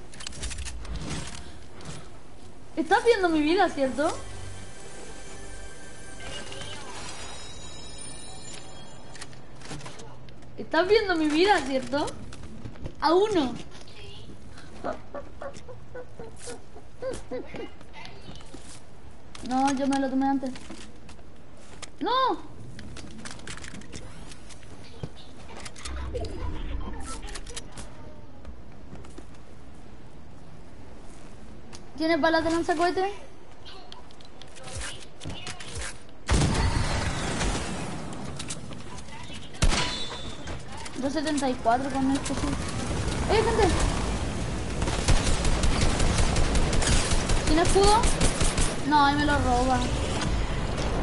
Estás viendo mi vida, ¿cierto? Estás viendo mi vida, ¿cierto? A uno. No, yo me lo tomé antes. ¡No! ¿Tienes balas de lanzacohete? Dos setenta y cuatro con esto, sí. ¡Eh, gente! ¿Tiene escudo? No, ahí me lo roba.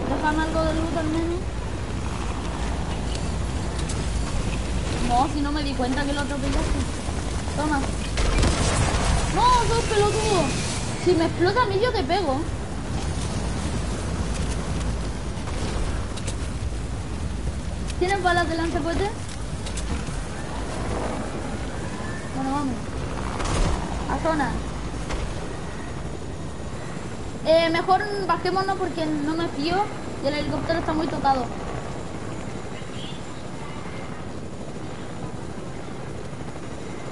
Déjame algo de luz al menos. No, si no me di cuenta que lo atropellaste. Toma. No, sos pelotudo. Si me explota a mí, yo te pego. ¿Tienes balas de lanzacohete? Bueno, vamos. A zona. Eh, mejor bajémonos porque no me fío y el helicóptero está muy tocado.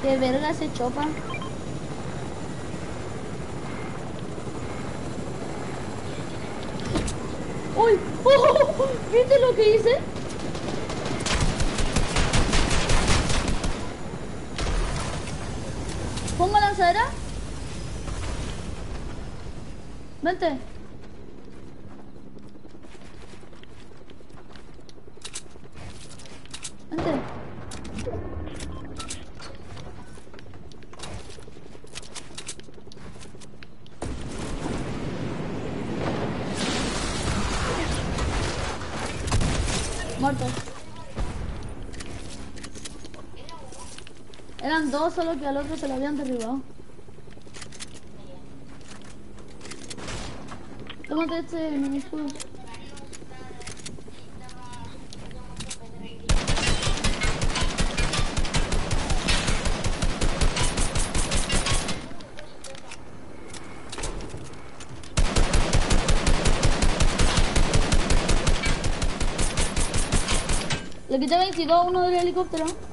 Qué verga ese chopa. ¡Uy! ¡Oh! ¿Viste lo que hice? ¿Pongo lanzadera? Vente. Muerto. Eran dos, solo que al otro se lo habían derribado. Tómate este mini escudo. Le quité 22 a uno del helicóptero.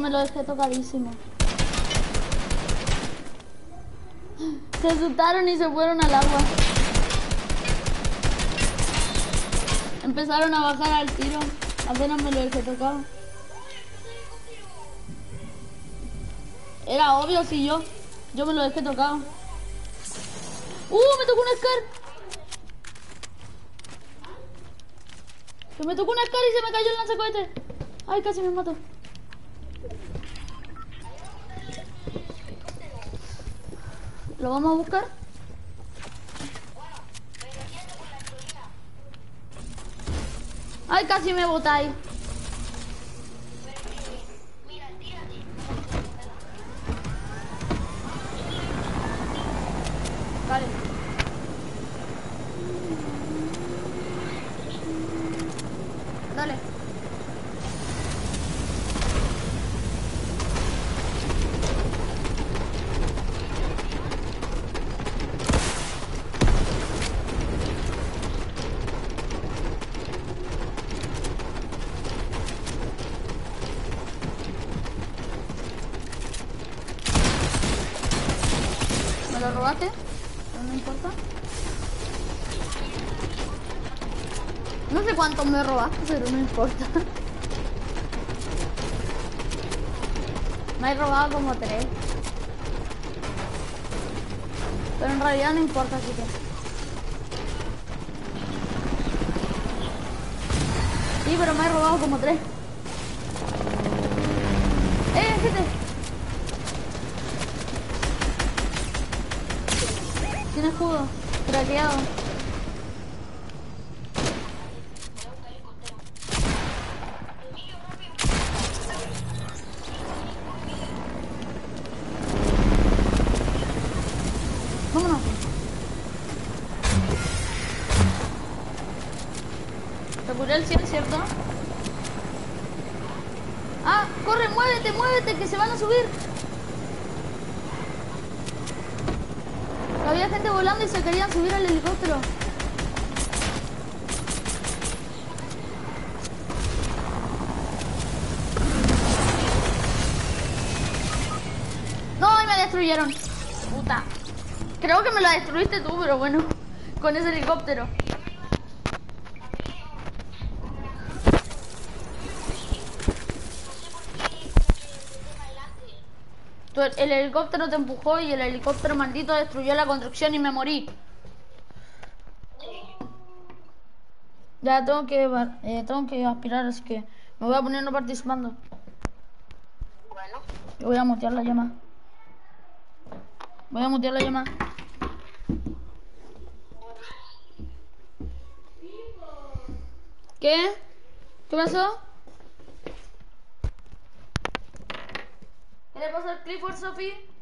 Me lo dejé tocadísimo. Se asustaron y se fueron al agua. Empezaron a bajar al tiro. Apenas me lo dejé tocado. Era obvio si yo. Yo me lo dejé tocado. ¡Uh! Me tocó un Scar. Que me tocó un Scar y se me cayó el lanzacohete. Ay, casi me mato. Vamos a buscar? Ay, casi me botáis. Vale. Dale. ¿Me lo robaste? Pero no importa. No sé cuánto me robaste, pero no importa. Me he robado como tres. Pero en realidad no importa, así que... Sí, pero me he robado como tres. ¡Eh, gente! Tiene escudo. Craqueado. Vámonos. El 100, ¿cierto? Ah, corre, muévete, muévete, que se van a subir. Había gente volando y se querían subir al helicóptero. No, y me destruyeron. Puta. Creo que me la destruiste tú, pero bueno. Con ese helicóptero. Tú- el helicóptero te empujó y el helicóptero maldito destruyó la construcción y me morí. Ya tengo que, eh, tengo que aspirar, así que me voy a poner no participando. Bueno, voy a mutear la llamada. Voy a mutear la llamada. ¿Qué? ¿Qué pasó? ¿Qué le pasó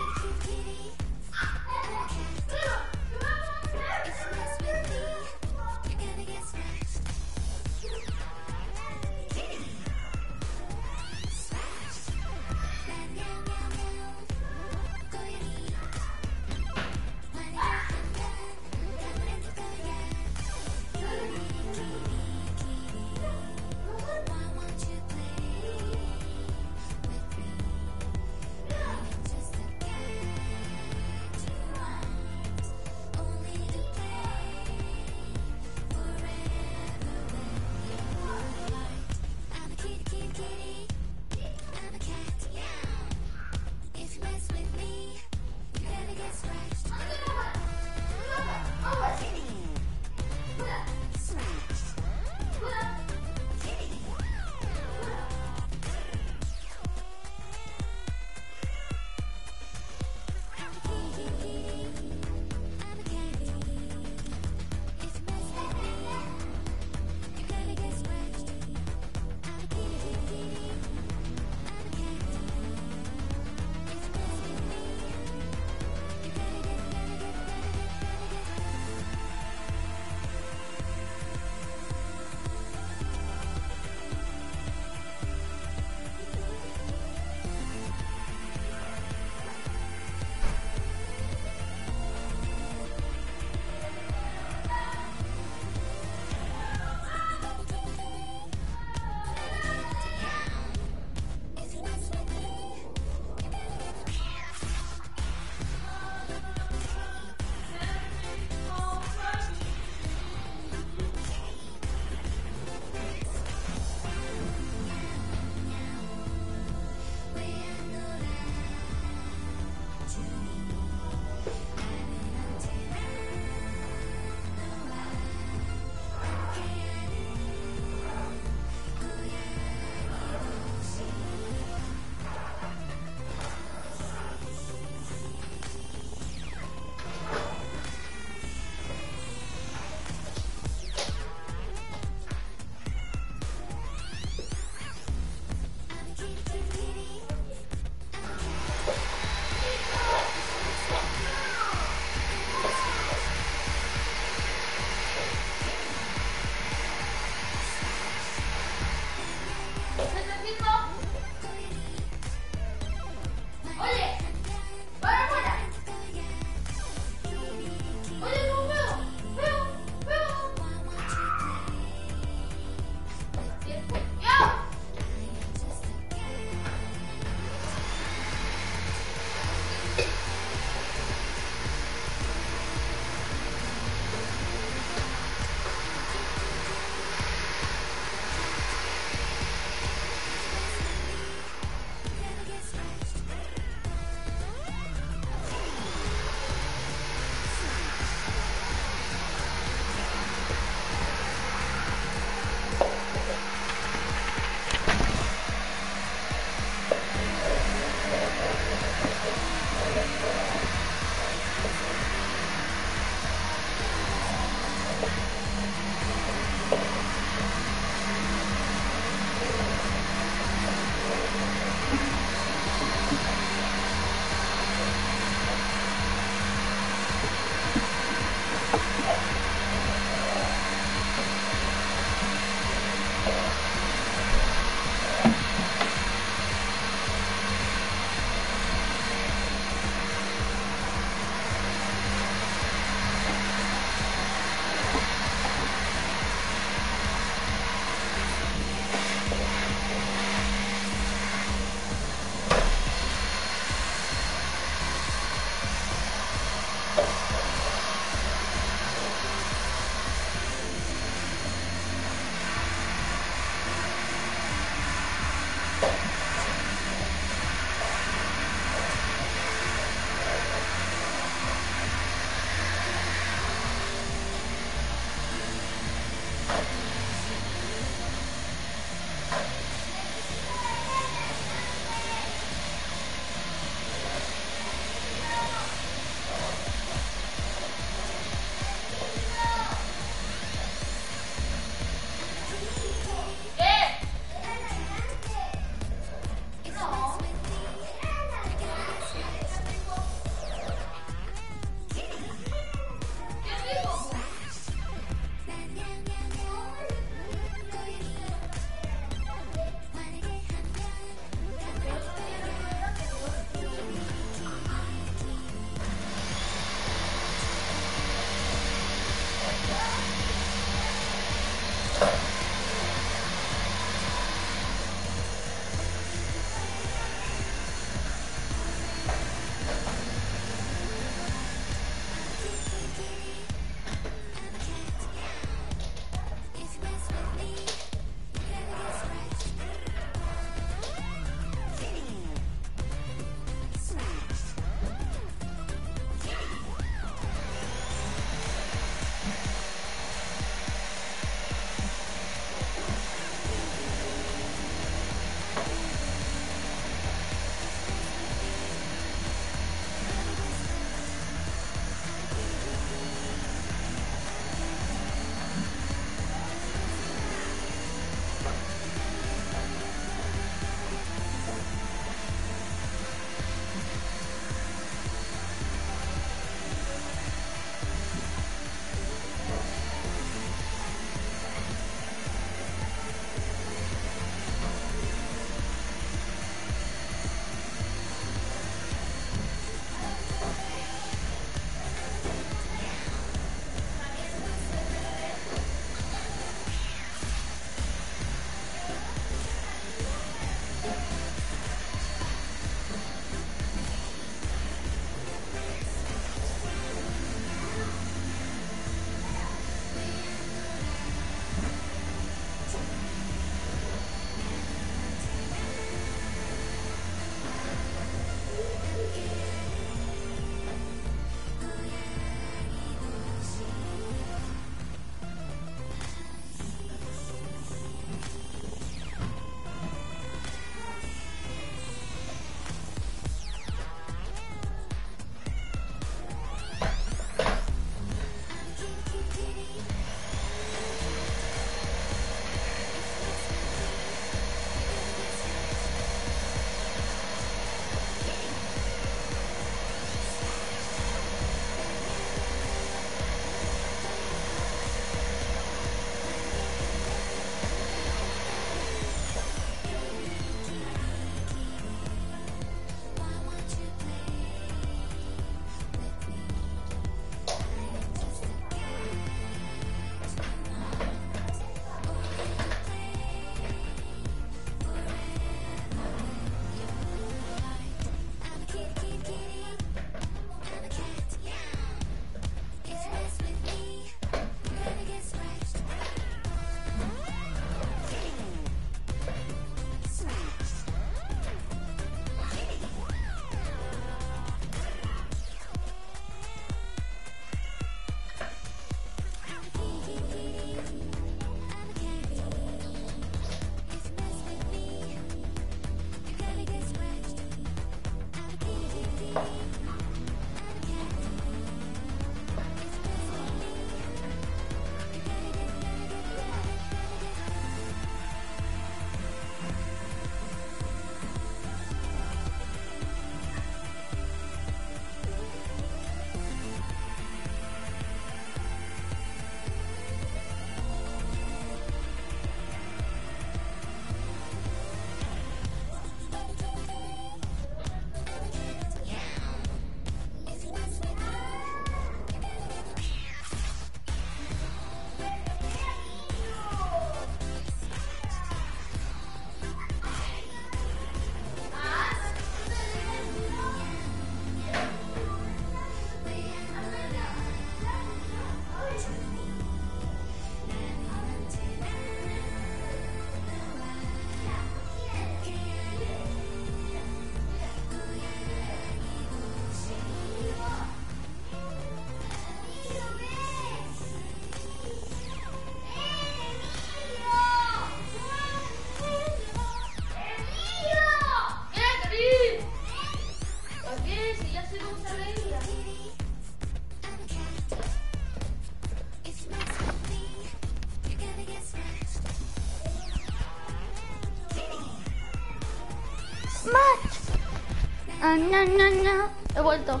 Na, na, na. He vuelto.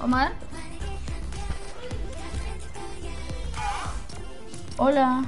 Omar. Hola.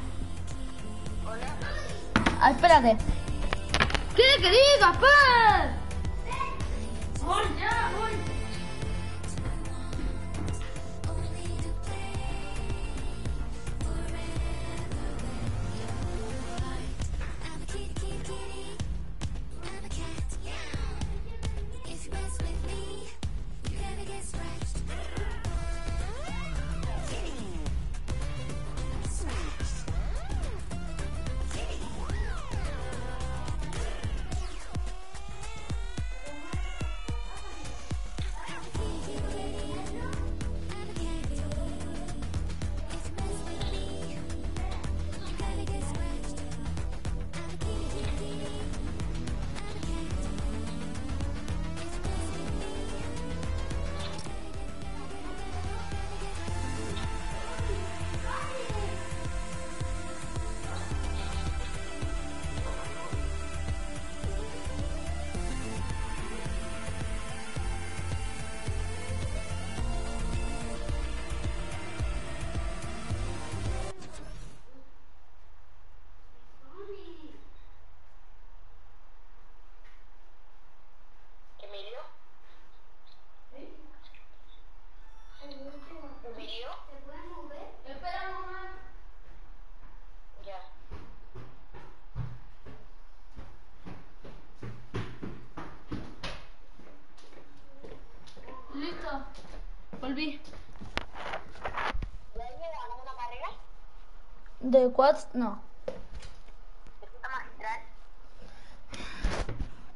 ¿De quads? No.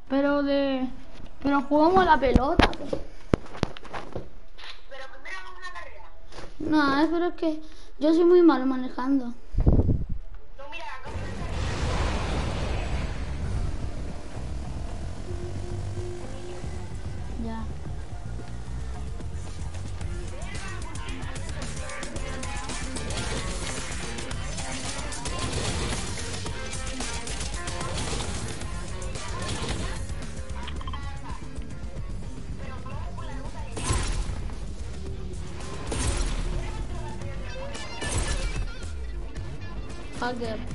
Pero de... Pero jugamos a la pelota. Pero primero una carrera. No, es pero es que yo soy muy malo manejando. Hacker.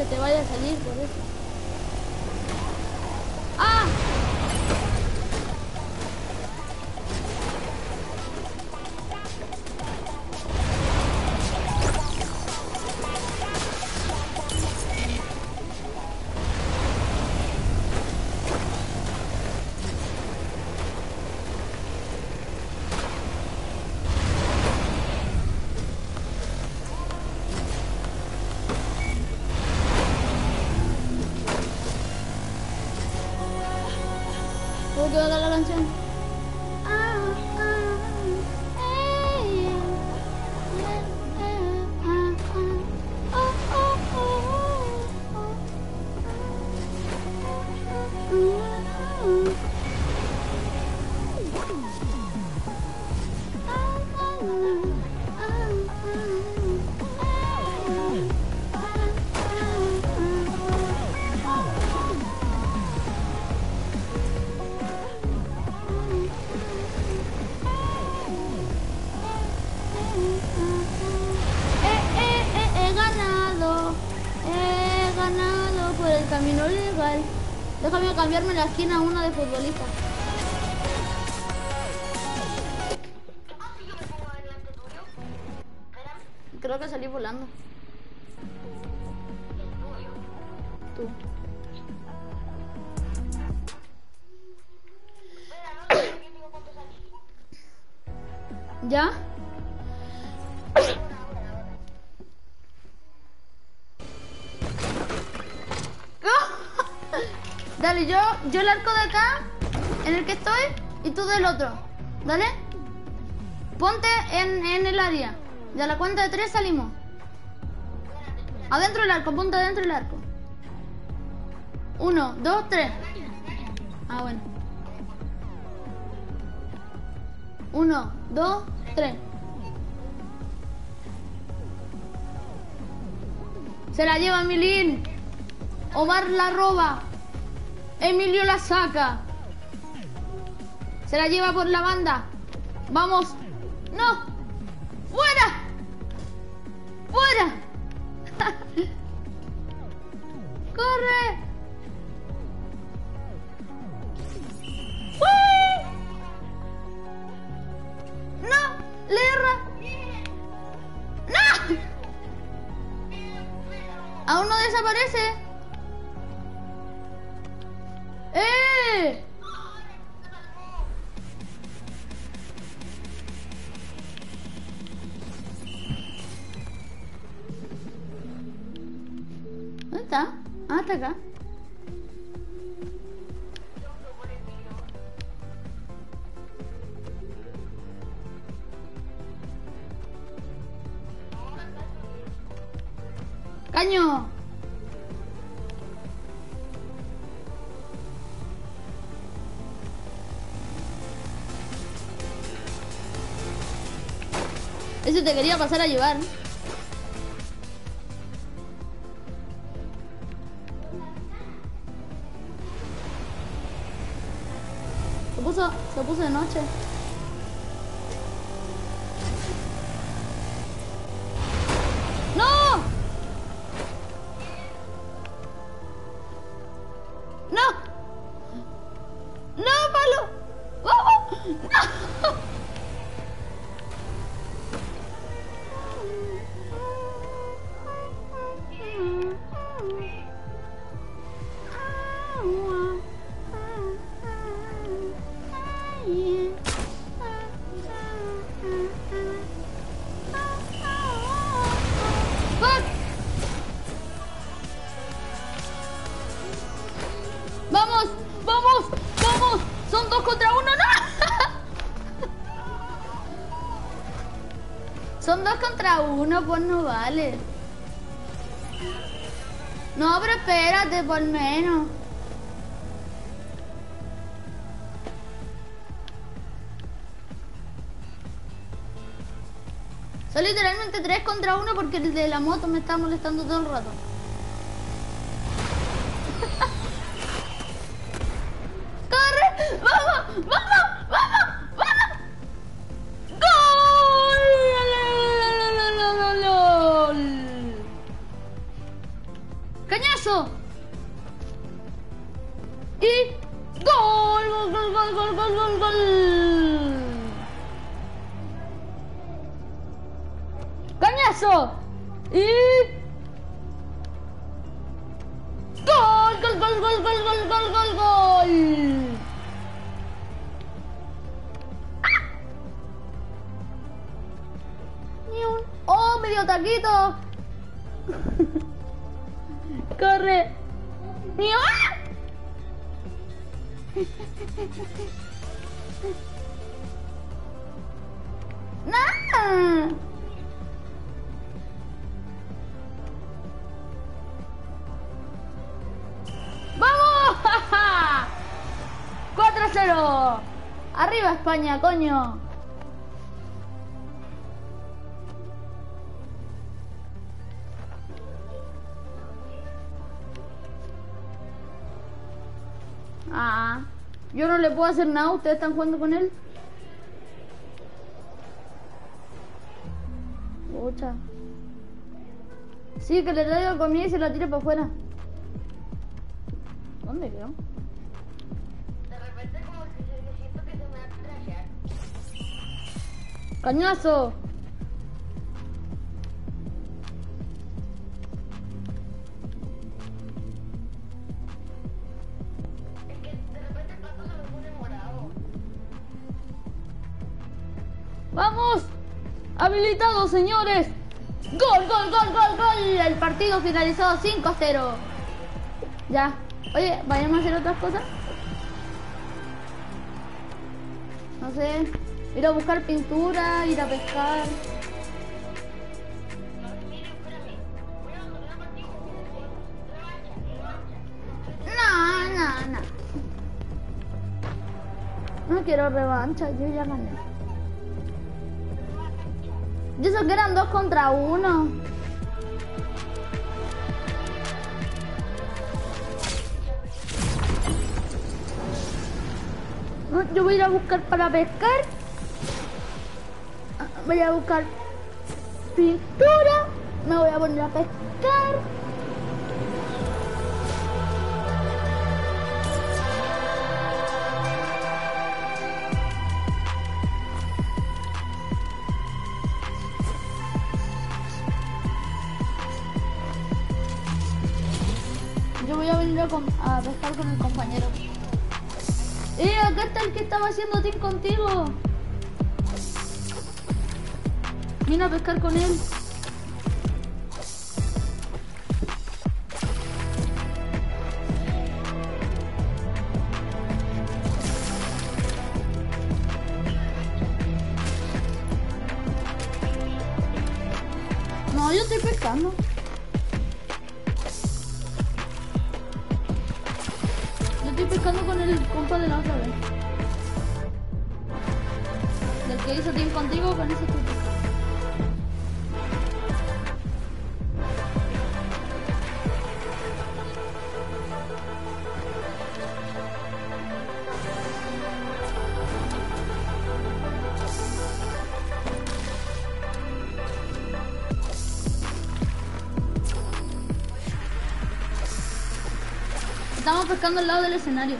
Que te vaya a salir cambiarme la esquina a una de futbolista. De tres salimos. Adentro del arco, ponte adentro del arco. Uno, dos, tres. Ah, bueno. Uno, dos, tres. Se la lleva Milín. Omar la roba. Emilio la saca. Se la lleva por la banda. Vamos. Te quería pasar a llevar. Se puso, se puso de noche. Uno, pues no vale. No, pero espérate, por menos. Son literalmente tres contra uno porque el de la moto me está molestando todo el rato. [LAUGHS] Corre. ¡Mío! ¡Ah! ¡No! ¡Vamos! [LAUGHS] Arriba España, coño. Yo no le puedo hacer nada, ustedes están jugando con él. Pucha. Sí, que le traiga comida y se la tire para afuera. ¿Dónde quedó? De repente como que siento que se me va a crashear. ¡Cañazo! Habilitado, señores. Gol, gol, gol, gol, gol. El partido finalizado 5 a 0. Ya. Oye, vayamos a hacer otras cosas. No sé. Ir a buscar pintura, ir a pescar. No, no, no. No quiero revancha, yo ya gané. Eso que eran dos contra uno. No, yo voy a ir a buscar para pescar. Ah, Voy a buscar pintura. Me voy a poner a pescar. Estaba haciendo team contigo. Vine a pescar con él. Pescando al lado del escenario.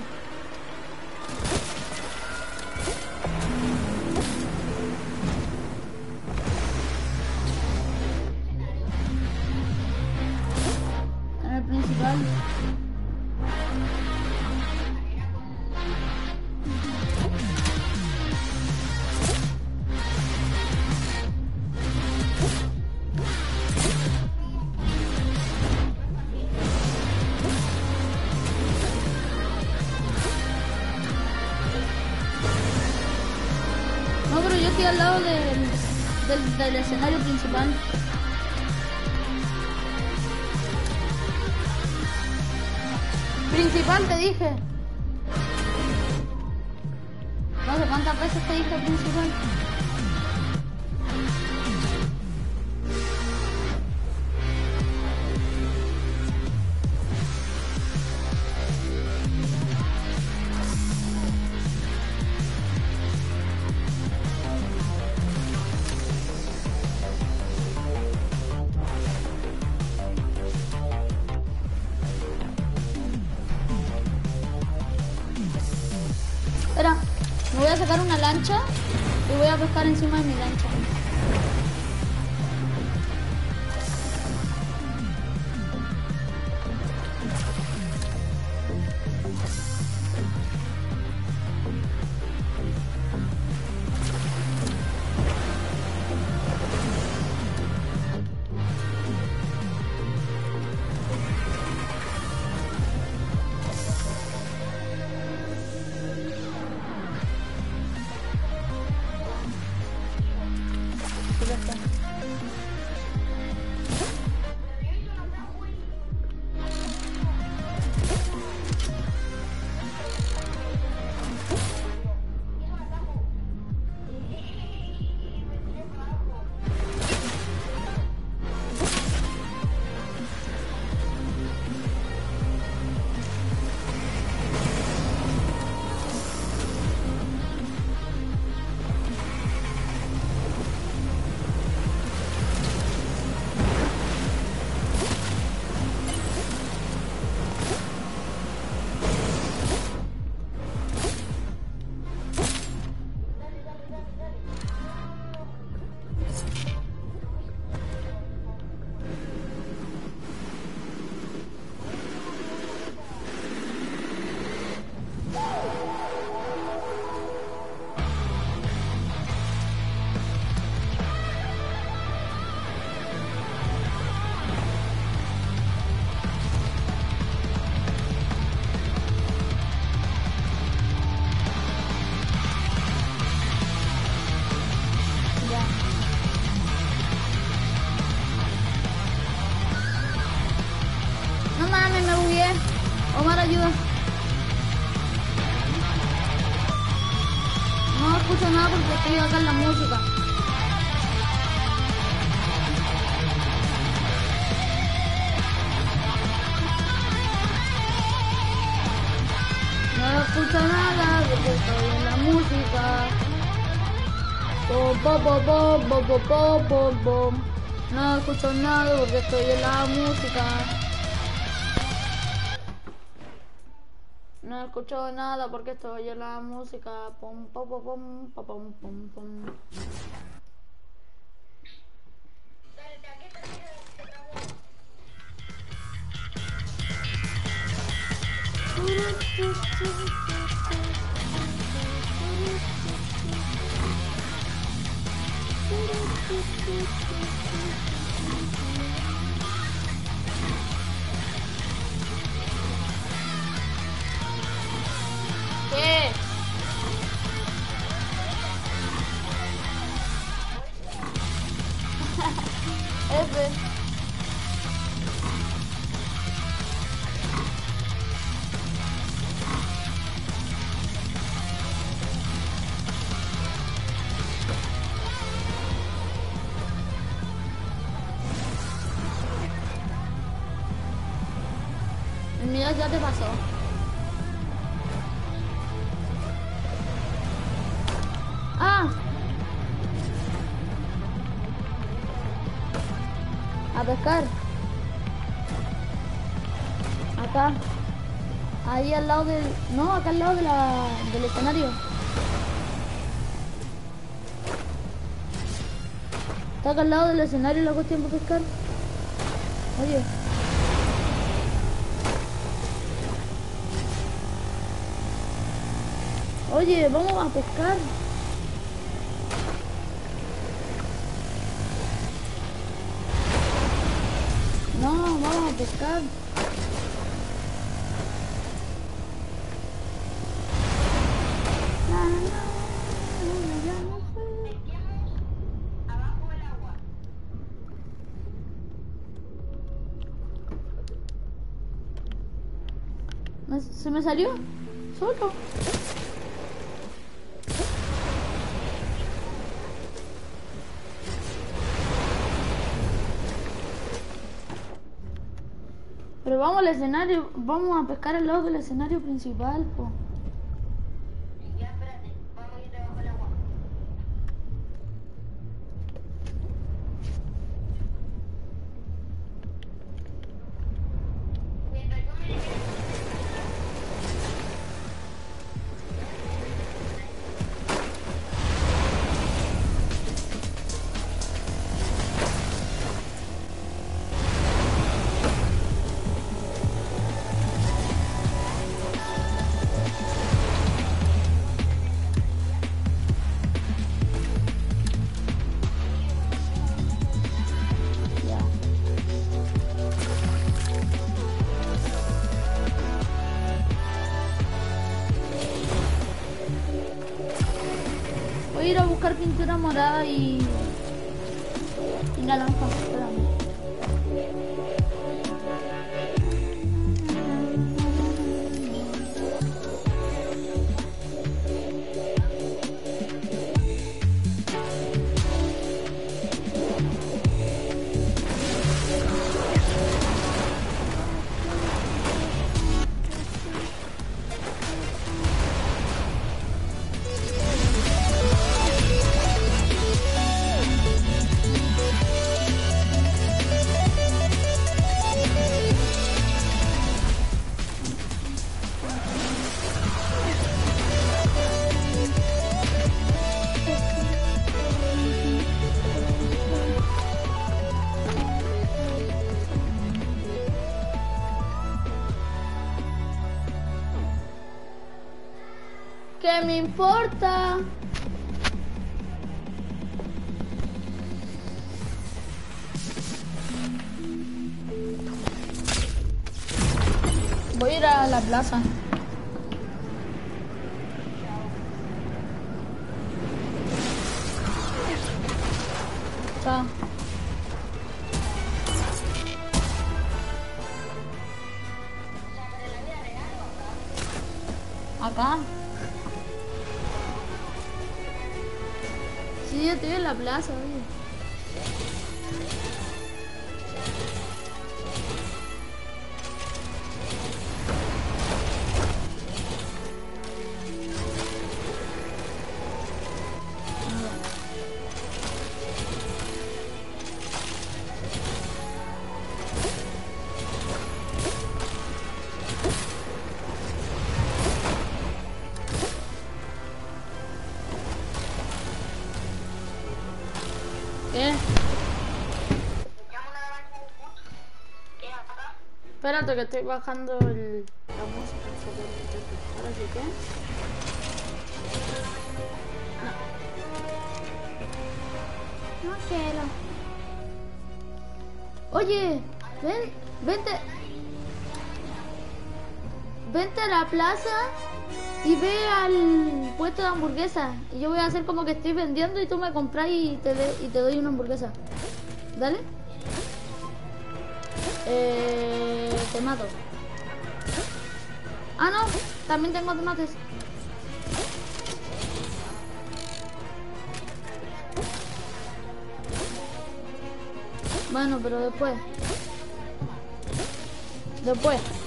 Pescar encima de mi bom, bom, bom, bom, bom. No escucho nada porque estoy en la música. No escucho nada porque estoy en la música. Pom, pom, pom, pom, pom, pom, pom. Lado del... No, acá al lado de la... del escenario. Está acá al lado del escenario la cuestión para pescar. Oye. Oye, vamos a pescar. No, vamos a pescar. Na, na, na, ya no sé. Me- ¿Se me salió? Solo. Pero vamos al escenario, vamos a pescar al lado del escenario principal, もらい。Que estoy bajando el, la música. Ahora sí que. No. Oye, ven, vente. Vente a la plaza y ve al puesto de hamburguesa. Y yo voy a hacer como que estoy vendiendo y tú me compras y te, y te doy una hamburguesa. ¿Dale? Eh, te mato. Ah, no, también tengo tomates. Bueno, pero después. Después.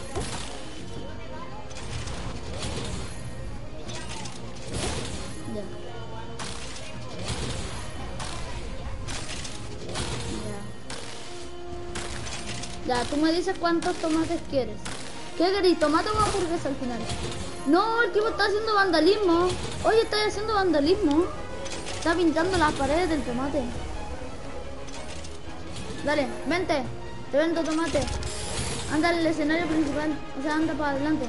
Tú me dices cuántos tomates quieres. ¿Qué querés? ¿Tomate o hamburguesa al final? No, el tipo está haciendo vandalismo. Oye, está haciendo vandalismo. Está pintando las paredes del tomate. Dale, vente. Te vendo tomate. Anda al escenario principal. O sea, anda para adelante.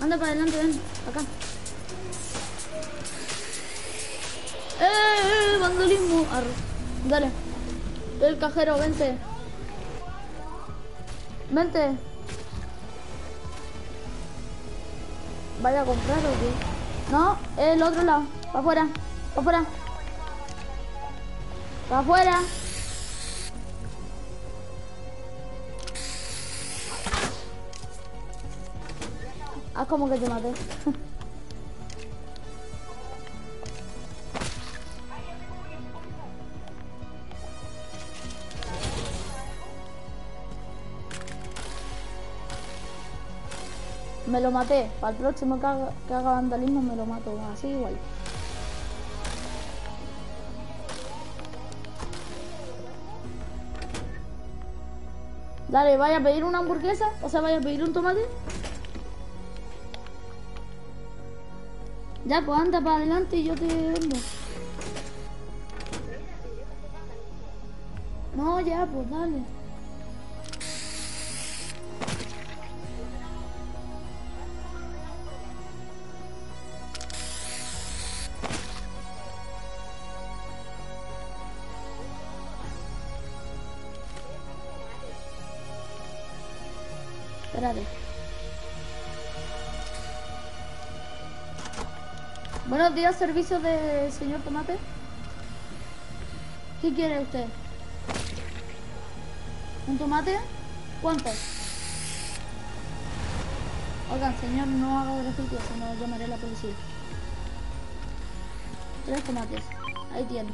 Anda para adelante, ven. Acá. ¡Eh, eh! Vandalismo. Arre. Dale. El cajero, vente. Vente. ¿Vaya a comprar o qué? No, el otro lado. Para afuera. Para afuera. Para afuera. Haz como que te maté. [LAUGHS] Me lo maté. Para el próximo que haga, que haga vandalismo me lo mato. Así igual. Dale, vaya a pedir una hamburguesa. O sea, vaya a pedir un tomate. Ya, pues anda para adelante y yo te vendo. No, ya, pues dale. Buenos días, servicio de señor Tomate. ¿Qué quiere usted? ¿Un tomate? ¿Cuántos? Oigan, señor, no haga grafiti, si no llamaré la policía. Tres tomates. Ahí tienen.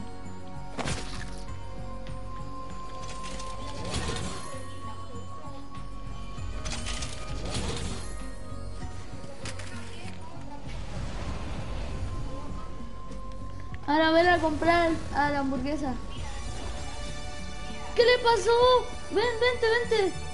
Ahora ven a comprar a la hamburguesa. ¿Qué le pasó? Ven, vente, vente.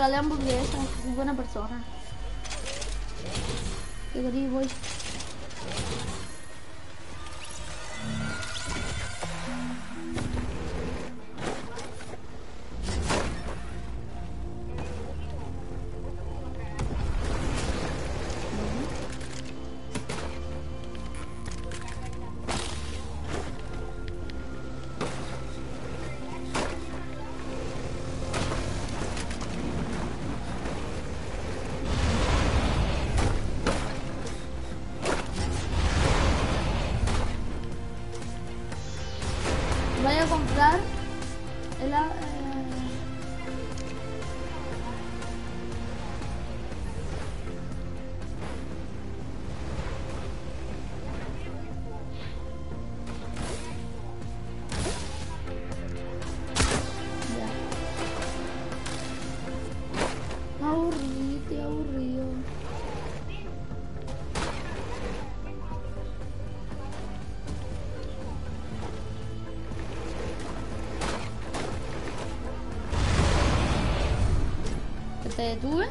Regalé hamburguesas. Es buena persona. Qué voy. Se detuve.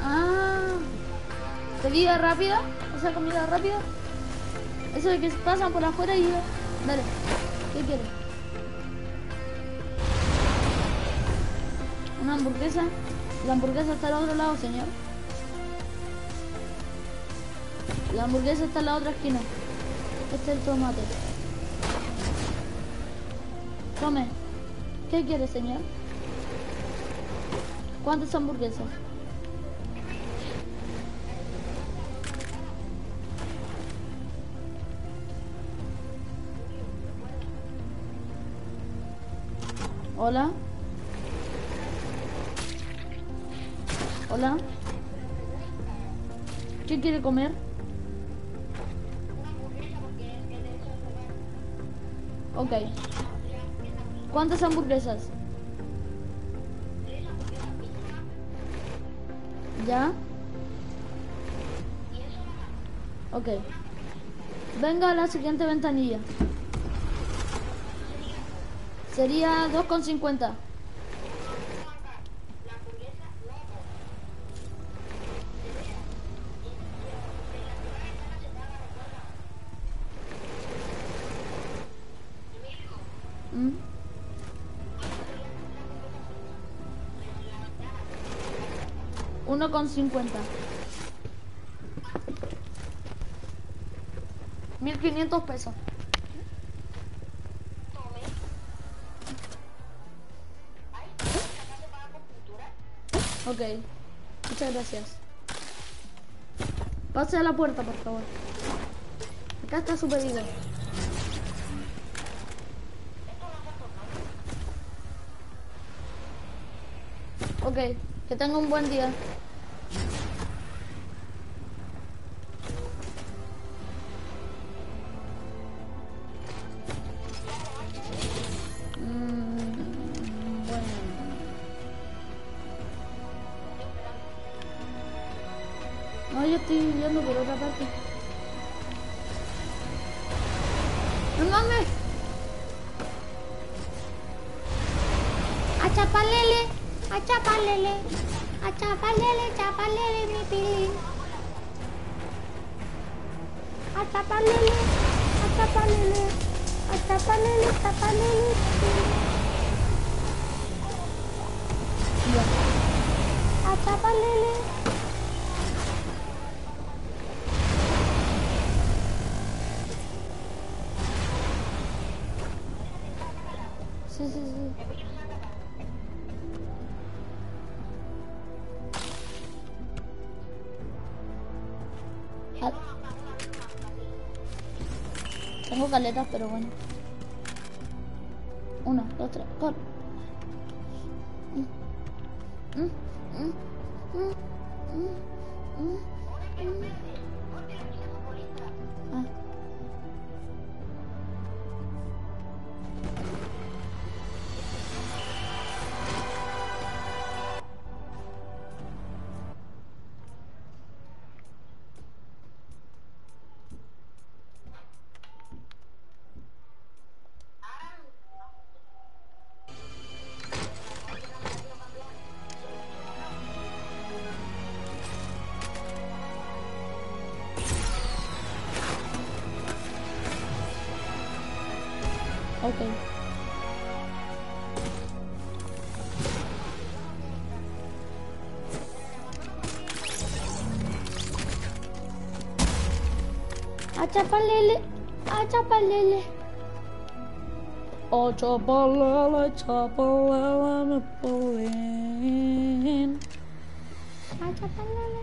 Ah, comida rápida, esa comida rápida. Eso de que pasan por afuera y dale, ¿qué quieres? Una hamburguesa. La hamburguesa está al otro lado, señor. La hamburguesa está en la otra esquina. Este es el tomate. Tome. ¿Qué quiere, señor? ¿Cuántas hamburguesas? Hola. Hola. ¿Qué quiere comer? ¿Cuántas hamburguesas? ¿Ya? Ok. Venga a la siguiente ventanilla. Sería 2,50. con 1,50. 1500 pesos. Ok, muchas gracias. Pase a la puerta, por favor. Acá está su pedido. Ok, que tenga un buen día. Tengo caletas, pero bueno. A chapalele, a chapalele. Oh, chapalala, chapalala, me pulling. A chapalele,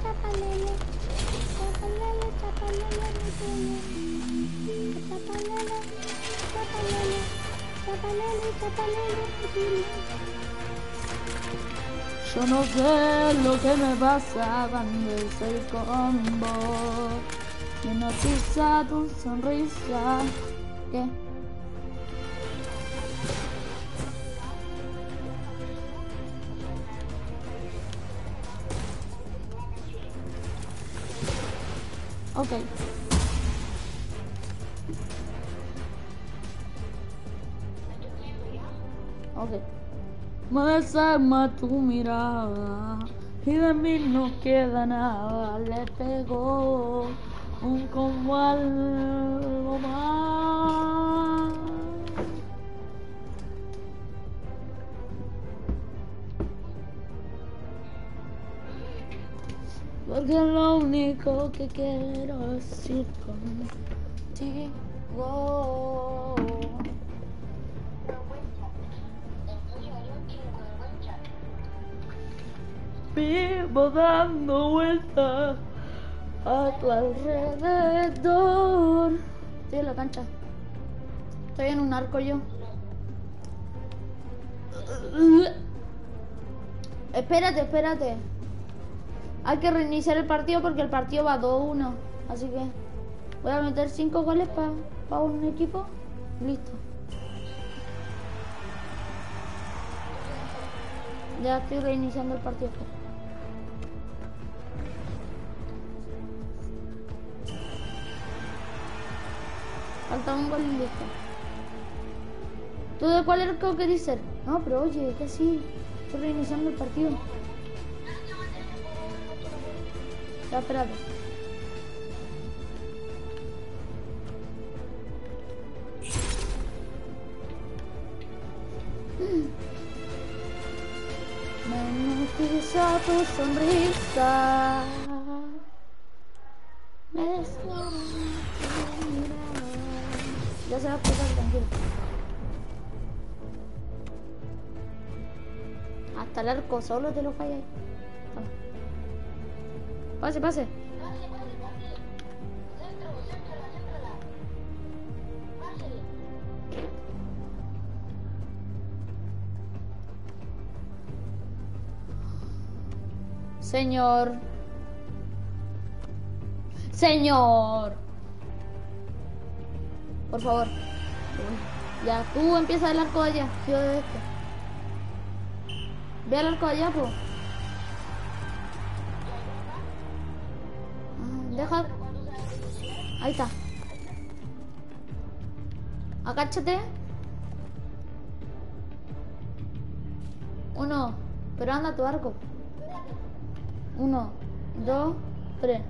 chapalele, chapalele, chapalele mi pilín. A chapalele, chapalele, chapalele, chapalele mi pilín. Yo no sé lo que me pasa cuando estoy con vos. Hipnotiza tu sonrisa. ¿Qué? Ok. Ok. Me desarma tu mirada y de mí no queda nada. Le pegó un como algo más. Porque lo único que quiero es ir contigo. Vivo dando vueltas a tu alrededor. Estoy en la cancha. Estoy en un arco yo. Espérate, espérate. Hay que reiniciar el partido porque el partido va 2-1. Así que voy a meter 5 goles para un equipo. Listo. Ya estoy reiniciando el partido. Falta un gol y listo. ¿Tú de cuál arco querés? No, pero oye, que sí. Estoy reiniciando el partido. Ya, espérate. [CLEARS THROAT] Me hipnotiza tu sonrisa. Me desnuda. Ya se va a pasar tranquilo. Hasta el arco solo te lo falla ahí. Pase, pase. Señor. Señor. Por favor. Ya, tú empieza el arco de allá. Yo de este. Ve al arco de allá, pues. Deja. Ahí está. Agáchate. Uno. Pero anda tu arco. Uno, dos, tres.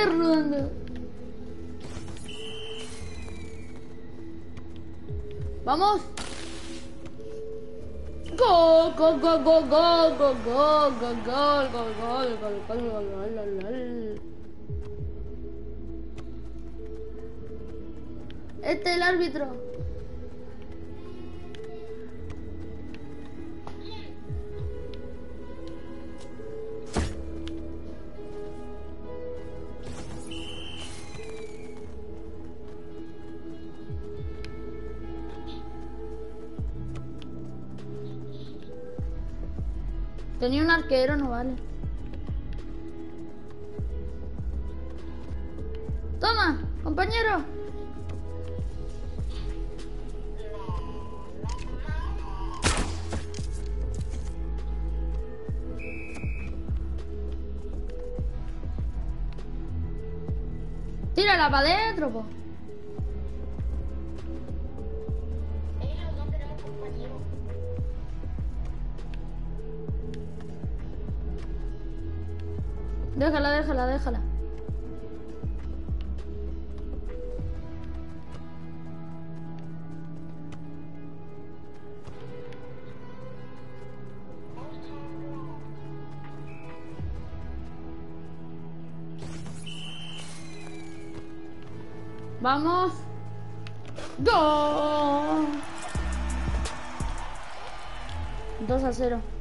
Seguía rodando. Vamos. Gol, gol, gol, gol, gol, gol, gol, gol, gol, gol, gol, gol, gol, gol, gol, gol. Este es el árbitro. Tenía un arquero, no vale. Toma, compañero. Tírala para adentro. Déjala, déjala, déjala. Vamos. 2 a 0.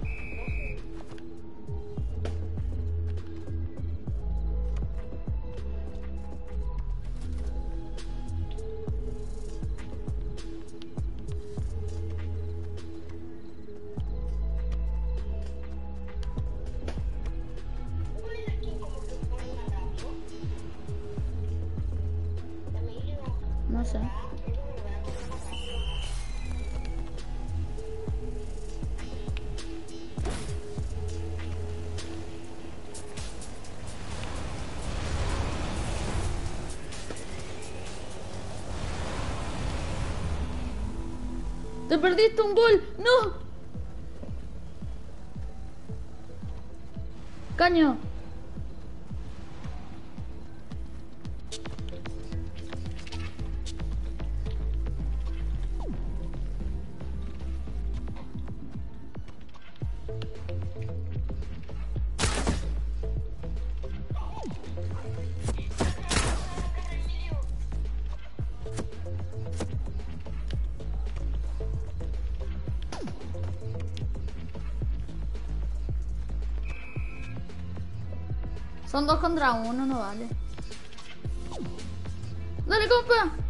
¡Te perdiste un gol! ¡No! ¡Caño! Dos contra uno, no vale. ¡Dale, compa!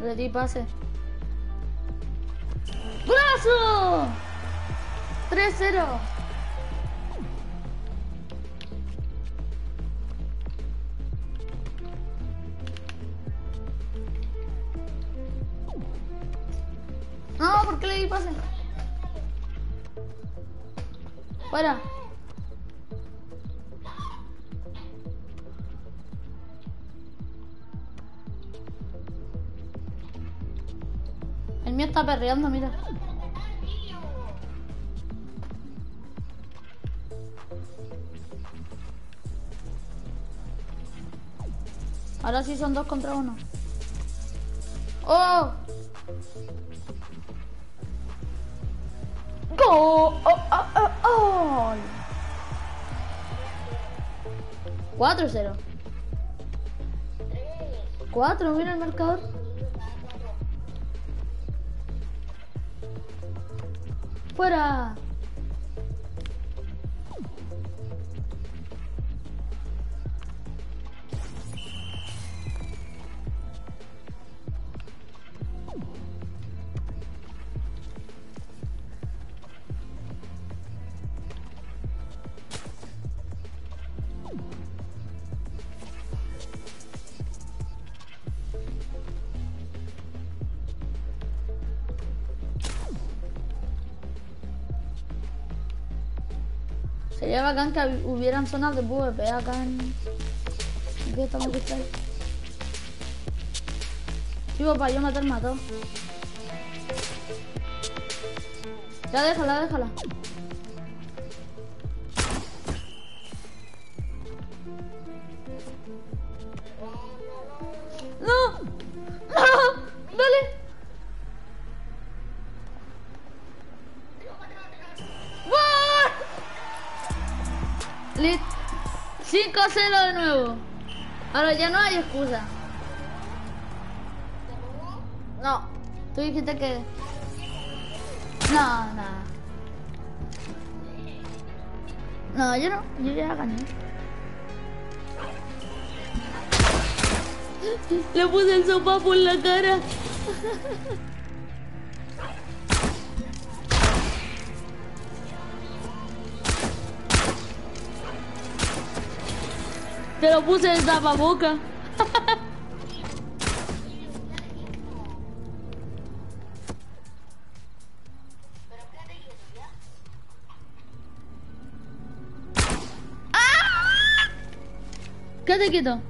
Le di pase. ¡Golazo! 3-0. Mira. Ahora sí son dos contra uno. ¡Oh! ¡Gol! ¡Oh, oh, oh, oh! 4-0. 4, mira el marcador. ¡Fuera! Sería bacán que hub- hubieran zonas de PvP acá en... Aquí estamos cristal. Chivo, para yo matarme a todos. Ya déjala, déjala. Ya no hay excusa. No, tú dijiste que. No, nada. No, yo no, yo ya gané. Le puse el sopapo en la cara. [LAUGHS] [LAUGHS] Te lo puse en tapaboca. ¡Ah! Quédate quieto.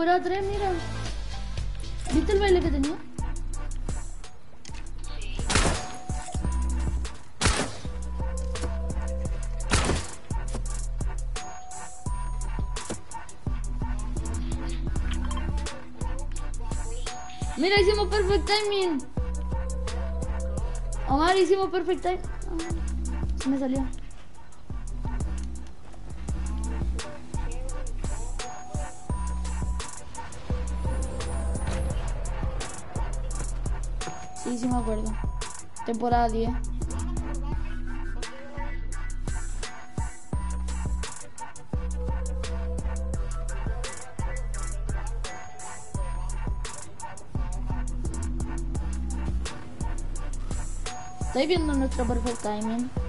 3, mira. ¿Viste el baile que tenía? Mira, hicimos perfect timing. Omar, hicimos perfect timing. se me salió. Temporada 10. ¿Estáis viendo nuestro perfect timing?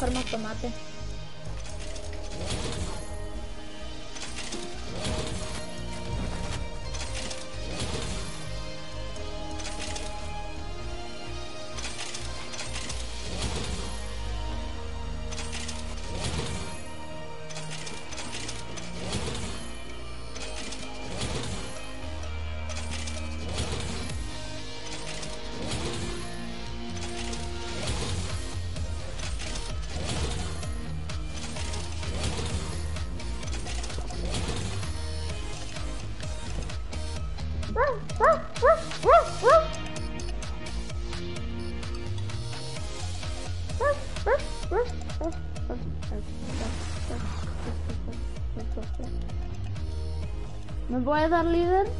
कर्म कमाते हैं voy a dar líder.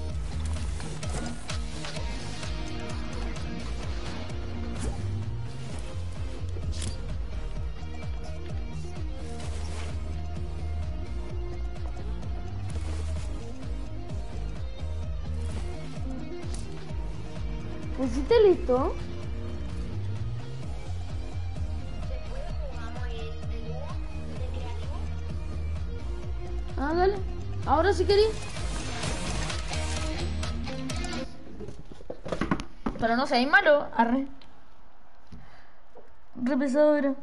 episode.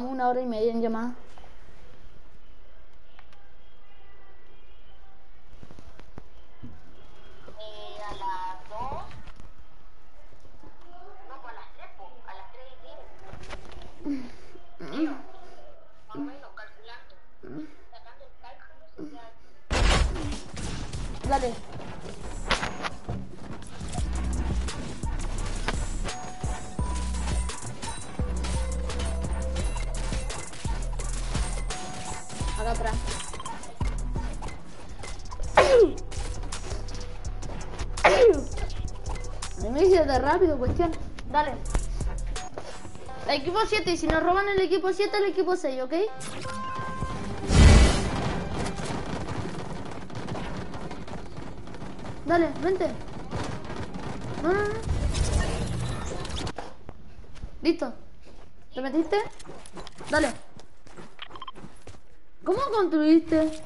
tardamos una hora y media en llamar. cuestión. Dale. El equipo 7, y si nos roban el equipo 7, el equipo 6, ¿ok? Dale, vente. No, no, no. Listo. ¿Te metiste? Dale. ¿Cómo construiste?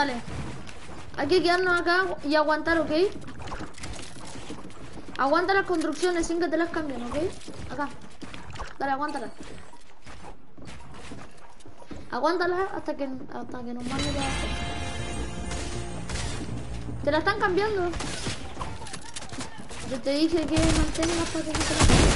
Dale. Hay que quedarnos acá y aguantar, ¿ok? Aguanta las construcciones sin que te las cambien, ¿ok? Acá. Dale, aguántalas. Aguántalas hasta que, hasta que nos manden. Te la están cambiando. Yo te dije que mantengas hasta que se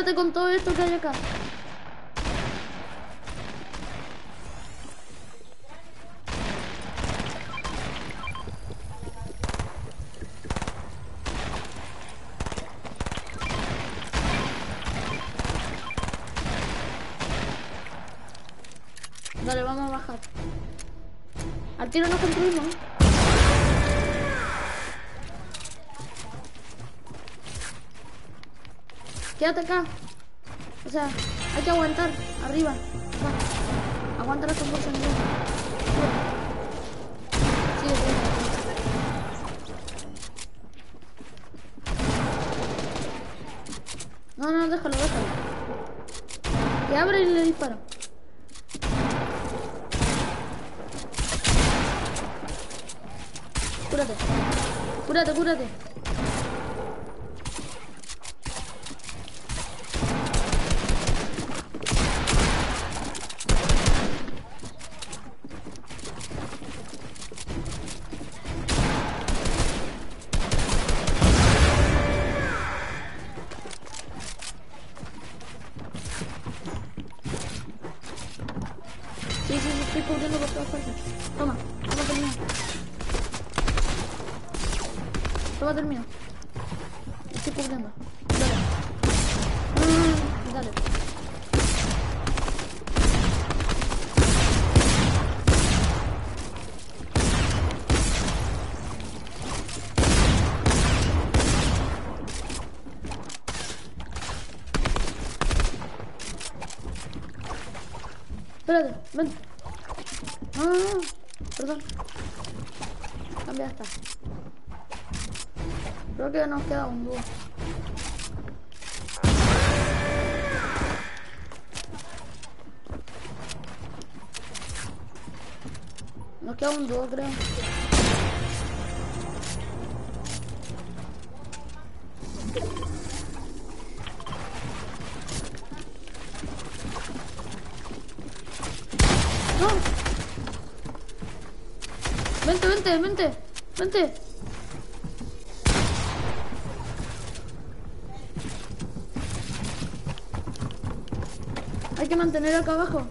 Cúrate con todo esto que hay acá. Dale, vamos a bajar. Al tiro nos construimos. ¿eh? Quédate acá. O sea, hay que aguantar. Arriba. Aguanta la convulsión. No, no, déjalo, déjalo. Que abre y le disparo. Creo que nos queda un dúo. Nos queda un dúo, creo. No. Vente, vente, vente, vente. Que mantener acá abajo.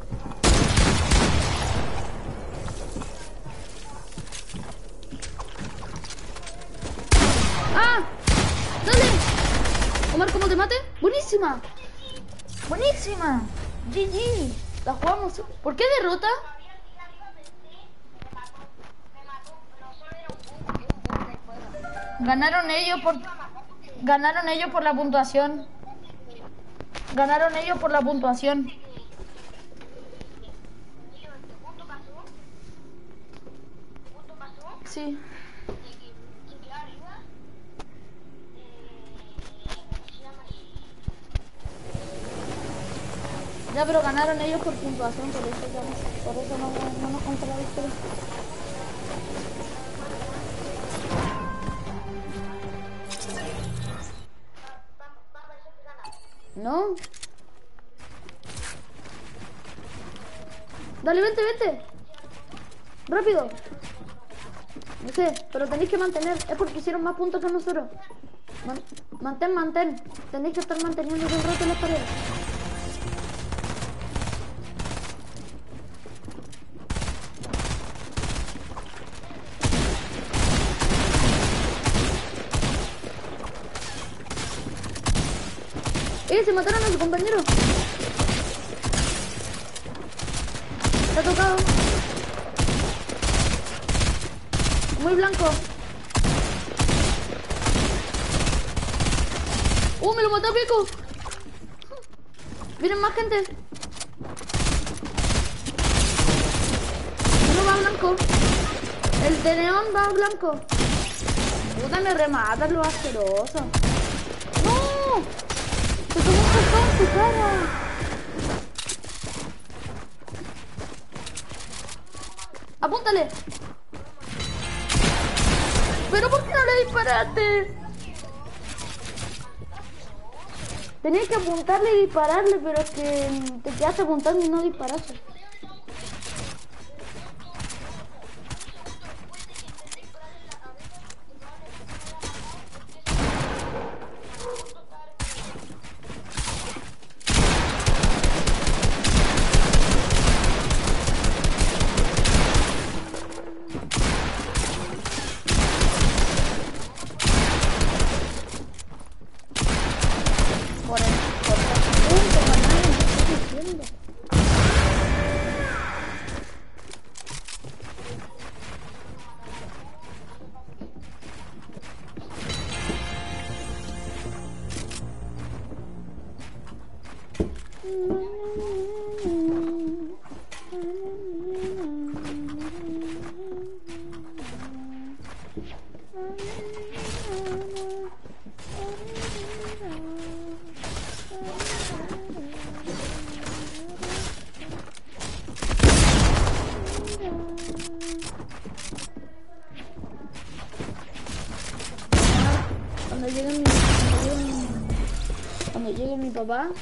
¡Ah! ¡Dale! Omar, ¿cómo te mate? ¡Buenísima! ¡Buenísima! GG. La jugamos. ¿Por qué derrota? Ganaron ellos por ganaron ellos por la puntuación. Ganaron ellos por la puntuación. Sí. Ya, pero ganaron ellos por puntuación, por eso, ya- por eso no, no nos contó la victoria. No. Dale, vente, vente. Rápido. No sé, pero tenéis que mantener. Es porque hicieron más puntos que nosotros. Man- mantén, mantén. Tenéis que estar manteniendo todo el rato las paredes. ¡Eh! Se mataron a su compañero. Está tocado. Muy blanco. ¡Uh! Me lo mató Pico. Vienen más gente. Uno va blanco. El de neón va blanco. Puta, me remata lo asqueroso. ¡No! sacado en tu cara. Apúntale. Disparaste? Tenías que apuntarle y dispararle, pero es que te quedaste apuntando y no disparaste.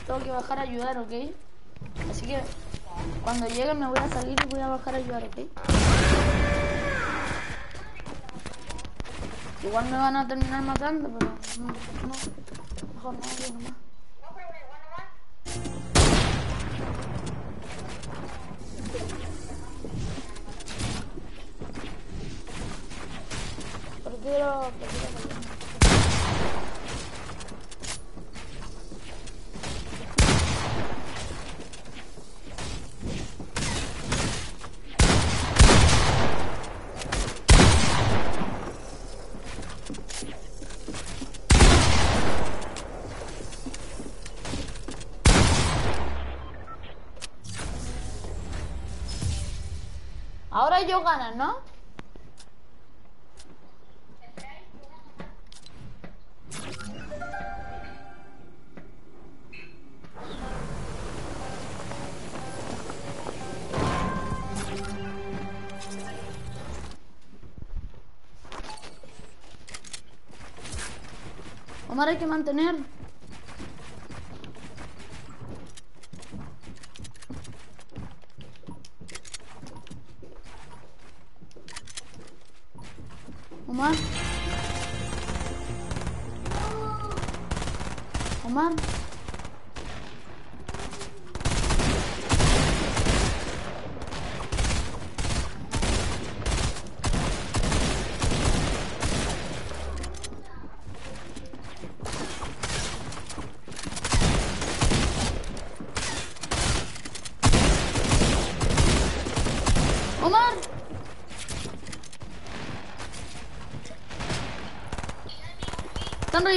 Tengo que bajar a ayudar, ¿ok? Así que cuando llegue me voy a salir y voy a bajar a ayudar, ¿ok? Igual me van a terminar matando, pero no, no. Mejor no, yo nomás. Prefiero, prefiero pelear. Ellos ganan, ¿no? Omar hay que mantener. Omar. Omar. Omar.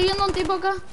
Están reviviendo un tipo acá.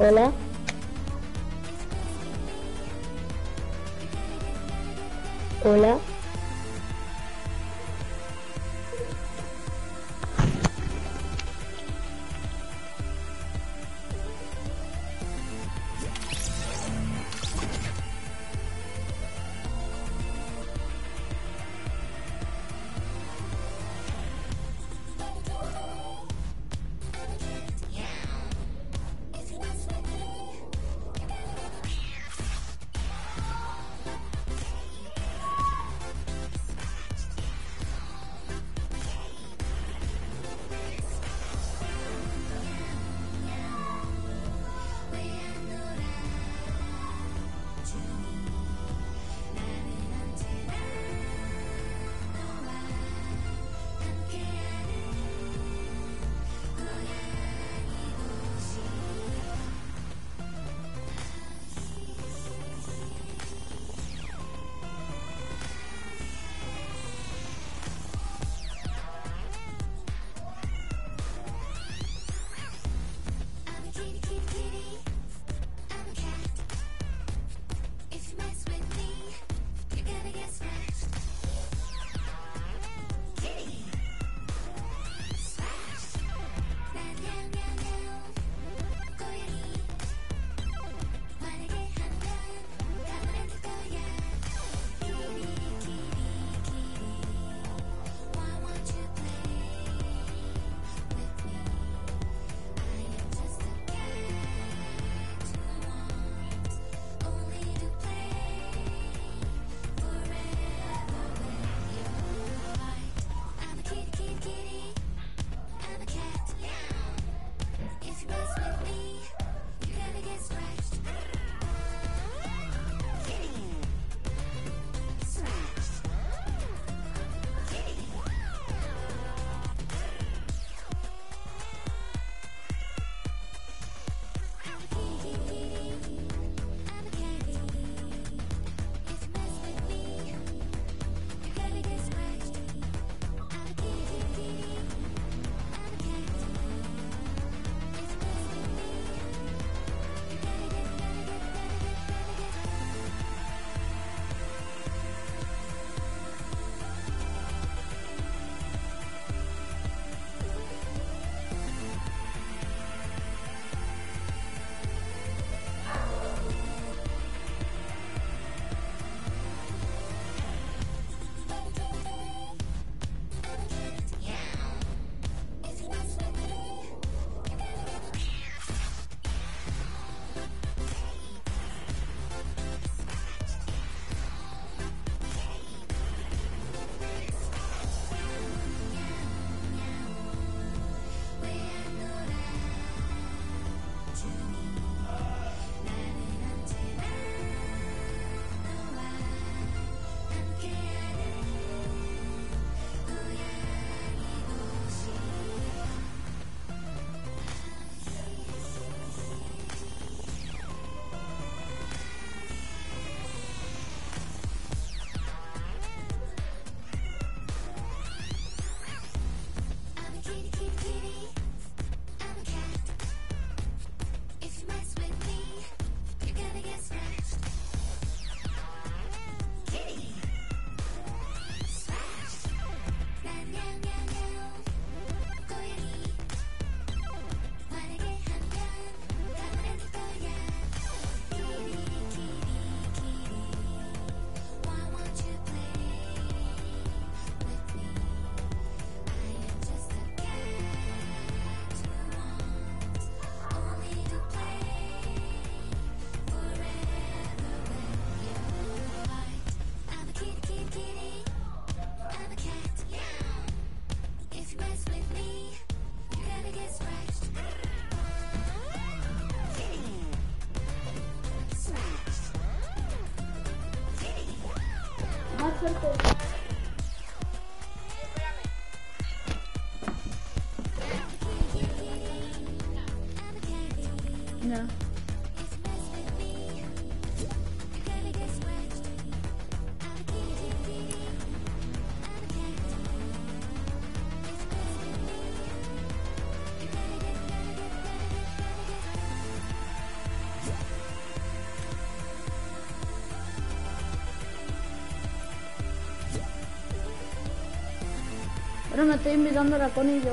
Hola. Hola. No. Pero me estoy invitando a la Connie yo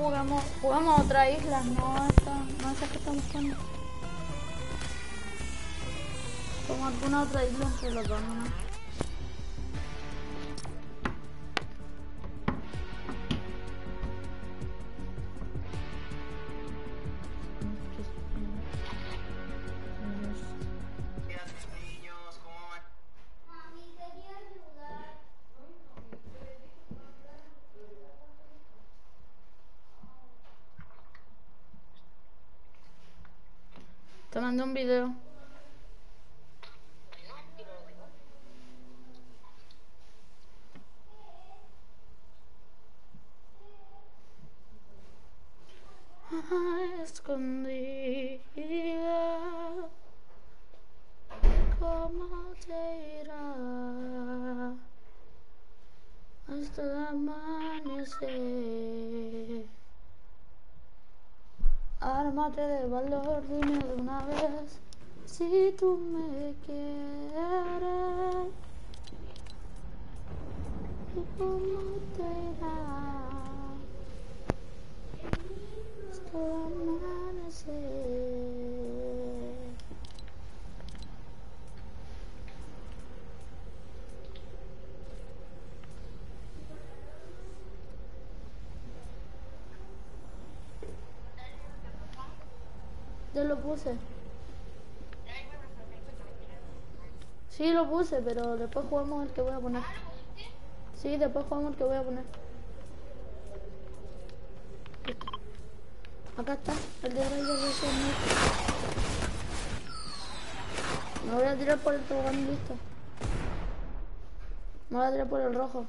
jugamos, jugamos a otra isla, no esta, no esa que estamos jugando. Como alguna otra isla entre los dos. Un video. Ay, escondida. ¿Cómo te irá? Hasta el amanecer. Ármate de valor, dime de una vez si tú me quieres. ¿Y cómo te irá? Hasta el amanecer. Ya lo puse. Sí, lo puse, pero después jugamos el que voy a poner. Sí, después jugamos el que voy a poner. Acá está, el de Raider de Me voy a tirar por el tobogán listo. Me voy a tirar por el rojo.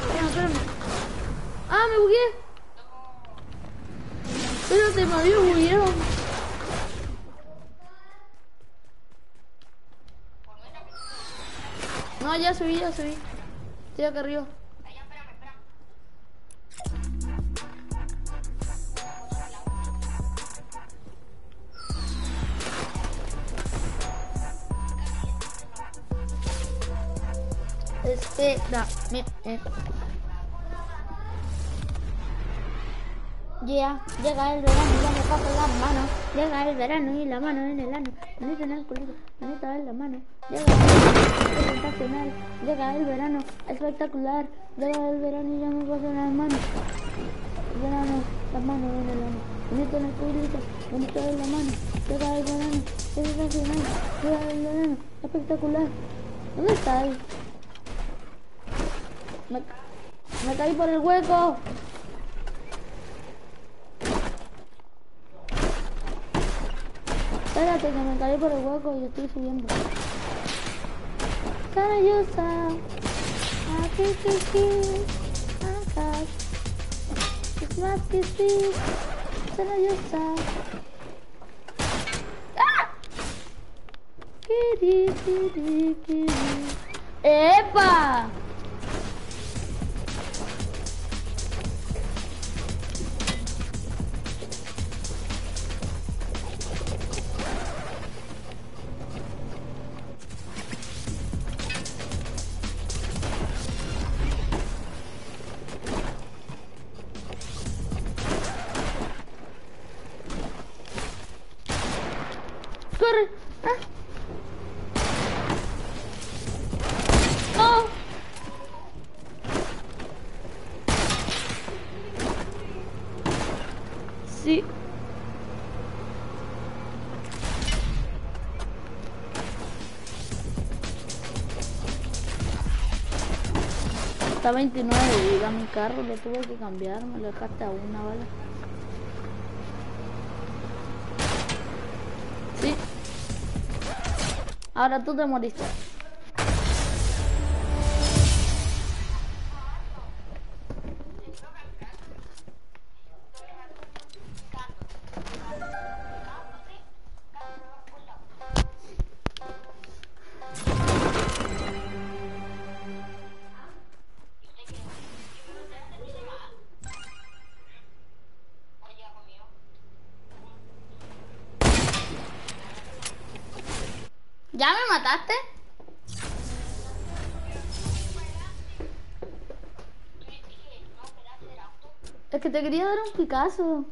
Espérame, espérame. ¡Ah, me bugué! Espérate, me había bugueado. No, ya subí, ya subí. Estoy acá arriba. Espérame. eh. Ya, llega el verano y ya me paso las manos. Llega el verano y la mano en el ano. Manito en el culito, manito en la mano. Llega verano, sensacional. Llega el verano, espectacular. Llega el verano y ya me paso las manos. Verano, las manos en el ano. Manito en el culito, manito en la mano. Llega el verano, sensacional. Llega el verano, espectacular. ¿Dónde está él? Me, me caí por el hueco. Espérate que me caí por el hueco y estoy subiendo. Carayosa. Aquí que sí. Acá. Es más que sí. Carayosa. ¡Ah! Está 29 de mi carro, lo tuve que cambiar, me lo dejaste a una, ¿vale? Sí. Ahora tú te moriste. Te quería dar un Picasso.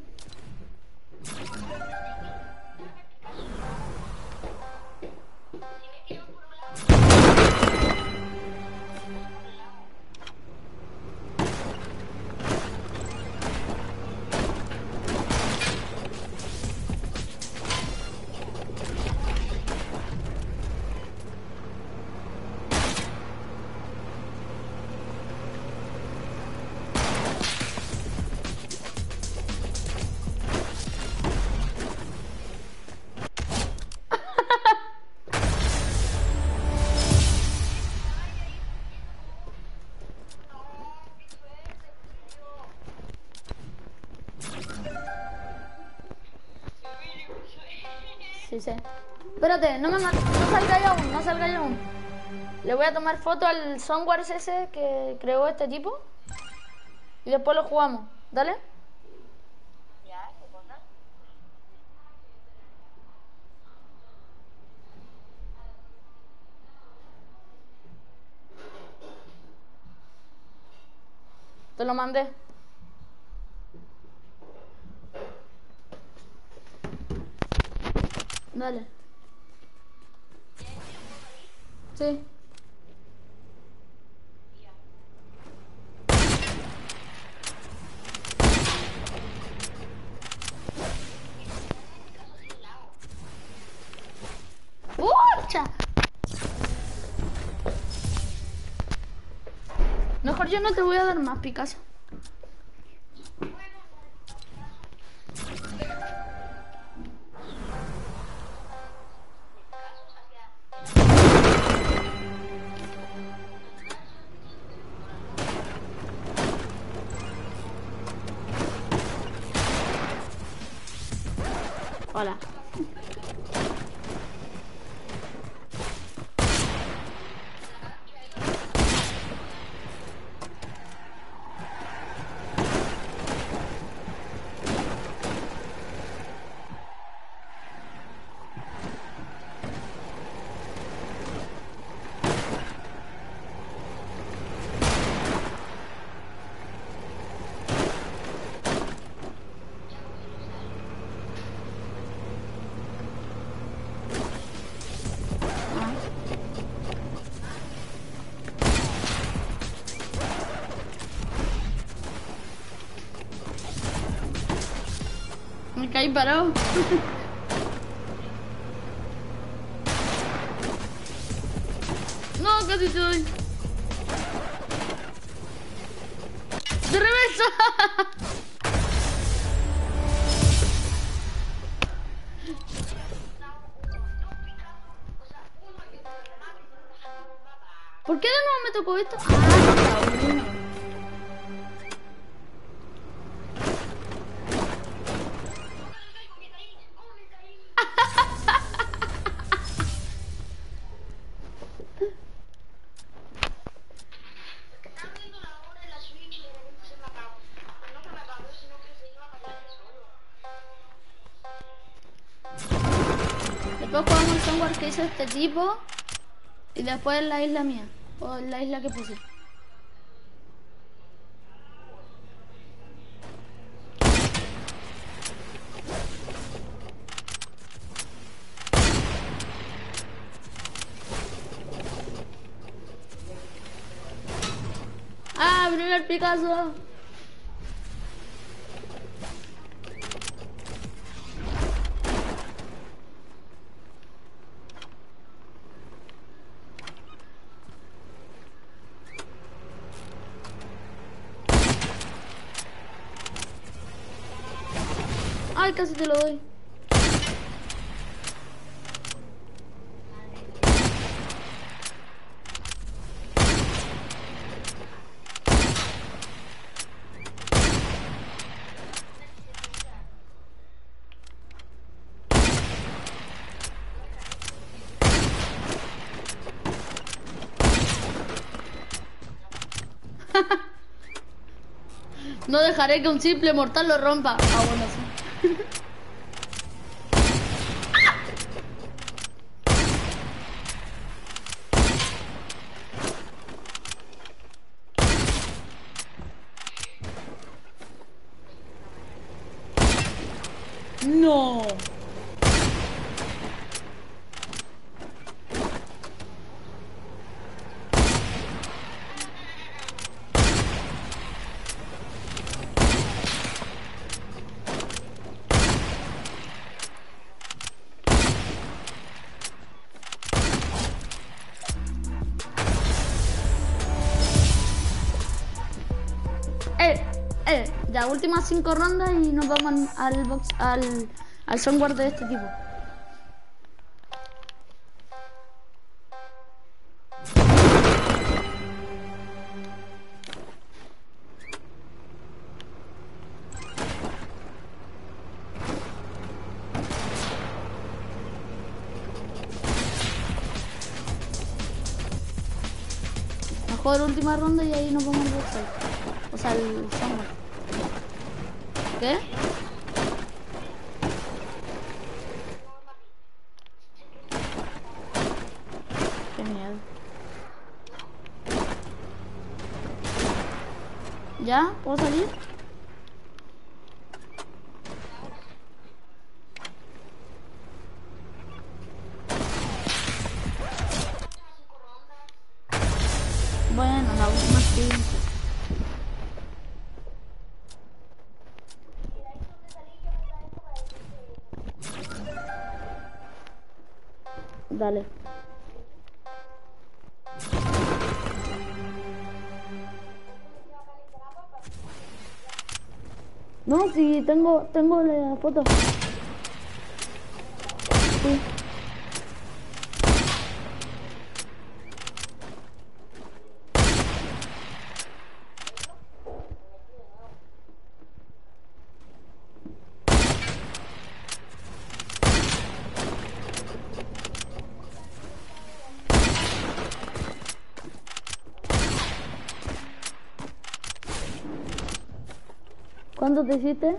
Espérate, no me ma- no salgáis aún, no salgáis aún. Le voy a tomar foto al Songwars ese que creó este tipo. Y después lo jugamos. Dale. Te lo mandé. Dale. Mejor yo no te voy a dar más Picasso. Me caí parado. no, casi te doy. ¡De reversa! ¿Por qué de nuevo me tocó esto? El este tipo. Y después la isla mía. O la isla que puse. Ah, primer Picasso. Casi te lo doy. [LAUGHS] No dejaré que un simple mortal lo rompa. Ya últimas cinco rondas y nos vamos al box, al, al software de este tipo. Mejor última ronda y ahí nos vamos al box. O sea, el software. ¿Qué? Dale. No, sí, tengo, tengo la foto. Sí. ¿Cuánto te hiciste?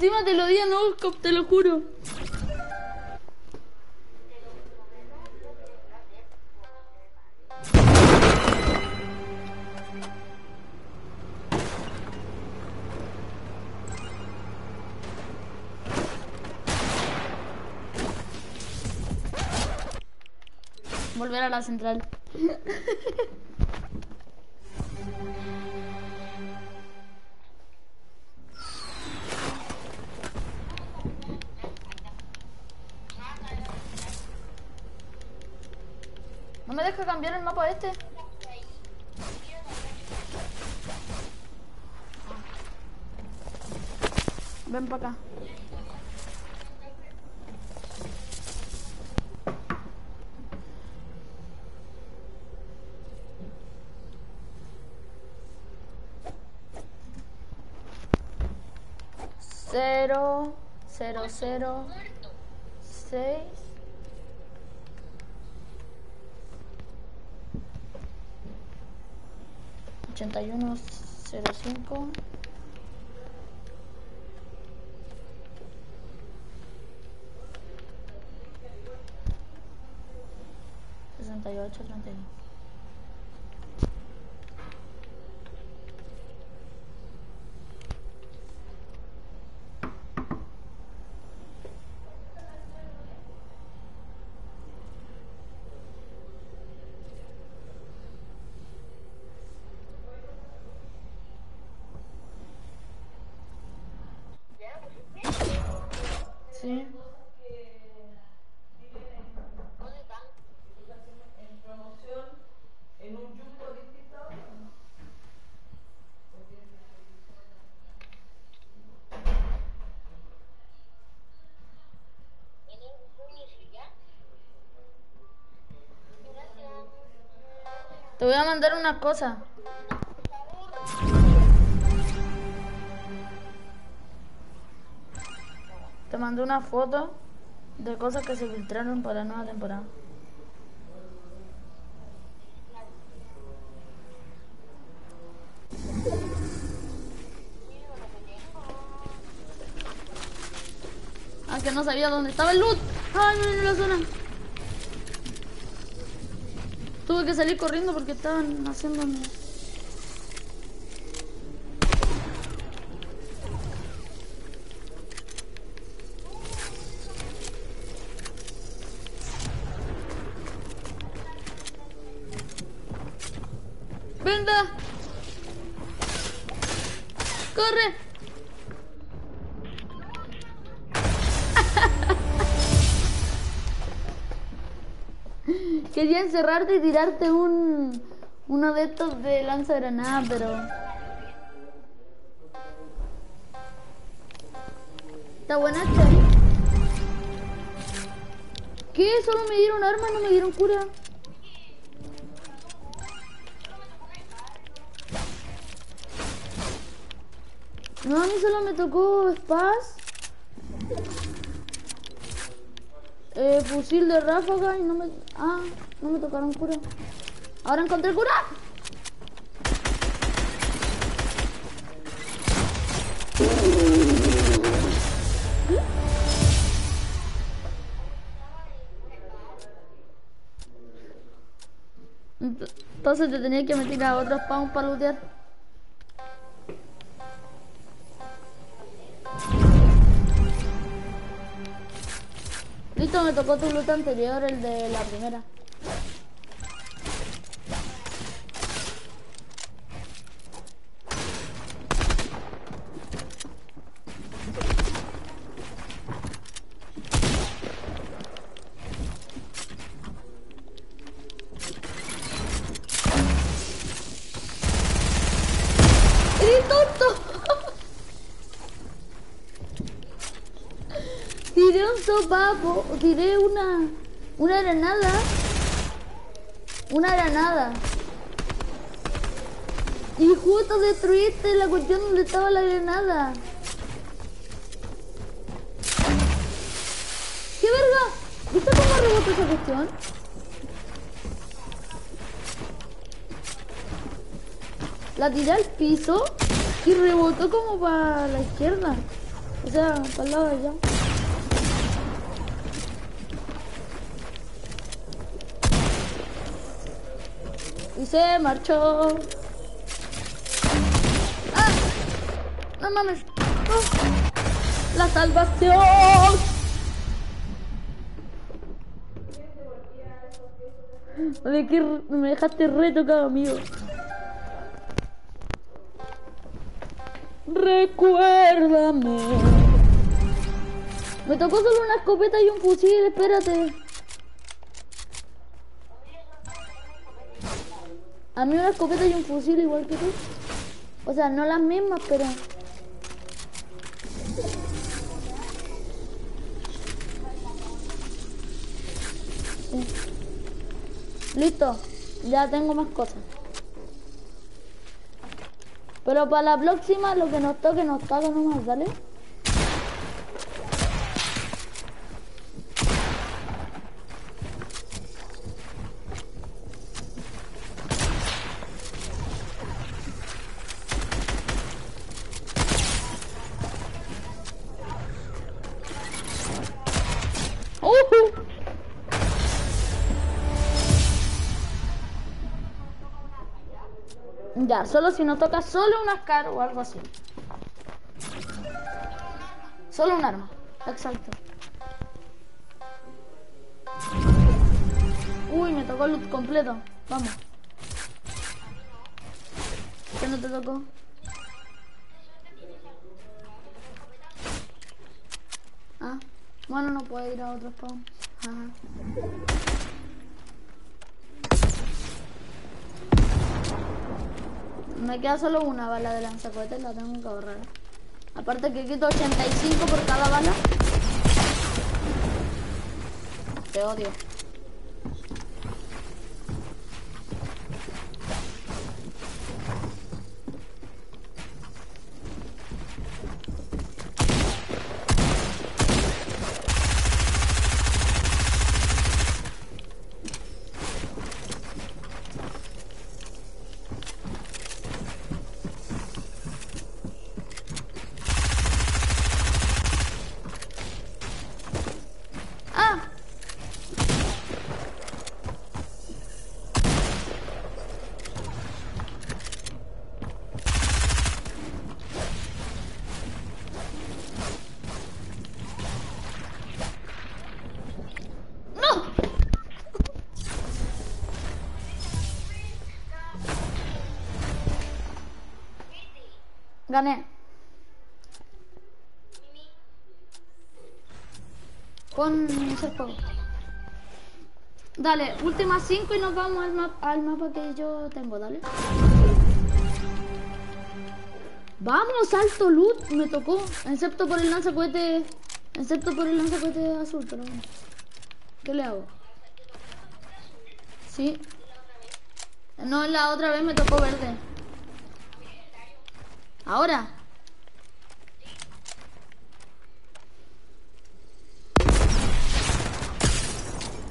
Encima te lo di a Noscop, te lo juro. Volver a la central. cero seis. ochenta y uno cero cinco. Te voy a mandar una cosa. Te mandé una foto de cosas que se filtraron para la nueva temporada. Ah, que no sabía dónde estaba el loot. Ay, no en la zona. Tuve que salir corriendo porque estaban haciendo... encerrarte y tirarte un uno de estos de lanza granada, pero está buena esta. ¿eh? ¿Qué? Solo me dieron armas, no me dieron cura. No, a mí solo me tocó Spaz. Eh, fusil de ráfaga y no me... Ah, no me tocaron cura. Ahora encontré cura. Ent- Entonces te tenía que meter a otro spawn para lootear. Me tocó tu loot anterior, el de la primera. ¡Eres tonto! [LAUGHS] Tiré un sopapo, tiré una, una granada. Una granada. Y justo destruiste la cuestión donde estaba la granada. ¿Qué verga? ¿Viste cómo rebotó esa cuestión? La tiré al piso y rebotó como para la izquierda. O sea, para el lado de allá. Se marchó. ¡Ah! No mames. ¡No! La salvación. Que r- me dejaste retocado, amigo. Recuérdame. Me tocó solo una escopeta y un fusil, espérate. A mí una escopeta y un fusil igual que tú. O sea, no las mismas, pero... Listo, ya tengo más cosas. Pero para la próxima lo que nos toque nos toca nomás, ¿vale? Solo si nos toca solo una SCAR o algo así. Solo un arma, exacto. Uy, me tocó el loot completo. Vamos. ¿Qué no te tocó? Ah, bueno, no puedo ir a otro spawn. Me queda solo una bala de lanzacohetes, la tengo que ahorrar. Aparte que quito 85 por cada bala. Te odio. ¡Ah! ¡No! Gané. Ese juego. Dale, últimas 5 y nos vamos al, map- al mapa que yo tengo, dale. Vamos, alto loot, me tocó. Excepto por el lanzacohete. Excepto por el lanzacohete azul, pero. ¿Qué le hago? Sí. No, la otra vez me tocó verde. Ahora.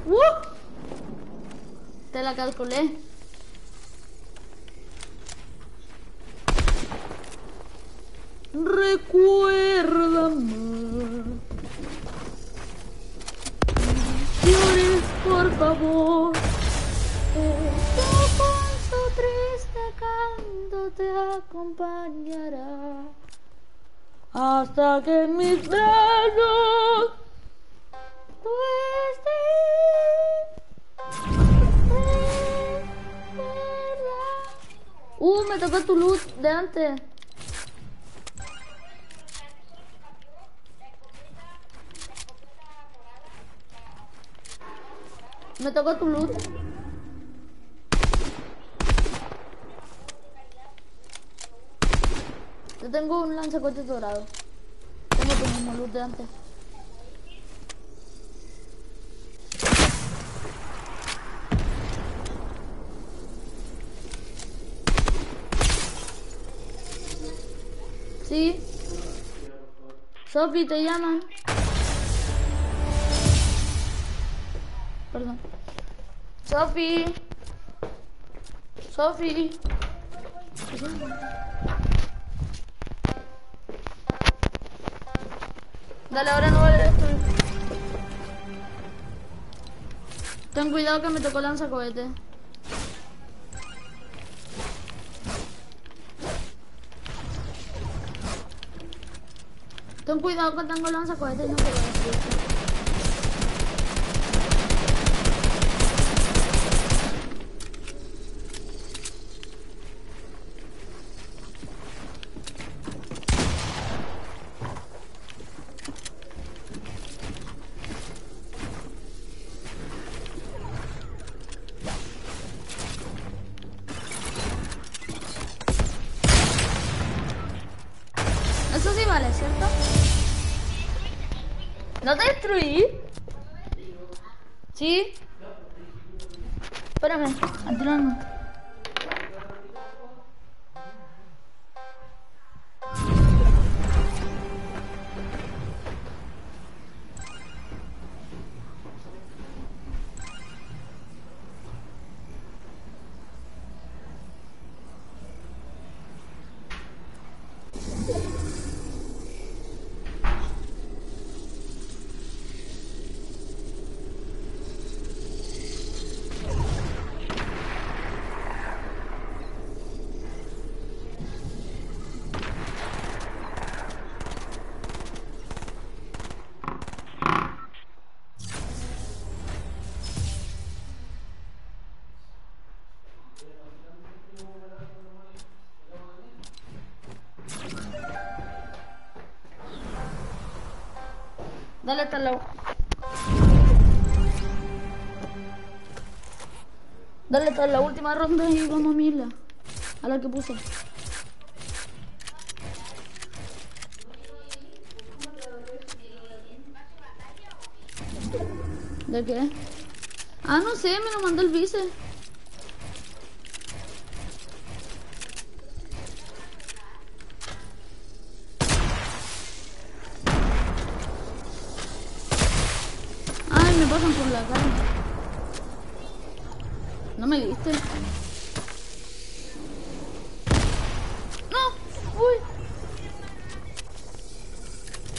¡Uh! Te la calculé. Recuérdame. Llores, por favor. Triste canto te acompañará. Hasta que en mis brazos tú estés. Uh, me tocó tu loot de antes. Me tocó tu loot. Yo tengo un lanzacohetes dorado. Tengo tu mismo loot de antes. Sí. Sofi, te llaman. Perdón. Sofi. Sofi. Dale, ahora no vale esto. Ten cuidado que me tocó lanzacohete. Ten cuidado que tengo lanzacohetes y no quiero decirte. Dale hasta la... Dale hasta la última ronda y vamos a mirla. A la que puse. ¿De qué? Ah, no sé, me lo mandó el vice. Ay, me pasan por la cara. No me diste. No, uy.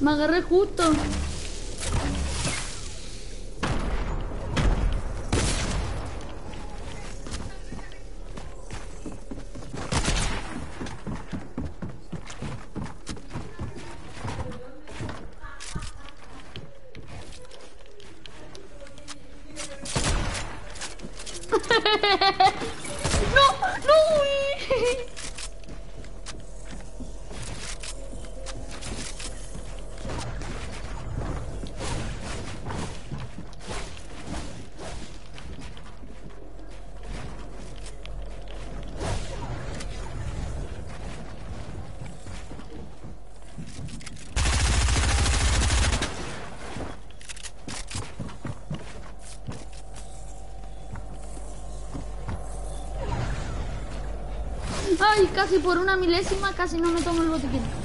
Me agarré justo. No, no, uy. Ay, casi por una milésima, casi no me tomo el botiquín.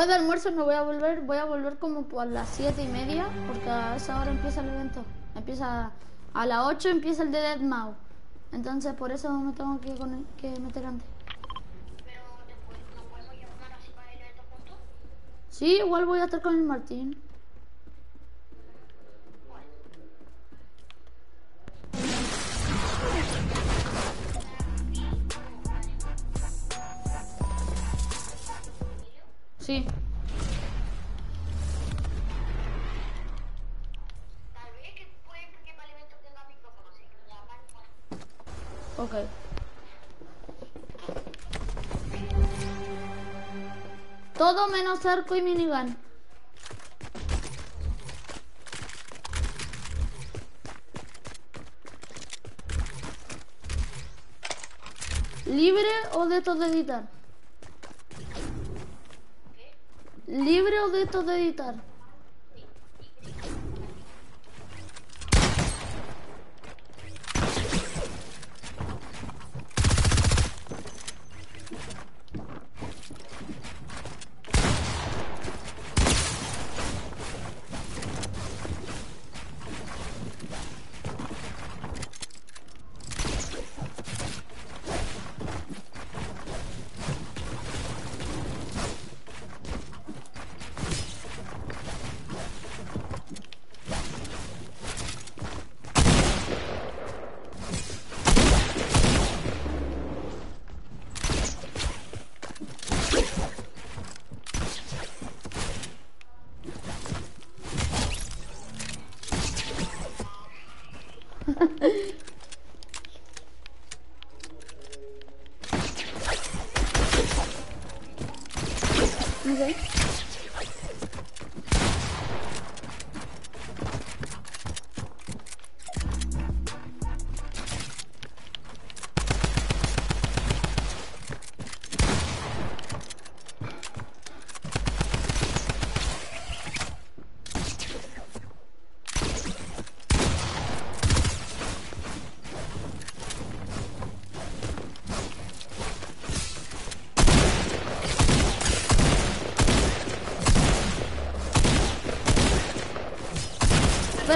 Después del almuerzo me voy a volver, voy a volver como por las siete y media, porque a esa hora empieza el evento. Empieza a las 8 empieza el de Deadmau. Entonces por eso me tengo que, con- que meter antes. Pero después no podemos llamar así para el evento juntos. Sí, igual voy a estar con el Martín. Arco y minigun. ¿Libre o de estos de editar? ¿Libre o de estos de editar?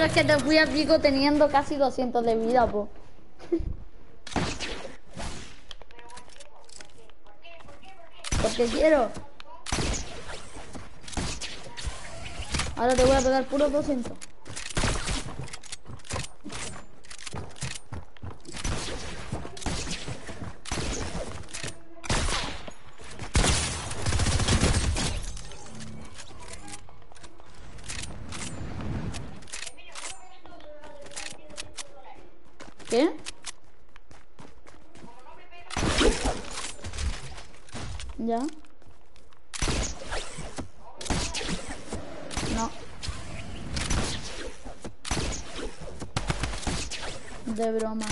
Es que te fui a pico teniendo casi 200 de vida, po. Porque quiero. Ahora te voy a pegar puro 200. ¿Qué? ¿Ya? No. De broma.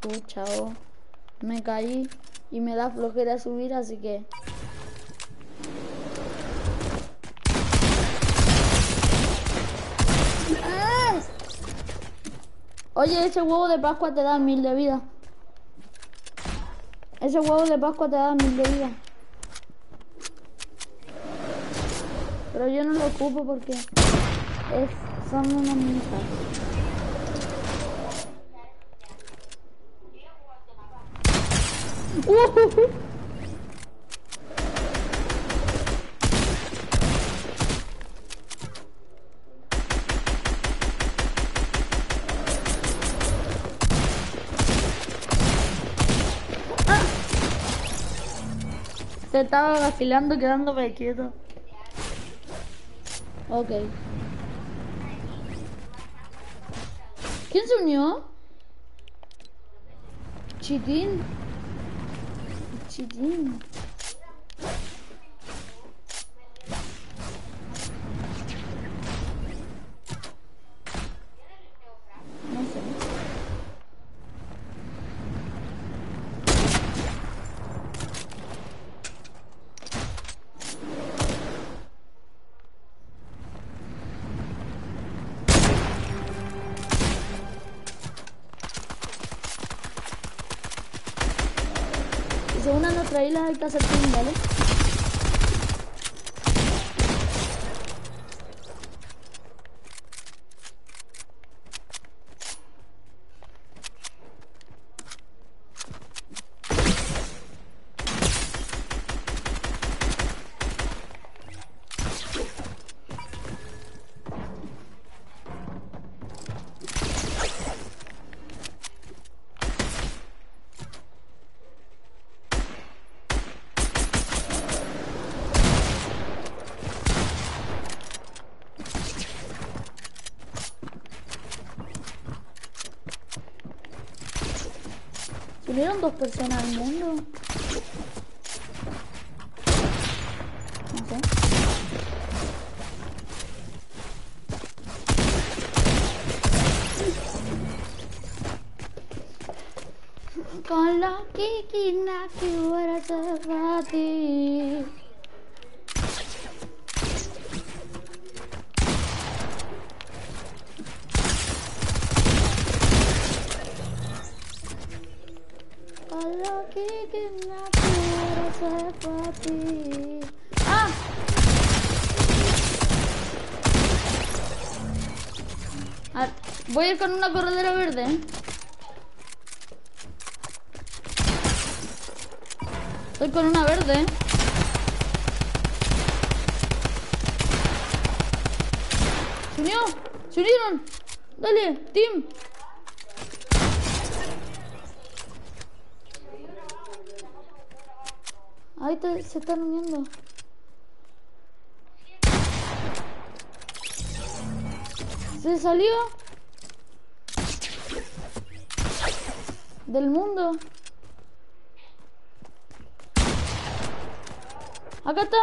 Pucha, oh. Me caí y me da flojera subir, así que... Oye, ese huevo de Pascua te da mil de vida. Ese huevo de Pascua te da mil de vida. Pero yo no lo ocupo porque es, son unas misas. Se estaba vacilando quedándome quieto. Ok. ¿Quién se unió? Chitín. Chitín. Personas al mundo. Con una corredera verde. Estoy con una verde. Se unió. Se unieron. Dale, team. Ahí te- se están uniendo. Se salió del mundo. Acá está.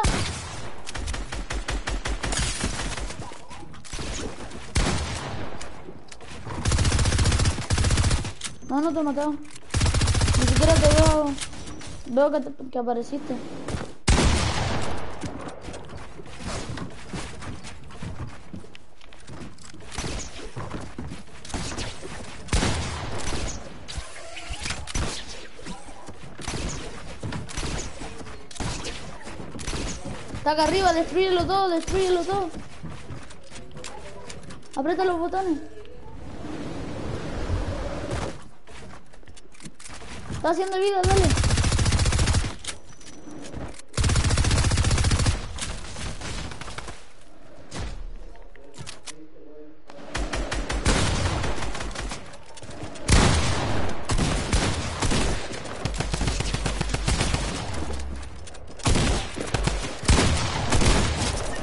No, no te he matado. Ni siquiera te veo. Veo que, te- que apareciste. Acá arriba, destruyelo todo, destruyelo todo. Aprieta los botones. Está haciendo vida, dale.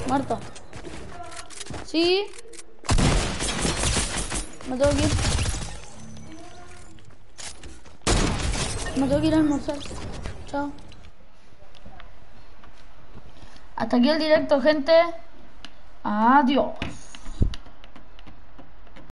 Muerto. Sí. Me tengo que ir. Me tengo que ir a almorzar. Chao. Hasta aquí el directo, gente. Adiós.